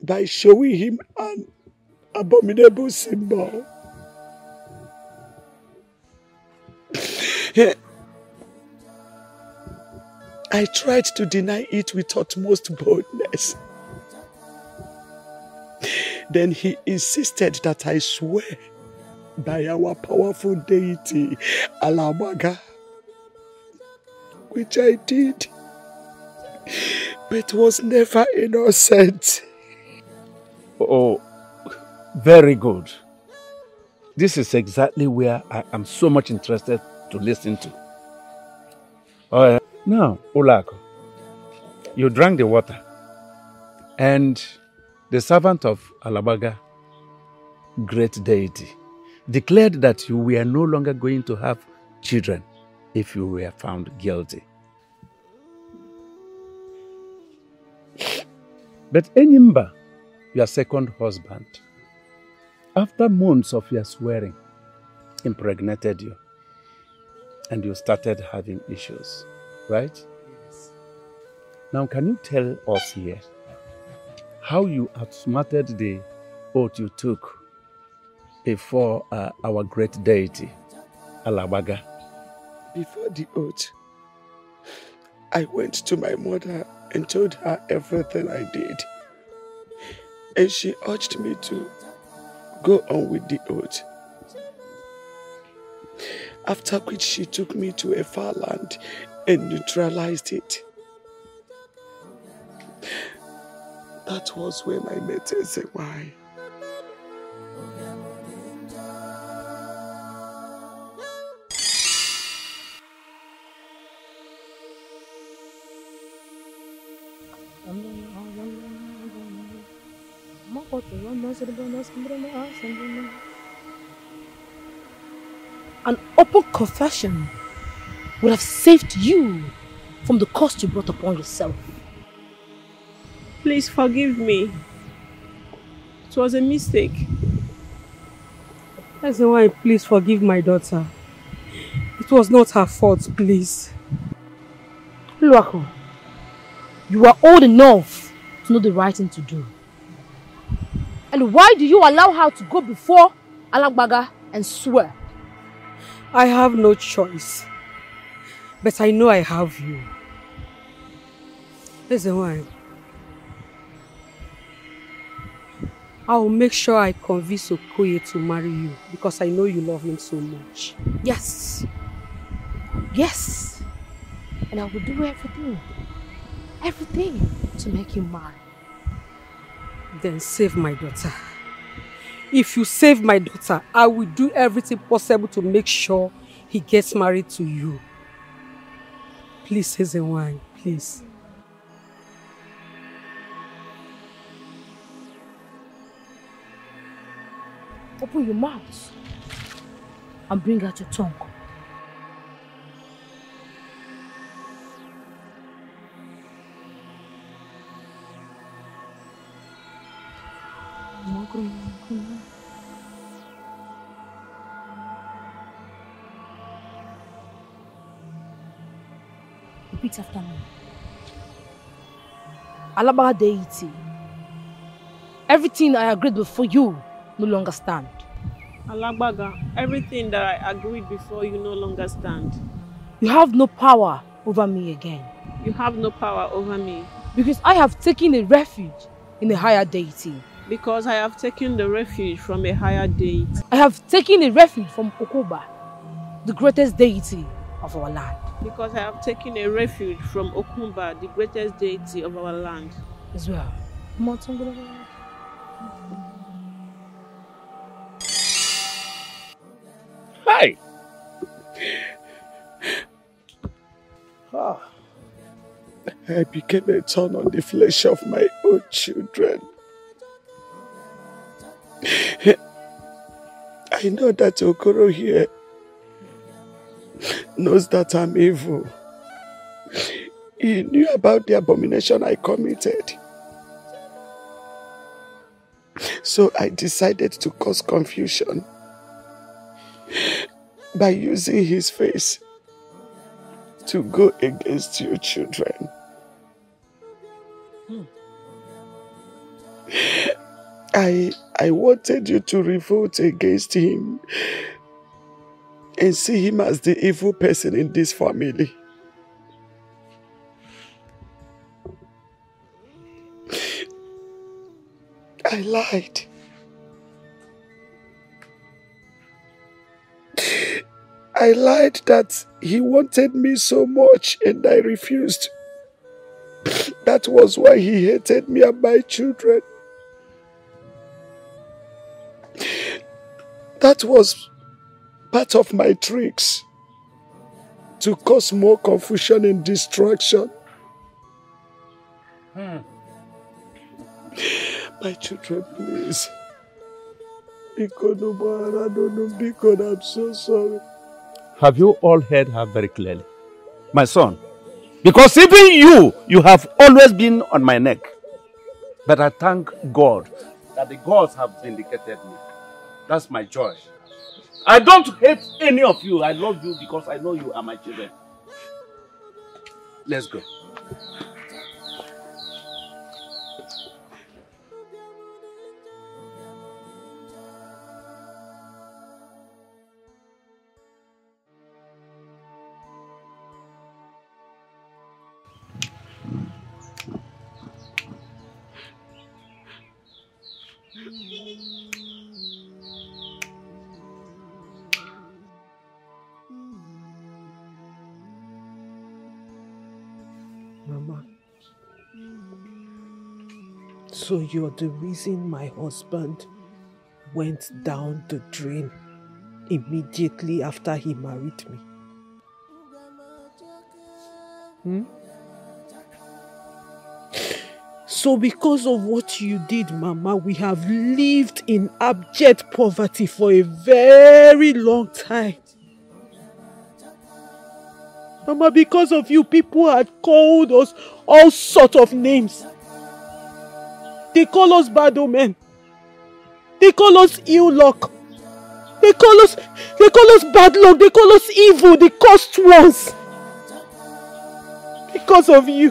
[SPEAKER 16] by showing him an abominable symbol. I tried to deny it with utmost boldness. Then he insisted that I swear by our powerful deity, Alamaga, which I did, but was never innocent.
[SPEAKER 12] Oh, very good. This is exactly where I am so much interested to listen to. Uh, now, Olako, you drank the water, and the servant of Alabaga, great deity, declared that you were no longer going to have children if you were found guilty. But Enyimba, your second husband, after months of your swearing, impregnated you and you started having issues, right? Yes. Now, can you tell us here how you outsmarted the oath you took before uh, our great deity, Alabaga?
[SPEAKER 16] Before the oath, I went to my mother and told her everything I did. And she urged me to go on with the oath. After which she took me to a far land and neutralized it. That was when I met Ezewai.
[SPEAKER 14] An open confession would have saved you from the cost you brought upon yourself.
[SPEAKER 33] Please forgive me. It was a mistake. That's why please forgive my daughter. It was not her fault, please.
[SPEAKER 14] Luako, you are old enough to know the right thing to do. And why do you allow her to go before Alagbaga and swear?
[SPEAKER 33] I have no choice. But I know I have you. Listen, why? I will make sure I convince Okoye to marry you because I know you love him so much.
[SPEAKER 14] Yes. Yes. And I will do everything. Everything to make you mine.
[SPEAKER 33] Then save my daughter. If you save my daughter, I will do everything possible to make sure he gets married to you. Please, Hazelwine, please.
[SPEAKER 14] Open your mouth and bring out your tongue. Repeat after me. Alaba deity. Everything I agreed before you no longer stand.
[SPEAKER 33] Alagbaga, everything that I agreed before you no longer stand.
[SPEAKER 14] You have no power over me again.
[SPEAKER 33] You have no power over me.
[SPEAKER 14] Because I have taken a refuge in a higher deity.
[SPEAKER 33] Because I have taken the refuge from a higher deity.
[SPEAKER 14] I have taken a refuge from Okoba, the greatest deity of our land.
[SPEAKER 33] Because I have taken a refuge from Okumba, the greatest deity of our land.
[SPEAKER 14] As well.
[SPEAKER 16] Hi. Ah, I became a thorn on the flesh of my own children. I know that Okoro here knows that I'm evil. He knew about the abomination I committed. So I decided to cause confusion by using his face to go against your children. I I wanted you to revolt against him and see him as the evil person in this family. I lied. I lied that he wanted me so much and I refused. That was why he hated me and my children. That was part of my tricks to cause more confusion and distraction.
[SPEAKER 12] Hmm.
[SPEAKER 16] My children, please. Biko, I'm so sorry.
[SPEAKER 12] Have you all heard her very clearly? My son, because even you, you have always been on my neck. But I thank God that the gods have vindicated me. That's my joy. I don't hate any of you. I love you because I know you are my children. Let's go.
[SPEAKER 4] So you're the reason my husband went down the drain immediately after he married me. Hmm? So because of what you did, Mama, we have lived in abject poverty for a very long time. Mama, because of you, people had called us all sorts of names. They call us bad omen. They call us ill luck. They call us they call us bad luck. They call us evil, the cursed ones. Because of you.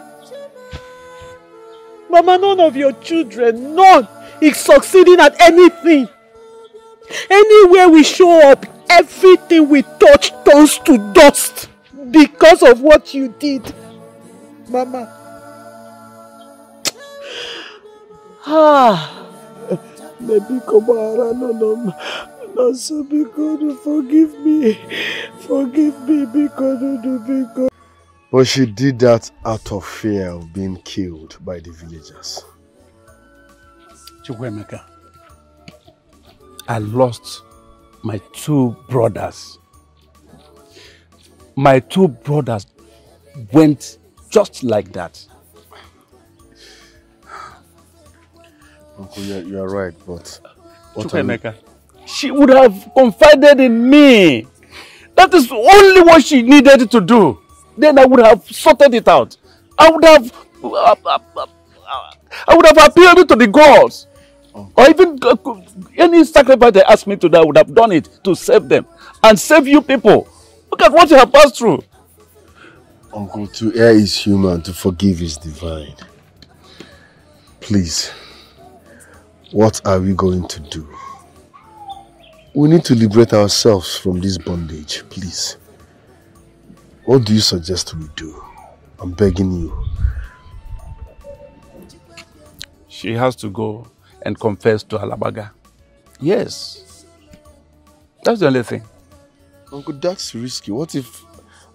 [SPEAKER 4] Mama, none of your children, none, is succeeding at anything. Anywhere we show up, everything we touch turns to dust because of what you did. Mama.
[SPEAKER 16] Maybe Komara, no, no, no, so good, forgive me, forgive me, because do be good.
[SPEAKER 6] But she did that out of fear of being killed by the villagers.
[SPEAKER 12] Chukwuemeka, I lost my two brothers. My two brothers went just like that.
[SPEAKER 6] Uncle, you're, you're right, but what are we-
[SPEAKER 12] Chukwuemeka, she would have confided in me. That is only what she needed to do. Then I would have sorted it out. I would have, uh, uh, uh, I would have appealed to the gods, or even uh, any sacrifice they asked me to do. I would have done it to save them and save you people. Look at what you have passed through.
[SPEAKER 6] Uncle, to err is human, to forgive is divine. Please, what are we going to do? We need to liberate ourselves from this bondage, please. What do you suggest we do? I'm begging you.
[SPEAKER 12] She has to go and confess to Alabaga. Yes. That's the only thing.
[SPEAKER 6] Uncle, that's risky. What if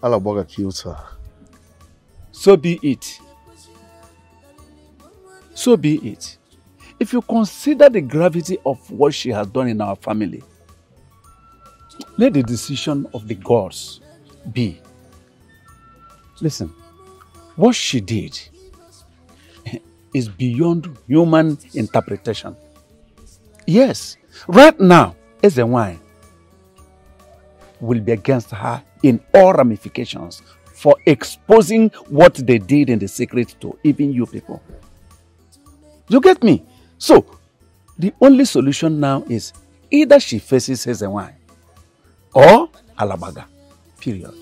[SPEAKER 6] Alabaga kills her?
[SPEAKER 12] So be it. So be it. If you consider the gravity of what she has done in our family, let the decision of the gods be. Listen, what she did *laughs* is beyond human interpretation. Yes, right now, Ezenwai will be against her in all ramifications for exposing what they did in the secret to even you people. You get me? So, the only solution now is either she faces Ezenwai or Alabaga. Period.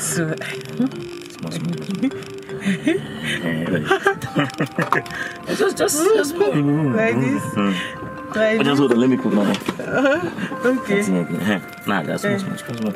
[SPEAKER 4] Okay, *laughs*
[SPEAKER 34] just, just, just move.
[SPEAKER 4] Like this? Like
[SPEAKER 34] just hold on, let me put my. *laughs*
[SPEAKER 4] Okay.
[SPEAKER 34] Nah, that's much, much, much.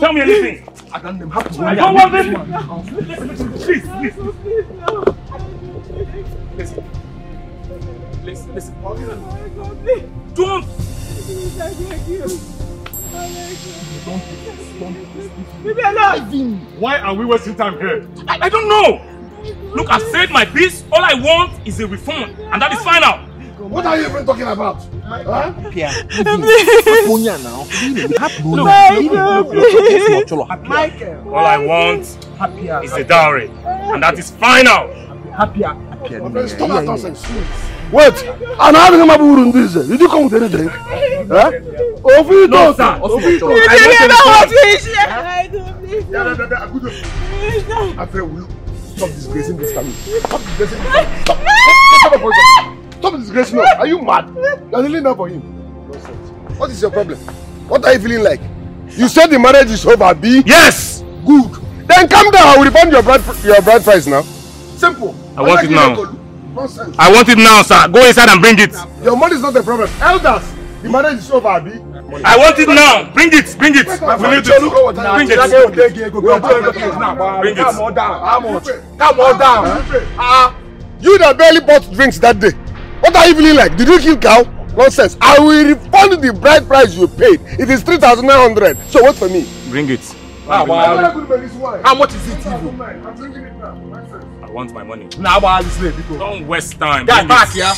[SPEAKER 35] Tell me anything.
[SPEAKER 11] I don't them happen.
[SPEAKER 35] I don't want this. Listen, listen, listen. Oh my God, please, please. Listen. Listen, listen. Don't.
[SPEAKER 33] Don't, leave alone.
[SPEAKER 35] Why are we wasting time here? I, I don't know. Look, I've said my piece. All I want is a refund, and that is final.
[SPEAKER 6] What are you even talking about?
[SPEAKER 11] Pia,
[SPEAKER 33] Please.
[SPEAKER 11] now.
[SPEAKER 33] Michael.
[SPEAKER 35] All I want is a dowry, and that is final.
[SPEAKER 11] Happier.
[SPEAKER 6] Stop that nonsense. Wait, how did you come with this? Did you come with any drink? Huh? Ovi
[SPEAKER 35] No, sir.
[SPEAKER 6] Ovi
[SPEAKER 35] You didn't know what
[SPEAKER 6] we
[SPEAKER 33] Please.
[SPEAKER 6] I feel you stop disgracing this family. Stop disgracing this family. Stop. Stop, stop, stop, stop disgracing us. Are you mad? You're kneeling down for him. Nonsense. What is your problem? What are you feeling like? You said the marriage is over, B?
[SPEAKER 35] Yes.
[SPEAKER 6] Good. Then come down. I will refund your bride, your bride price now. Simple.
[SPEAKER 35] I want it now.
[SPEAKER 6] Nonsense.
[SPEAKER 35] I want it now, sir. Go inside and bring it.
[SPEAKER 6] Your money is not a problem. Elders, the marriage is over, B.
[SPEAKER 35] I want it now. Bring it. Bring it. We need it. Bring it. Bring it.
[SPEAKER 6] Come on down. Come on down. Ah, you that barely bought drinks that day. What are you feeling like? Did you kill cow? Nonsense. I will refund the bride price you paid. It is three thousand nine hundred. So wait for me.
[SPEAKER 35] Bring it.
[SPEAKER 11] Ah,
[SPEAKER 6] How
[SPEAKER 11] much is it even?
[SPEAKER 6] I'm drinking it now.
[SPEAKER 35] I want my money.
[SPEAKER 11] Nah, well, listen, because.
[SPEAKER 35] Don't waste time. Bring
[SPEAKER 11] back, yeah.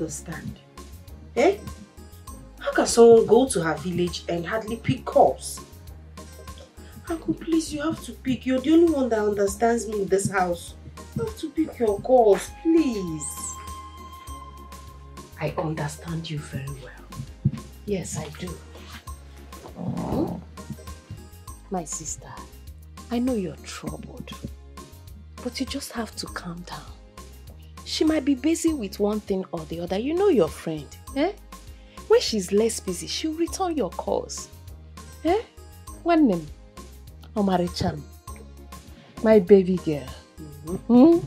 [SPEAKER 2] Understand. Eh? How can someone go to her village and hardly pick calls? Uncle, please, you have to pick. You're the only one that understands me in this house. You have to pick your calls, please. I understand you very well. Yes, I do.
[SPEAKER 14] Hmm? My sister, I know you're troubled, but you just have to calm down. She might be busy with one thing or the other. You know your friend, eh? When she's less busy, she'll return your calls. Eh? One name. Omaricham. My baby girl. Hmm?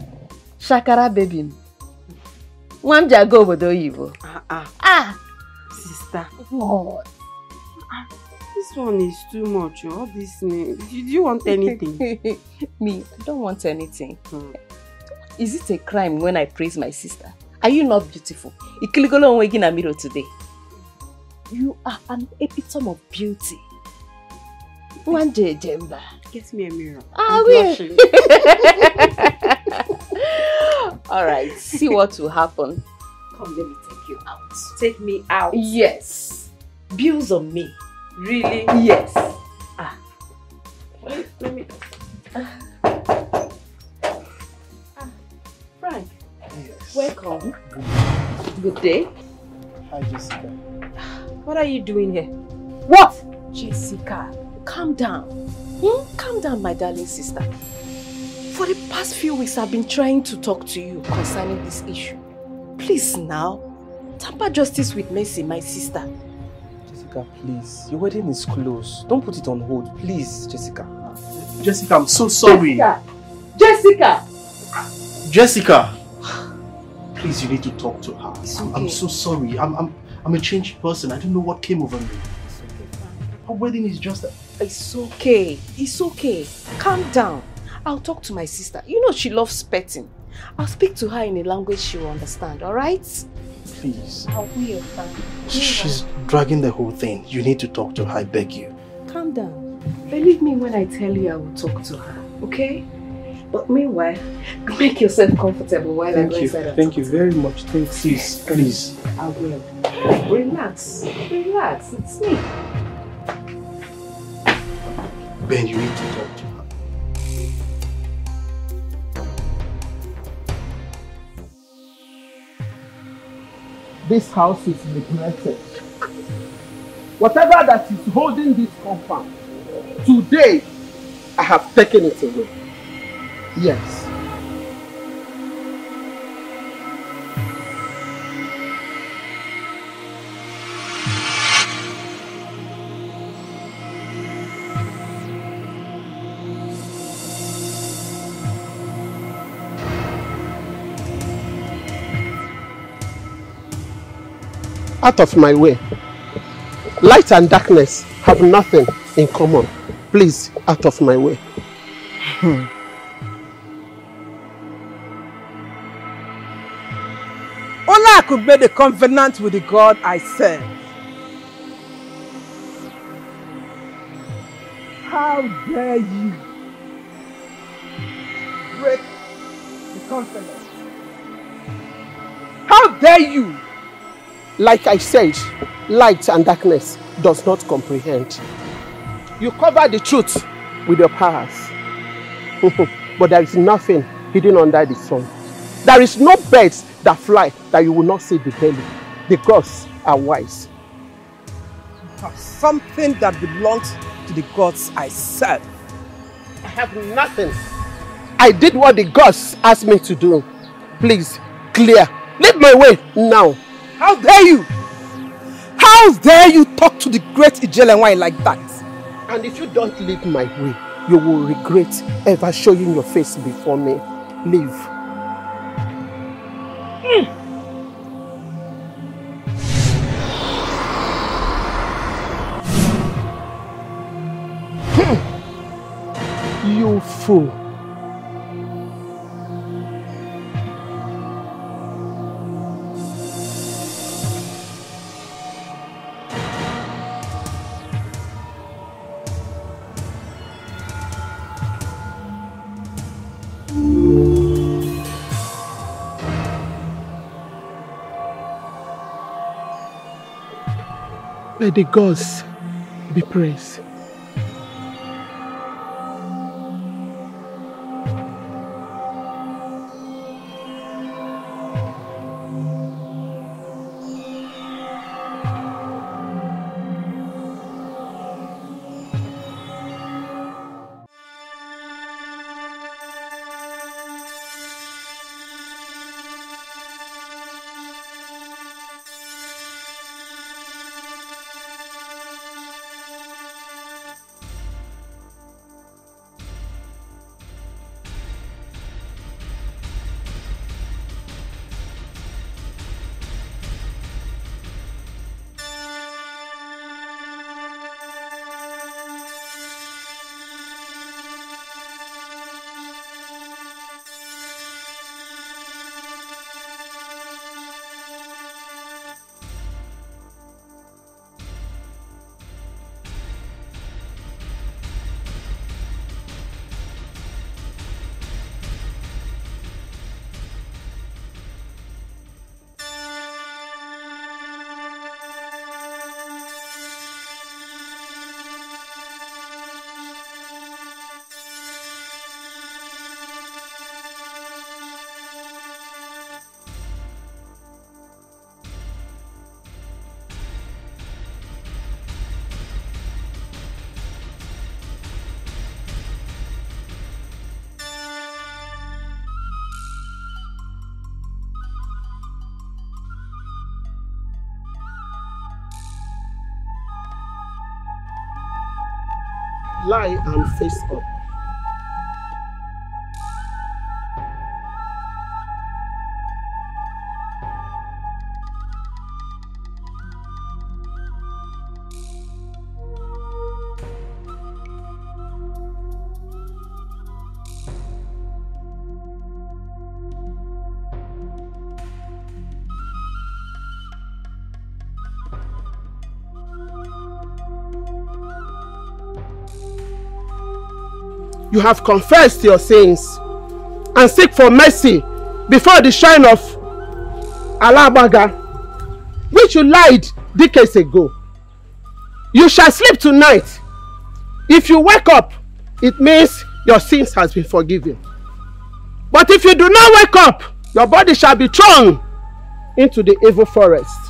[SPEAKER 14] Shakara baby m. Nwa m ji aga obodo oyibo.
[SPEAKER 2] Ah, ah.
[SPEAKER 14] Ah!
[SPEAKER 2] Sister.
[SPEAKER 14] God.
[SPEAKER 2] This one is too much. oh. All this name. Do you want anything? *laughs*
[SPEAKER 14] Me, I don't want anything. Is it a crime when I praise my sister? Are you not beautiful? Ikiligolo onwe gị na mirror today. You are an epitome of beauty.
[SPEAKER 2] One day, Jemba.
[SPEAKER 14] Get me a mirror.
[SPEAKER 2] Will.
[SPEAKER 14] blushing. *laughs*
[SPEAKER 2] All right, see what will happen.
[SPEAKER 14] Come, let me take you out. Take me out.
[SPEAKER 2] Yes.
[SPEAKER 14] Bills on me. Really?
[SPEAKER 2] Yes.
[SPEAKER 14] Ah. Let, let me. Welcome.
[SPEAKER 2] Good day.
[SPEAKER 1] Hi, Jessica.
[SPEAKER 14] What are you doing here?
[SPEAKER 2] What? Jessica, calm down. Hmm? Calm down, my darling sister. For the past few weeks, I've been trying to talk to you concerning this issue. Please now, tamper justice with Mercy, my sister.
[SPEAKER 1] Jessica, please. Your wedding is close. Don't put it on hold, please, Jessica. Jessica, I'm so sorry.
[SPEAKER 2] Jessica!
[SPEAKER 1] Jessica! Please, you need to talk to her. I'm, I'm so sorry. I'm, I'm, I'm a changed person. I don't know what came over me. It's okay, fam. Our wedding is just a...
[SPEAKER 2] It's okay. It's okay. Calm down. I'll talk to my sister. You know she loves petting. I'll speak to her in a language she will understand, alright?
[SPEAKER 1] Please.
[SPEAKER 2] I will, Frank.
[SPEAKER 1] She's dragging the whole thing. You need to talk to her, I beg you.
[SPEAKER 2] Calm down. Believe me when I tell you I will talk to her, okay? But meanwhile, *laughs* make yourself comfortable while I
[SPEAKER 1] Thank
[SPEAKER 2] go
[SPEAKER 1] you.
[SPEAKER 2] inside and
[SPEAKER 1] Thank you very much. Thank you, Please, please.
[SPEAKER 2] I will. Relax. Relax. It's me.
[SPEAKER 1] Ben, you need to talk to her.
[SPEAKER 36] This house is neglected. Whatever that is holding this compound, today I have taken it away. Yes. Out of my way. Light and darkness have nothing in common. Please, out of my way.
[SPEAKER 19] Only *laughs* could make a covenant with the God I serve. How dare you break the covenant?
[SPEAKER 36] How dare you? Like I said, light and darkness does not comprehend. You cover the truth with your powers. *laughs* but there is nothing hidden under the sun. There is no birds that fly that you will not see the belly. The gods are wise.
[SPEAKER 19] You have something that belongs to the gods I serve.
[SPEAKER 36] I have nothing. I did what the gods asked me to do. Please, clear. Leave my way now.
[SPEAKER 19] How dare you? How dare you talk to the great Ijelenwai like that?
[SPEAKER 36] And if you don't leave my way, you will regret ever showing your face before me. Leave. You fool. May the gods be praised.
[SPEAKER 19] Lie and face up. You have confessed your sins and seek for mercy before the shrine of Alabaga, which you lied decades ago. You shall sleep tonight. If you wake up, it means your sins has been forgiven. But if you do not wake up, your body shall be thrown into the evil forest.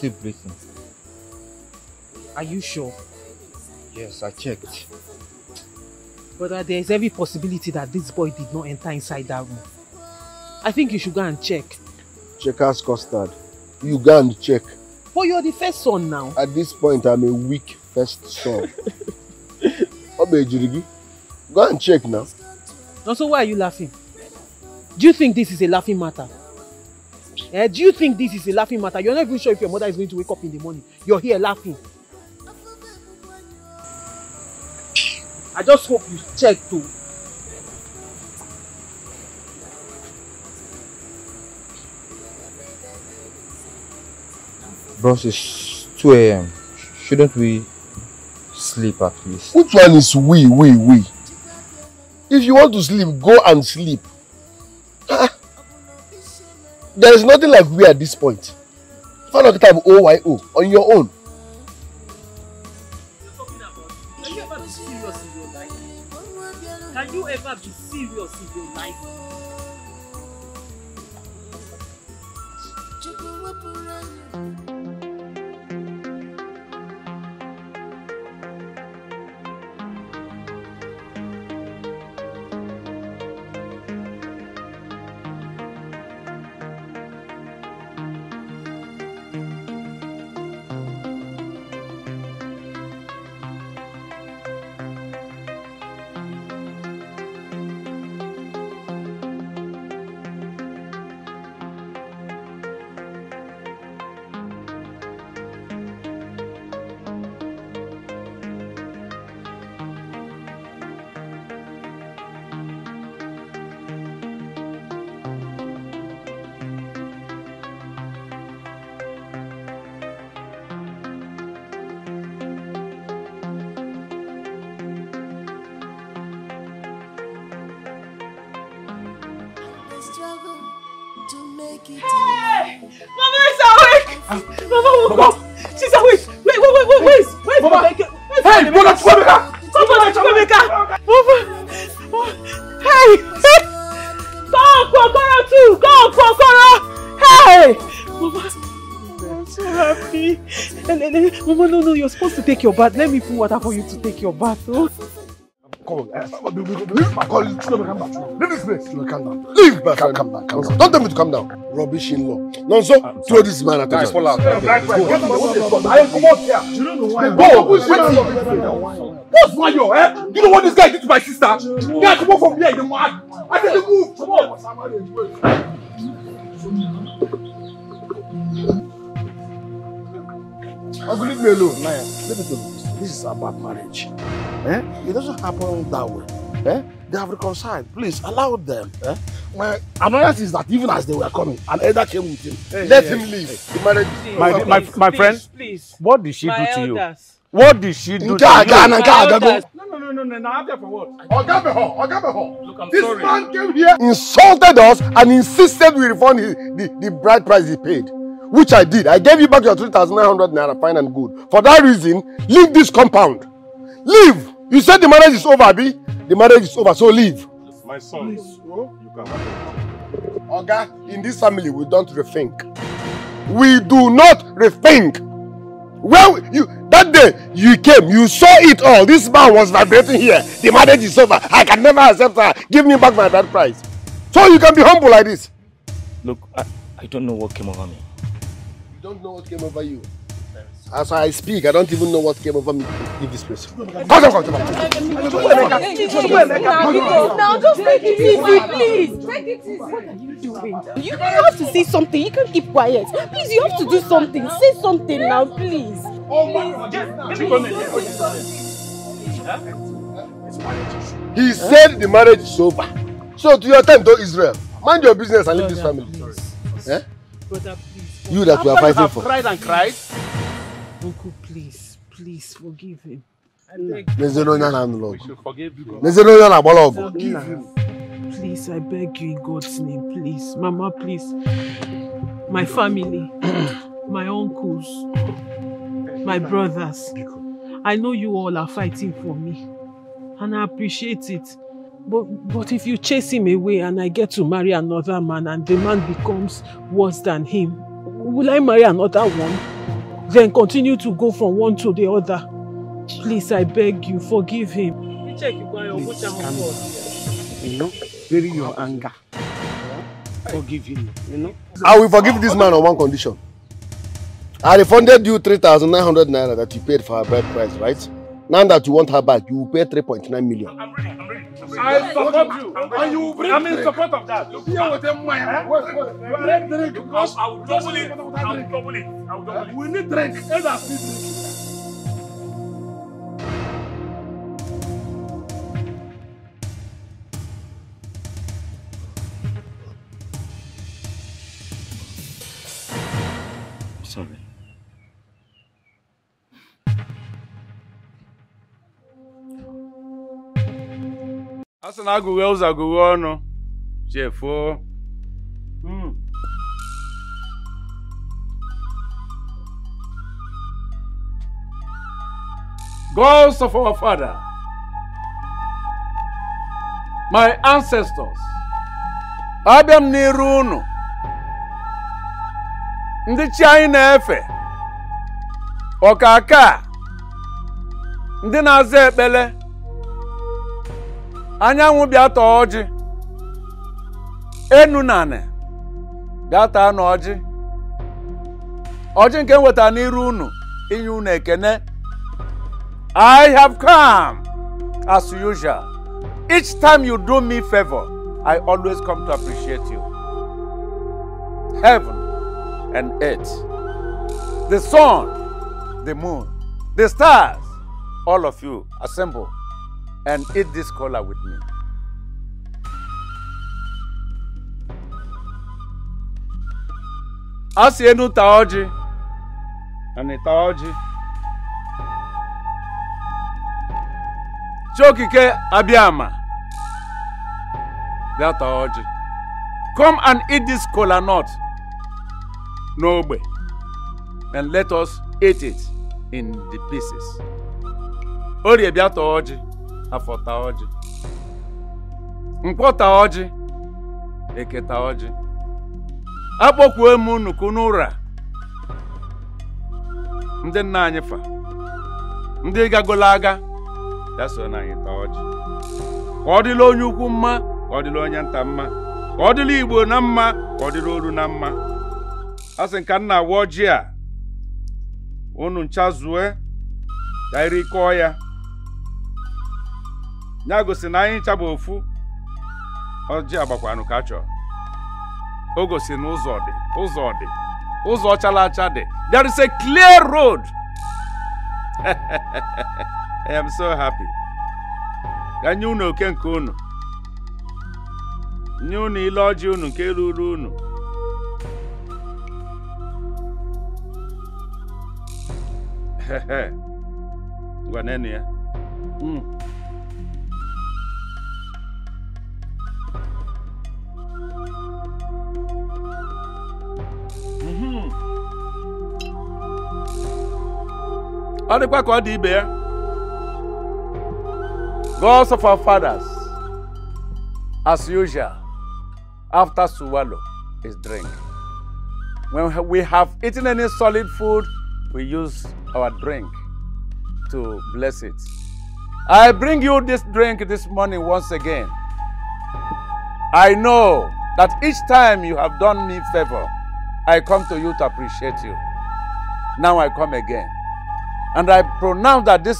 [SPEAKER 10] Still breathing.
[SPEAKER 4] Are you sure?
[SPEAKER 10] Yes, I checked.
[SPEAKER 4] Brother, there is every possibility that this boy did not enter inside that room. I think you should go and check.
[SPEAKER 6] Checkers custard. You go and check.
[SPEAKER 4] But you're the first son now.
[SPEAKER 6] At this point, I'm a weak first son. Obe Jirigi, go and check now.
[SPEAKER 4] And so why are you laughing? Do you think this is a laughing matter? Eh, do you think this is a laughing matter? You're not even sure if your mother is going to wake up in the morning. You're here laughing. I just hope you check too.
[SPEAKER 10] Bros, it's 2 a.m. Shouldn't we sleep at least?
[SPEAKER 6] Which one is we, we, we? If you want to sleep, go and sleep. There is nothing like we at this point. Find out the time OYO on your own.
[SPEAKER 4] Can you ever be serious in your life? Mama! She's awake! Wait, wait, wait, wait, wait! Where's
[SPEAKER 12] Mama!
[SPEAKER 4] Mama?
[SPEAKER 12] Hey, Mama Chukwemeka!
[SPEAKER 4] Mama Chukwemeka! Mama! Hey! Go on, Kokoro too! Go on, Kokoro! Hey! Mama! I'm so happy. And, and, and, Mama, no, no, you're supposed to take your bath. Let me put water for you to take your bath. Oh.
[SPEAKER 6] Come on, uh, leave my call. Come. Leave this place. Calm down. Leave. Calm down, calm down. Don't tell me to calm down. Rubbish in law. No, so throw this man at
[SPEAKER 12] Guys,
[SPEAKER 6] us.
[SPEAKER 12] fall out.
[SPEAKER 6] Go.
[SPEAKER 12] Guys,
[SPEAKER 6] Go.
[SPEAKER 12] guys. I come out here. You don't know why.
[SPEAKER 6] Go.
[SPEAKER 12] What's why you, eh? You know what this guy did to my sister? Yeah, come on from here, you mad. I said, move. Come on.
[SPEAKER 23] Oh, leave me alone, Naya. Leave it alone. This is about marriage. Eh? It doesn't happen that way. Eh? They have reconciled. Please allow them. Eh? My annoyance is that even as they were coming, an elder came with him. Let him leave. The marriage.
[SPEAKER 12] My, my, my friend,
[SPEAKER 4] please.
[SPEAKER 12] what did she
[SPEAKER 4] My
[SPEAKER 12] do to you? What did she do
[SPEAKER 6] Nke
[SPEAKER 12] to you?
[SPEAKER 6] aga na nke aga.
[SPEAKER 12] No, no, no, no, no, no, I'm there for what?
[SPEAKER 6] Ogabeho, Ogabeho.
[SPEAKER 12] Look, I'm
[SPEAKER 6] This
[SPEAKER 12] sorry.
[SPEAKER 6] man came here, insulted us, and insisted we refund his, the, the bride price he paid. which I did. I gave you back your 3,900 naira, fine and good. For that reason, leave this compound. Leave! You said the marriage is over, Abi. The marriage is over, so leave.
[SPEAKER 30] My son, you can have it.
[SPEAKER 6] Oga, in this family, we don't rethink. We do not rethink. Well, you that day you came, you saw it all. This man was vibrating here. The marriage is over. I can never accept her. Give me back my bad price. So you can be humble like this.
[SPEAKER 22] Look, I, I don't know what came over me.
[SPEAKER 6] You don't know what came over you. As I speak, I don't even know what came over me. Leave this place. Come on, come on, come on.
[SPEAKER 2] Now just take it easy, please. Take it easy. What are you doing? You have to say something. You can't keep quiet. Please, you have to do something. Say something now, please.
[SPEAKER 6] He said the marriage is over. So to your time, to Israel, mind your business and leave this family. Eh?
[SPEAKER 4] Brother, please.
[SPEAKER 6] You that we are fighting for.
[SPEAKER 4] cried and cried. Uncle, please, please forgive him. I beg.
[SPEAKER 6] N'ezie onye a na-anụ ọgụ.
[SPEAKER 4] should forgive. Nna, Please, I beg you in God's name, please. Mama, please. My family, *clears throat* my uncles, my brothers. I know you all are fighting for me. And I appreciate it. But, but if you chase him away and I get to marry another man and the man becomes worse than him, will I marry another one? Then continue to go from one to the other. Please, I beg you, forgive him.
[SPEAKER 5] Please, calm down. You know, bury your anger. Forgive him, you know.
[SPEAKER 6] I will forgive this man on one condition. I refunded you 3,900 naira that you paid for her bride price, right? Now that you want her back, you will pay 3.9 million.
[SPEAKER 12] I support you. And you bring I'm in support of that. You here with them, man. Break drink because I will double it. I will double it. I will double it. We need drink. Elders need drink.
[SPEAKER 22] Sorry.
[SPEAKER 12] Sị na agụghe ụzọ agụghe ọnụ chefuo gods of our father. My ancestors. Abịa m n'iru unu. Ndị chi anyị na-efe. Ọkaka. Ndị na-aza ekpele anyanwụ bịa tọọ ọjị. Enu na anị. Bịa taa na ọjị. Ọjị nke m wetara n'iru unu inye unu ekene. I have come as usual. Each time you do me favor, I always come to appreciate you. Heaven and earth, the sun, the moon, the stars, all of you assemble and eat this cola with me. A sị enu taa ọjị, ana taa ọjị. Chiokike Abịama, bịa taa. Come and eat this cola nut n'ogbe and let us eat it in the pieces. Orie bịa taa ọjị, afọ taa ọjị. Nkwọ taa ọjị, eke taa ọjị. Akpọkwuo m unu ka unu ụra. Ndị nna anyị fa, ndị gagola aga, ya na anyị taa ọjị. Ka ọ dịla onye ukwu mma, ka ọ dịla onye nta mma, ka ọ dịla Igbo na mma, ka ọ dịla olu na mma. A sị nka nna awa ọjị a, unu ncha zue, ka anyị rikọọ ya. Ya gosi na anyị ncha ofu. Ọjị agbakwanụ ka a chọrọ. O gosi na ụzọ dị ụzọ dị ụzọ ọchala acha dị. There is a clear road. *laughs* I am so happy. Ka nye unu oke nke unu. Nye unu ile ọjị unu nke ruru unu. *laughs* Ngwa nenu ya Ọ dịkwa ka ọ dị ibe ya. Gods of our fathers, as usual, after swallow is drink. When we have eaten any solid food, we use our drink to bless it. I bring you this drink this morning once again. I know that each time you have done me favor, I come to you to appreciate you. Now I come again. And I pronounce that this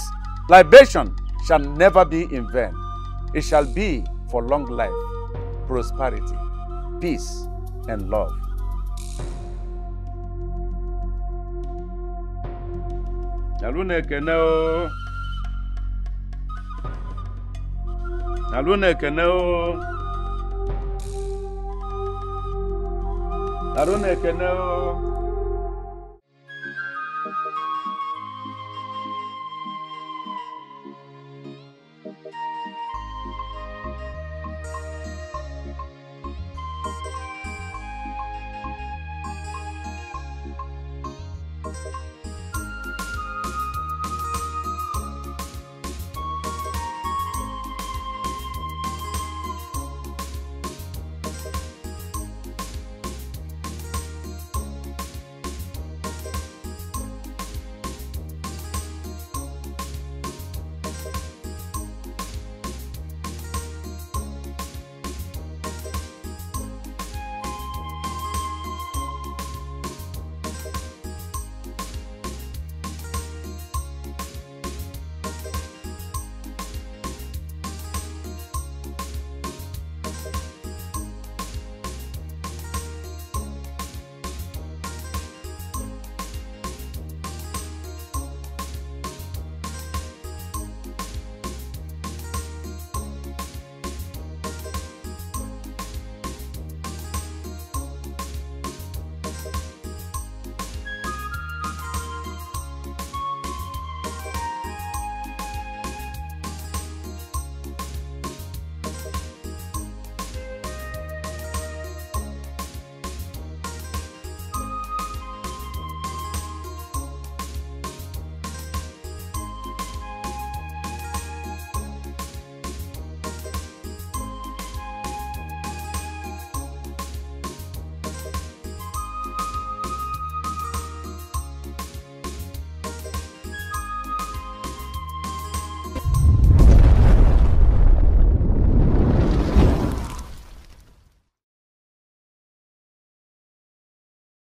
[SPEAKER 12] libation shall never be in vain. It shall be for long life, prosperity, peace, and love. Alụ na-ekene